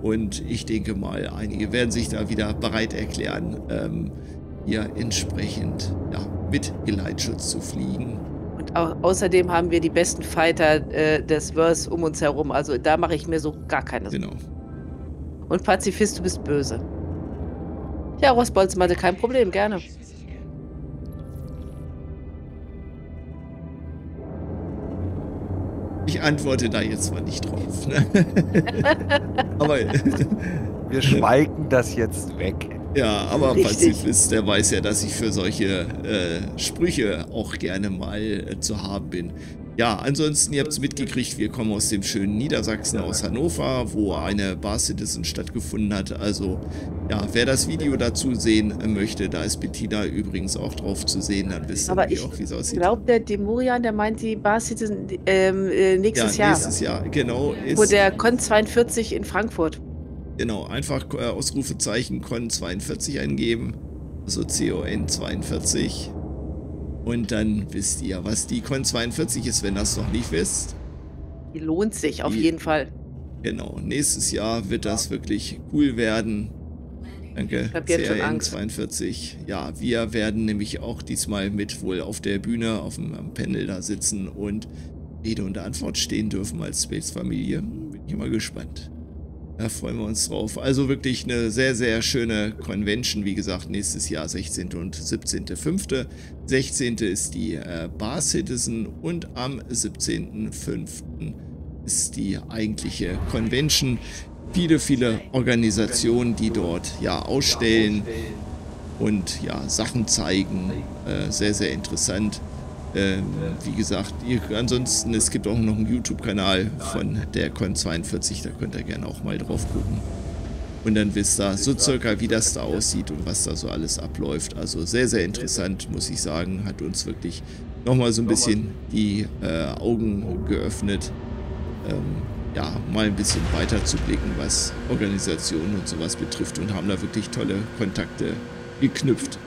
Und ich denke mal, einige werden sich da wieder bereit erklären, ähm, hier entsprechend ja, mit Geleitschutz zu fliegen. Und au außerdem haben wir die besten Fighter äh, des Verse um uns herum. Also da mache ich mir so gar keine Sorgen. Genau. Und Pazifist, du bist böse. Ja, Rostbolzenmatte, kein Problem, gerne. Ich antworte da jetzt zwar nicht drauf. Ne? aber Wir schweigen das jetzt weg. Ja, aber. Pazifist, der weiß ja, dass ich für solche äh, Sprüche auch gerne mal äh, zu haben bin. Ja, ansonsten, ihr habt es mitgekriegt, wir kommen aus dem schönen Niedersachsen, aus Hannover, wo eine Bar Citizen stattgefunden hat. Also, ja, wer das Video dazu sehen äh, möchte, da ist Bettina übrigens auch drauf zu sehen, dann wisst ihr ich auch, wie es Ich aussieht. glaube, der Demurian, der meint die Bar Citizen ähm, äh, nächstes ja, Jahr. nächstes Jahr, genau. Wo Ist, der Con 42 in Frankfurt. Genau, einfach äh, Ausrufezeichen Con 42 eingeben. Also CON 42. Und dann wisst ihr, was die Con 42 ist, wenn ihr das noch nicht wisst. Die lohnt sich auf Die- jeden Fall. Genau, nächstes Jahr wird das wirklich cool werden. Danke, Ich hab jetzt schon CRN Angst. 42. Ja, wir werden nämlich auch diesmal mit wohl auf der Bühne, auf dem am Panel da sitzen und Rede und Antwort stehen dürfen als Space-Familie. Bin ich mal gespannt. Da freuen wir uns drauf. Also wirklich eine sehr, sehr schöne Convention. Wie gesagt, nächstes Jahr 16. und 17.05. 16. ist die äh, Bar Citizen und am 17.05. ist die eigentliche Convention. Viele, viele Organisationen, die dort ja ausstellen und ja Sachen zeigen. Äh, sehr, sehr interessant. Ähm, wie gesagt, ihr, ansonsten, es gibt auch noch einen YouTube-Kanal von der Con 42, da könnt ihr gerne auch mal drauf gucken. Und dann wisst ihr so circa, wie das da aussieht und was da so alles abläuft. Also sehr, sehr interessant, muss ich sagen. Hat uns wirklich nochmal so ein bisschen die äh, Augen geöffnet. Ähm, ja, mal ein bisschen weiter zu blicken, was Organisationen und sowas betrifft und haben da wirklich tolle Kontakte geknüpft.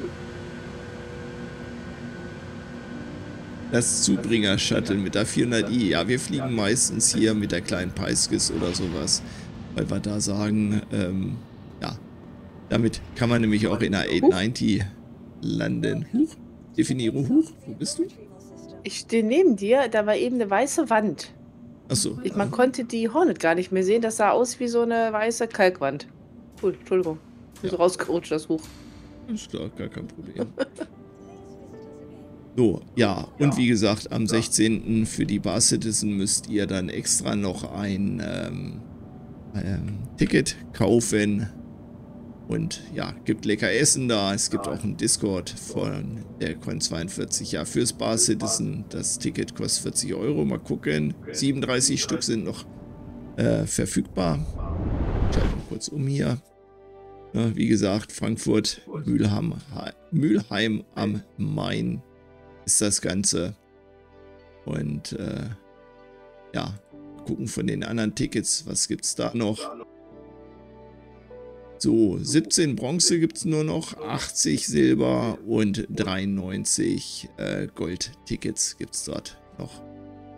Das Zubringer-Shuttle mit der 400i. Ja, wir fliegen meistens hier mit der kleinen Peiskis oder sowas, weil wir da sagen, ähm, ja, damit kann man nämlich auch in der 890 landen. Huch, definiere Huch, wo bist du? Ich stehe neben dir, da war eben eine weiße Wand. Achso, Ich, man konnte die Hornet gar nicht mehr sehen. Das sah aus wie so eine weiße Kalkwand. Cool, Entschuldigung. Ist Ja. rausgerutscht, das Hoch. ist klar, gar kein Problem. So, ja, und wie gesagt, am 16. für die Bar Citizen müsst ihr dann extra noch ein ähm, ähm, Ticket kaufen. Und ja, gibt lecker Essen da. Es gibt auch einen Discord von der Coin 42. Ja, fürs Bar Citizen. Das Ticket kostet 40 Euro. Mal gucken. 37 Stück sind noch äh, verfügbar. Ich schalte mal kurz um hier. Ja, wie gesagt, Frankfurt, Mülheim, Mülheim am Main ist das Ganze. Und äh, ja, gucken von den anderen Tickets, was gibt's da noch? So, 17 Bronze gibt es nur noch, 80 Silber und 93 äh, Goldtickets gibt es dort noch.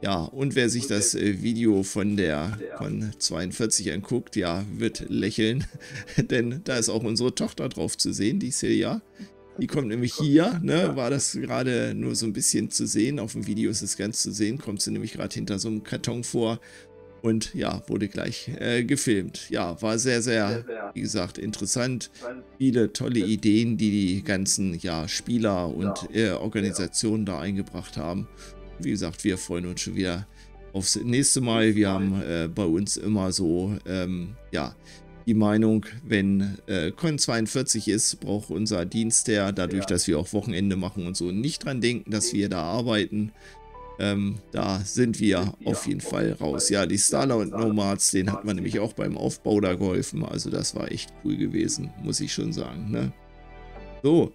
Ja, und wer sich das äh, Video von der Con 42 anguckt, ja, wird lächeln, denn da ist auch unsere Tochter drauf zu sehen, die Celia. Die kommt nämlich hier, ne, war das gerade nur so ein bisschen zu sehen. Auf dem Video ist es ganz zu sehen, kommt sie nämlich gerade hinter so einem Karton vor und ja, wurde gleich äh, gefilmt. Ja, war sehr, sehr, wie gesagt, interessant. Viele tolle Ideen, die die ganzen ja, Spieler und äh, Organisationen da eingebracht haben. Wie gesagt, wir freuen uns schon wieder aufs nächste Mal. Wir haben äh, bei uns immer so, ähm, ja, die Meinung, wenn äh, Con 42 ist, braucht unser Dienst der, dadurch, dass wir auch Wochenende machen und so, nicht dran denken, dass wir da arbeiten. Ähm, da sind wir auf jeden Fall raus. Ja, die Starler und Nomads, den hat man nämlich auch beim Aufbau da geholfen. Also das war echt cool gewesen, muss ich schon sagen. Ne? So,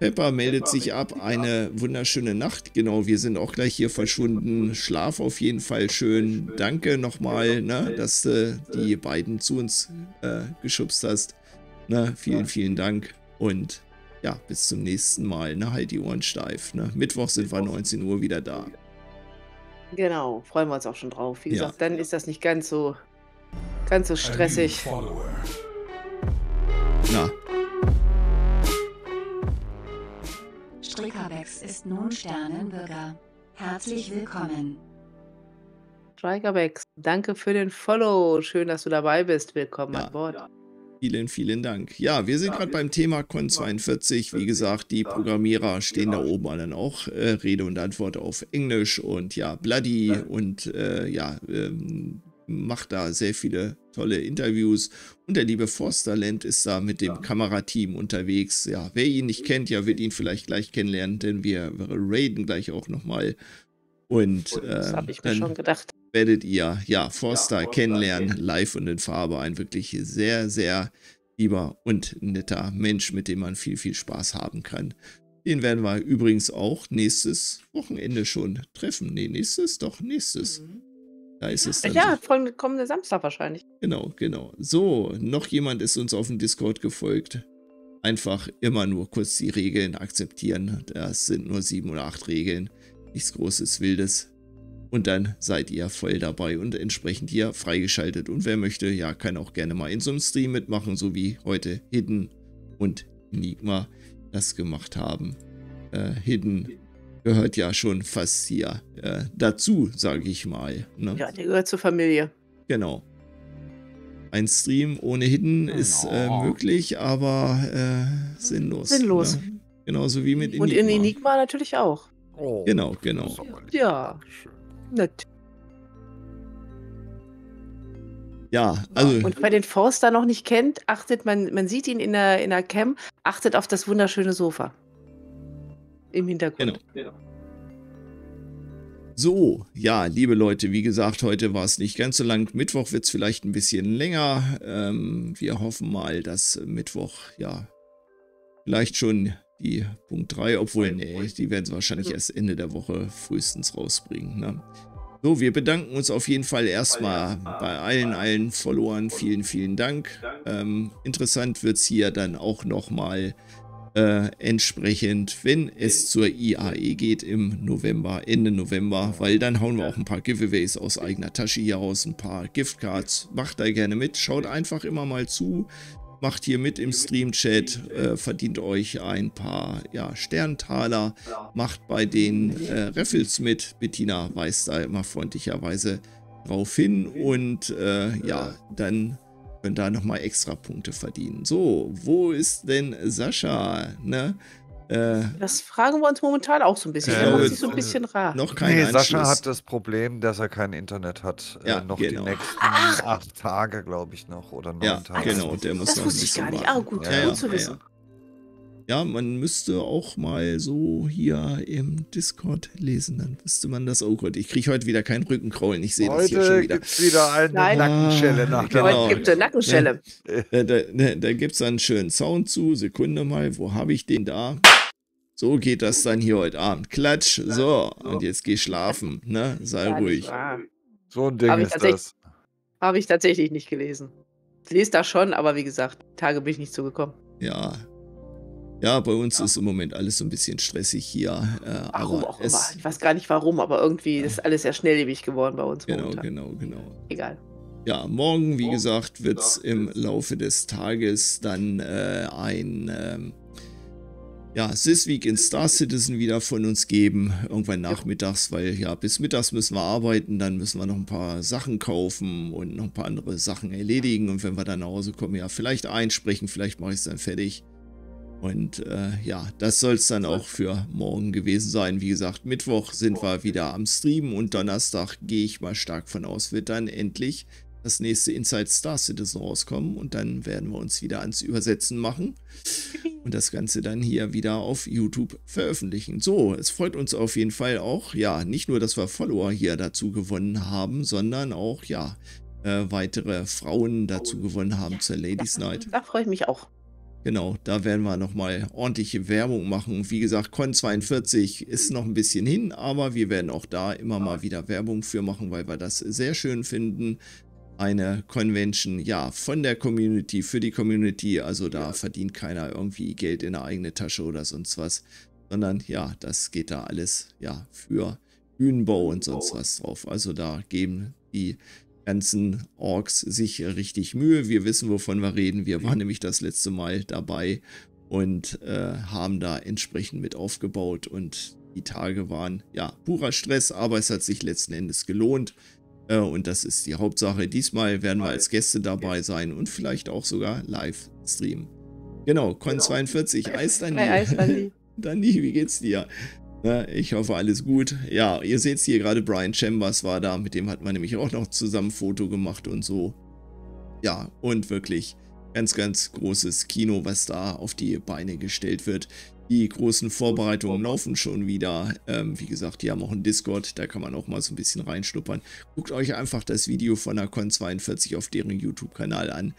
Pepper meldet sich ab. Eine wunderschöne Nacht. Genau, wir sind auch gleich hier verschwunden. Schlaf auf jeden Fall schön. Danke nochmal, ne, dass du die beiden zu uns äh, geschubst hast. Ne, vielen, vielen Dank. Und ja, bis zum nächsten Mal. Ne, halt die Ohren steif. Ne? Mittwoch sind wir 19 Uhr wieder da. Genau, freuen wir uns auch schon drauf. Wie Ja. gesagt, dann ist das nicht ganz so, ganz so stressig. Na, Strickerbex ist nun Sternenbürger. Herzlich willkommen. Strikerbex, danke für den Follow. Schön, dass du dabei bist. Willkommen Ja. an Bord. Vielen, vielen Dank. Ja, wir sind gerade beim Thema Con 42. Wie gesagt, die Programmierer stehen da oben dann auch äh, Rede und Antwort auf Englisch und ja, Bloody und äh, ja, ähm, macht da sehr viele tolle Interviews. Und der liebe Forsterland ist da mit dem Kamerateam unterwegs. Ja, wer ihn nicht kennt, ja, wird ihn vielleicht gleich kennenlernen, denn wir raiden gleich auch nochmal. Und Das äh, habe ich mir schon gedacht. werdet ihr ja Forster kennenlernen, live und in Farbe. Ein wirklich sehr, sehr lieber und netter Mensch, mit dem man viel, viel Spaß haben kann. Den werden wir übrigens auch nächstes Wochenende schon treffen. Nee, nächstes? Doch, nächstes. Da ist es dann. Ja, von kommenden Samstag wahrscheinlich. Genau, genau. So, noch jemand ist uns auf dem Discord gefolgt. Einfach immer nur kurz die Regeln akzeptieren. Das sind nur sieben oder acht Regeln. Nichts Großes, Wildes. Und dann seid ihr voll dabei und entsprechend hier freigeschaltet. Und wer möchte, ja, kann auch gerne mal in so einem Stream mitmachen, so wie heute Hidden und Enigma das gemacht haben. Äh, Hidden gehört ja schon fast hier äh, dazu, sage ich mal. Ne? Ja, der gehört zur Familie. Genau. Ein Stream ohne Hidden ist äh, Ja. möglich, aber äh, sinnlos. Sinnlos. Ne? Genauso wie mit Enigma. Und in Enigma natürlich auch. Oh, Genau, genau. Ja. Nett. Ja, also Und wer den Forster noch nicht kennt, achtet, man, man sieht ihn in der, in der Cam, achtet auf das wunderschöne Sofa. Im Hintergrund. Genau. So, ja, liebe Leute, wie gesagt, heute war es nicht ganz so lang. Mittwoch wird es vielleicht ein bisschen länger. Ähm, wir hoffen mal, dass Mittwoch, ja, vielleicht schon die Punkt 3, obwohl, nee, die werden es wahrscheinlich erst Ende der Woche frühestens rausbringen. Ne? So, wir bedanken uns auf jeden Fall erstmal bei allen, allen Followern. Vielen, vielen Dank. Ähm, interessant wird es hier dann auch nochmal äh, entsprechend, wenn es zur IAE geht im November, Ende November, weil dann hauen wir auch ein paar Giveaways aus eigener Tasche hier raus, ein paar Giftcards. Macht da gerne mit, schaut einfach immer mal zu, macht hier mit im Stream-Chat, äh, verdient euch ein paar ja, Sterntaler, macht bei den äh, Raffles mit. Bettina weist da immer freundlicherweise drauf hin und äh, ja, dann können da nochmal extra Punkte verdienen. So, wo ist denn Sascha? Ne? Äh, Das fragen wir uns momentan auch so ein bisschen. Macht gut. sich so ein bisschen rar. noch kein Nee, Anschluss. Sascha hat das Problem, dass er kein Internet hat. Ja, äh, noch genau. die nächsten acht Tage, glaube ich, noch. Oder neun ja, Tage. genau, der muss Das noch wusste ich gar nicht. Ah, gut, Ja, gut ja, zu wissen. Ja, man müsste auch mal so hier im Discord lesen, dann wüsste man das. Oh Gott, ich kriege heute wieder kein Rückenkraulen. Ich sehe das hier schon Heute wieder. gibt es wieder eine Nein. Nackenschelle nach der Genau. Heute gibt es eine Nackenschelle. Da, da, da, da gibt es einen schönen Sound zu. Sekunde mal, wo habe ich den da? So geht das dann hier heute Abend. Klatsch. So, und jetzt geh schlafen. Ne? Sei Ja, ruhig. Ah, So ein Ding Hab ich ist das. Habe ich tatsächlich nicht gelesen. lese das schon, aber wie gesagt, Tage bin ich nicht zugekommen. Ja. Ja, bei uns ist im Moment alles so ein bisschen stressig hier. Äh, Warum auch es, immer. Ich weiß gar nicht warum, aber irgendwie ist alles sehr schnelllebig geworden bei uns Genau, momentan. genau, genau. Egal. Ja, morgen, wie gesagt, wird es im Laufe des Tages dann äh, ein ähm, ja, This Week in Star Citizen wieder von uns geben. Irgendwann nachmittags, weil ja, bis mittags müssen wir arbeiten, dann müssen wir noch ein paar Sachen kaufen und noch ein paar andere Sachen erledigen. Und wenn wir dann nach Hause kommen, ja, vielleicht einsprechen, vielleicht mache ich es dann fertig. Und äh, ja, das soll es dann auch für morgen gewesen sein. Wie gesagt, Mittwoch sind wir wieder am Streamen und Donnerstag gehe ich mal stark von aus, wird dann endlich das nächste Inside Star Citizen rauskommen und dann werden wir uns wieder ans Übersetzen machen und das Ganze dann hier wieder auf YouTube veröffentlichen. So, es freut uns auf jeden Fall auch, ja, nicht nur, dass wir Follower hier dazu gewonnen haben, sondern auch, ja, äh, weitere Frauen dazu gewonnen haben zur Ladies Night. Da freue ich mich auch. Genau, da werden wir nochmal ordentliche Werbung machen. Wie gesagt, Con 42 ist noch ein bisschen hin, aber wir werden auch da immer mal wieder Werbung für machen, weil wir das sehr schön finden. Eine Convention, ja, von der Community, für die Community. Also da verdient keiner irgendwie Geld in der eigene Tasche oder sonst was. Sondern ja, das geht da alles, ja, für Bühnenbau und sonst was drauf. Also da geben die ganzen Orks sich richtig Mühe. Wir wissen, wovon wir reden. Wir waren nämlich das letzte Mal dabei und äh, haben da entsprechend mit aufgebaut. Und die Tage waren ja purer Stress, aber es hat sich letzten Endes gelohnt. Äh, und das ist die Hauptsache. Diesmal werden wir als Gäste dabei sein und vielleicht auch sogar live streamen. Genau, Con 42, Eis dann Eis, Andi. Dani, wie geht's dir? Na, ich hoffe, alles gut. Ja, ihr seht hier gerade, Brian Chambers war da, mit dem hat man nämlich auch noch zusammen ein Foto gemacht und so. Ja, und wirklich ganz, ganz großes Kino, was da auf die Beine gestellt wird. Die großen Vorbereitungen laufen schon wieder. Ähm, wie gesagt, die haben auch einen Discord, da kann man auch mal so ein bisschen reinschnuppern. Guckt euch einfach das Video von der Con 42 auf deren YouTube-Kanal an.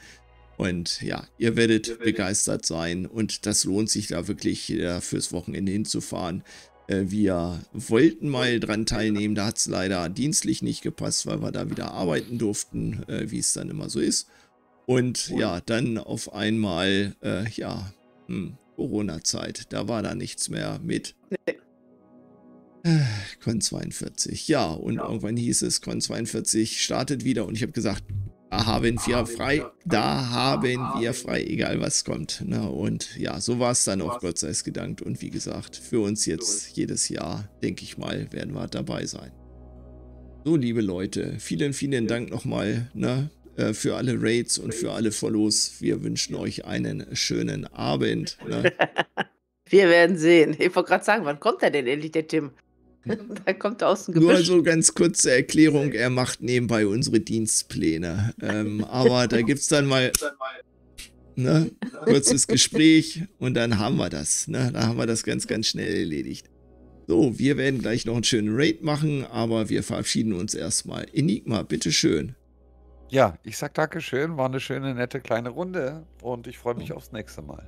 Und ja, ihr werdet begeistert sein und das lohnt sich da wirklich äh, fürs Wochenende hinzufahren. Äh, wir wollten mal dran teilnehmen, da hat es leider dienstlich nicht gepasst, weil wir da wieder arbeiten durften, äh, wie es dann immer so ist. Und ja, dann auf einmal, äh, ja, hm, Corona-Zeit, da war da nichts mehr mit. Äh, Con 42, ja, und irgendwann hieß es, Con 42 startet wieder. Und ich habe gesagt, da haben wir frei, da haben wir frei, egal was kommt. Ne? Und ja, so war es dann auch, Gott sei es gedankt. Und wie gesagt, für uns jetzt jedes Jahr, denke ich mal, werden wir dabei sein. So, liebe Leute, vielen, vielen Dank nochmal ne, äh, für alle Raids und für alle Follows. Wir wünschen euch einen schönen Abend. Ne? Wir werden sehen. Ich wollte gerade sagen, wann kommt er denn endlich, der Tim? da kommt er aus dem Nur Gebüsch. so ganz kurze Erklärung, er macht nebenbei unsere Dienstpläne. Ähm, aber da gibt es dann mal ne, kurzes Gespräch und dann haben wir das. Ne? Da haben wir das ganz, ganz schnell erledigt. So, wir werden gleich noch einen schönen Raid machen, aber wir verabschieden uns erstmal. Enigma, bitteschön. Ja, ich sag Dankeschön, war eine schöne, nette kleine Runde und ich freue mich aufs nächste Mal.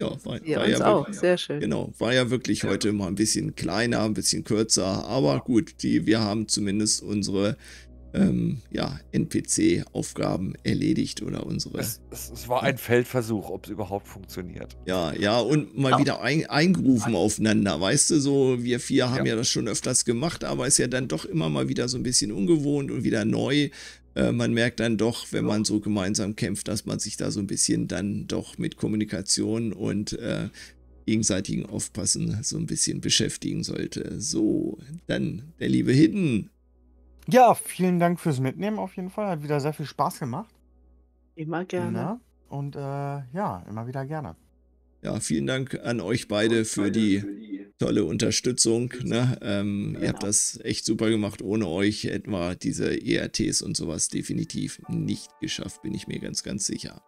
Ja, war, Wir war uns ja auch. wirklich, Sehr schön. genau, war ja wirklich heute mal ein bisschen kleiner, ein bisschen kürzer, aber gut, die, wir haben zumindest unsere ähm, ja, NPC-Aufgaben erledigt oder unsere. Es, es, es war ein Feldversuch, ob es überhaupt funktioniert. Ja, ja, und mal wieder ein, eingerufen aufeinander, weißt du, so wir vier haben ja. Ja. das schon öfters gemacht, aber ist ja dann doch immer mal wieder so ein bisschen ungewohnt und wieder neu. Äh, man merkt dann doch, wenn man so gemeinsam kämpft, dass man sich da so ein bisschen dann doch mit Kommunikation und äh, gegenseitigen Aufpassen so ein bisschen beschäftigen sollte. So, dann der liebe Hidden. Ja, vielen Dank fürs Mitnehmen auf jeden Fall. Hat wieder sehr viel Spaß gemacht. Immer gerne. Ne? Und äh, ja, immer wieder gerne. Ja, vielen Dank an euch beide für die tolle Unterstützung. Ne? Ähm, Ihr habt das echt super gemacht. Ohne euch hätten wir diese ERTs und sowas definitiv nicht geschafft, bin ich mir ganz, ganz sicher.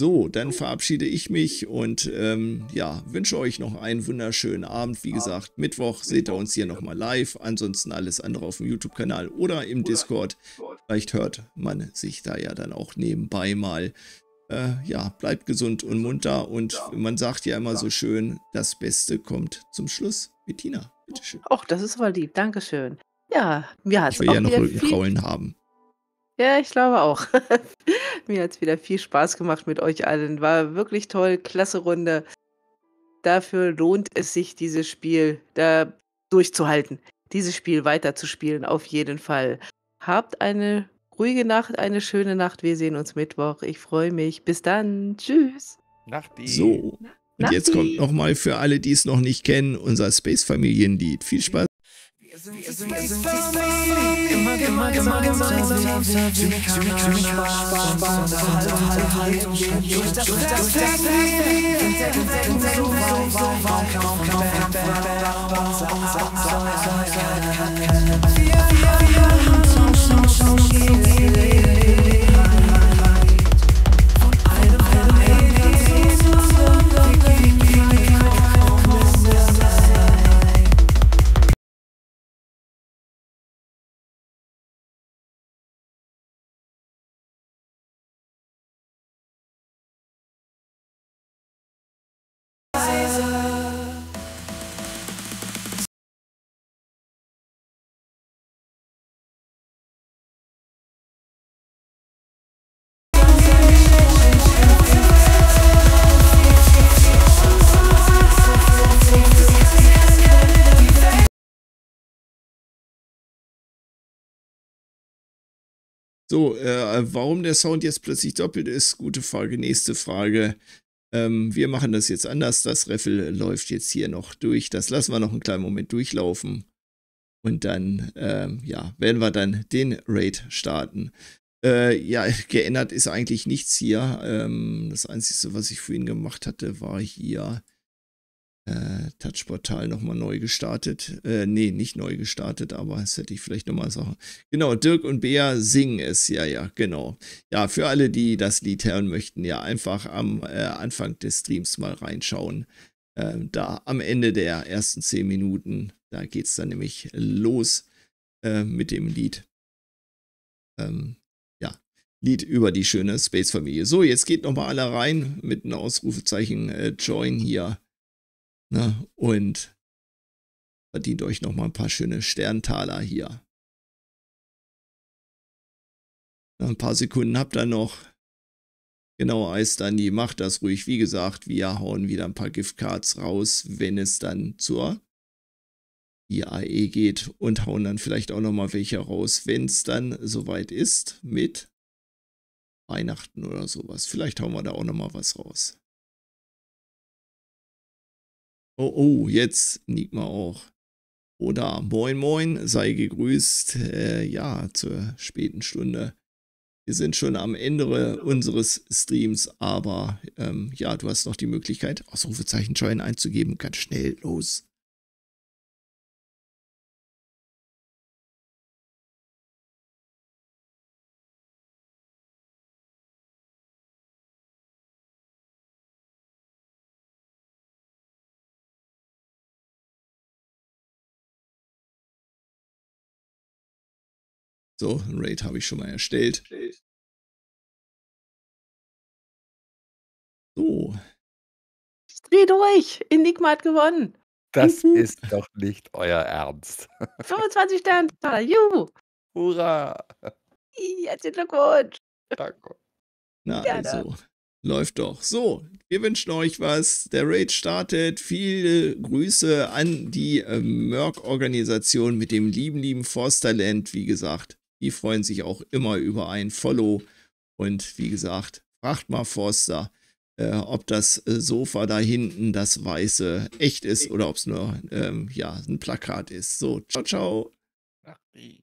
So, dann verabschiede ich mich und ähm, ja, wünsche euch noch einen wunderschönen Abend. Wie gesagt, Mittwoch seht ihr uns hier nochmal live. Ansonsten alles andere auf dem YouTube-Kanal oder im Discord. Vielleicht hört man sich da ja dann auch nebenbei mal. Äh, ja, bleibt gesund und munter und man sagt ja immer so schön, das Beste kommt zum Schluss. Bettina, bitteschön. Och, das ist aber lieb. Dankeschön. Ja, mir hat Ich es will auch ja noch Rückenkraulen haben. Ja, ich glaube auch. Mir hat's wieder viel Spaß gemacht mit euch allen. War wirklich toll, klasse Runde. Dafür lohnt es sich, dieses Spiel da durchzuhalten. Dieses Spiel weiterzuspielen, auf jeden Fall. Habt eine ruhige Nacht, eine schöne Nacht. Wir sehen uns Mittwoch. Ich freue mich. Bis dann. Tschüss. Nachti. So. Und jetzt kommt nochmal für alle, die es noch nicht kennen, unser Space-Familienlied. Viel Spaß. Wir sind die Space-Familie, immer, immer, immer gemeinsam Jimmy So, äh, warum der Sound jetzt plötzlich doppelt ist, gute Frage. Nächste Frage. Ähm, wir machen das jetzt anders. Das Raffle läuft jetzt hier noch durch. Das lassen wir noch einen kleinen Moment durchlaufen. Und dann, ähm, ja, werden wir dann den Raid starten. Äh, ja, geändert ist eigentlich nichts hier. Ähm, das Einzige, was ich für ihn gemacht hatte, war hier äh, Touch-Portal nochmal neu gestartet. Äh, nee, nicht neu gestartet, aber das hätte ich vielleicht nochmal sagen. Genau, Dirk und Bea singen es. Ja, ja, genau. Ja, für alle, die das Lied hören möchten, ja, einfach am äh, Anfang des Streams mal reinschauen. Äh, da am Ende der ersten zehn Minuten, da geht es dann nämlich los äh, mit dem Lied. Ähm, ja, Lied über die schöne Space-Familie. So, jetzt geht nochmal alle rein mit einem Ausrufezeichen äh, Join hier. Na, und verdient euch nochmal ein paar schöne Sterntaler hier. Na, ein paar Sekunden habt ihr noch. Genau, die macht das ruhig. Wie gesagt, wir hauen wieder ein paar Giftcards raus, wenn es dann zur IAE geht und hauen dann vielleicht auch nochmal welche raus, wenn es dann soweit ist mit Weihnachten oder sowas. Vielleicht hauen wir da auch nochmal was raus. Oh, oh, jetzt Nigma auch. Oder moin, moin, sei gegrüßt. Äh, ja, zur späten Stunde. Wir sind schon am Ende unseres Streams, aber ähm, ja, du hast noch die Möglichkeit, Ausrufezeichen Join einzugeben. Ganz schnell los. So, ein Raid habe ich schon mal erstellt. So. Ich dreh durch. Enigma hat gewonnen. Das Juhu. ist doch nicht euer Ernst. 25 Sterne. Juhu. Hurra! Herzlichen Glückwunsch. Danke. Na, Gerne. also, läuft doch. So, wir wünschen euch was. Der Raid startet. Viele Grüße an die äh, Merck-Organisation mit dem lieben, lieben Forsterland. Wie gesagt, die freuen sich auch immer über ein Follow. Und wie gesagt, fragt mal Forster, äh, ob das äh, Sofa da hinten, das weiße, echt ist oder ob es nur ähm, ja, ein Plakat ist. So, ciao, ciao. Nachti.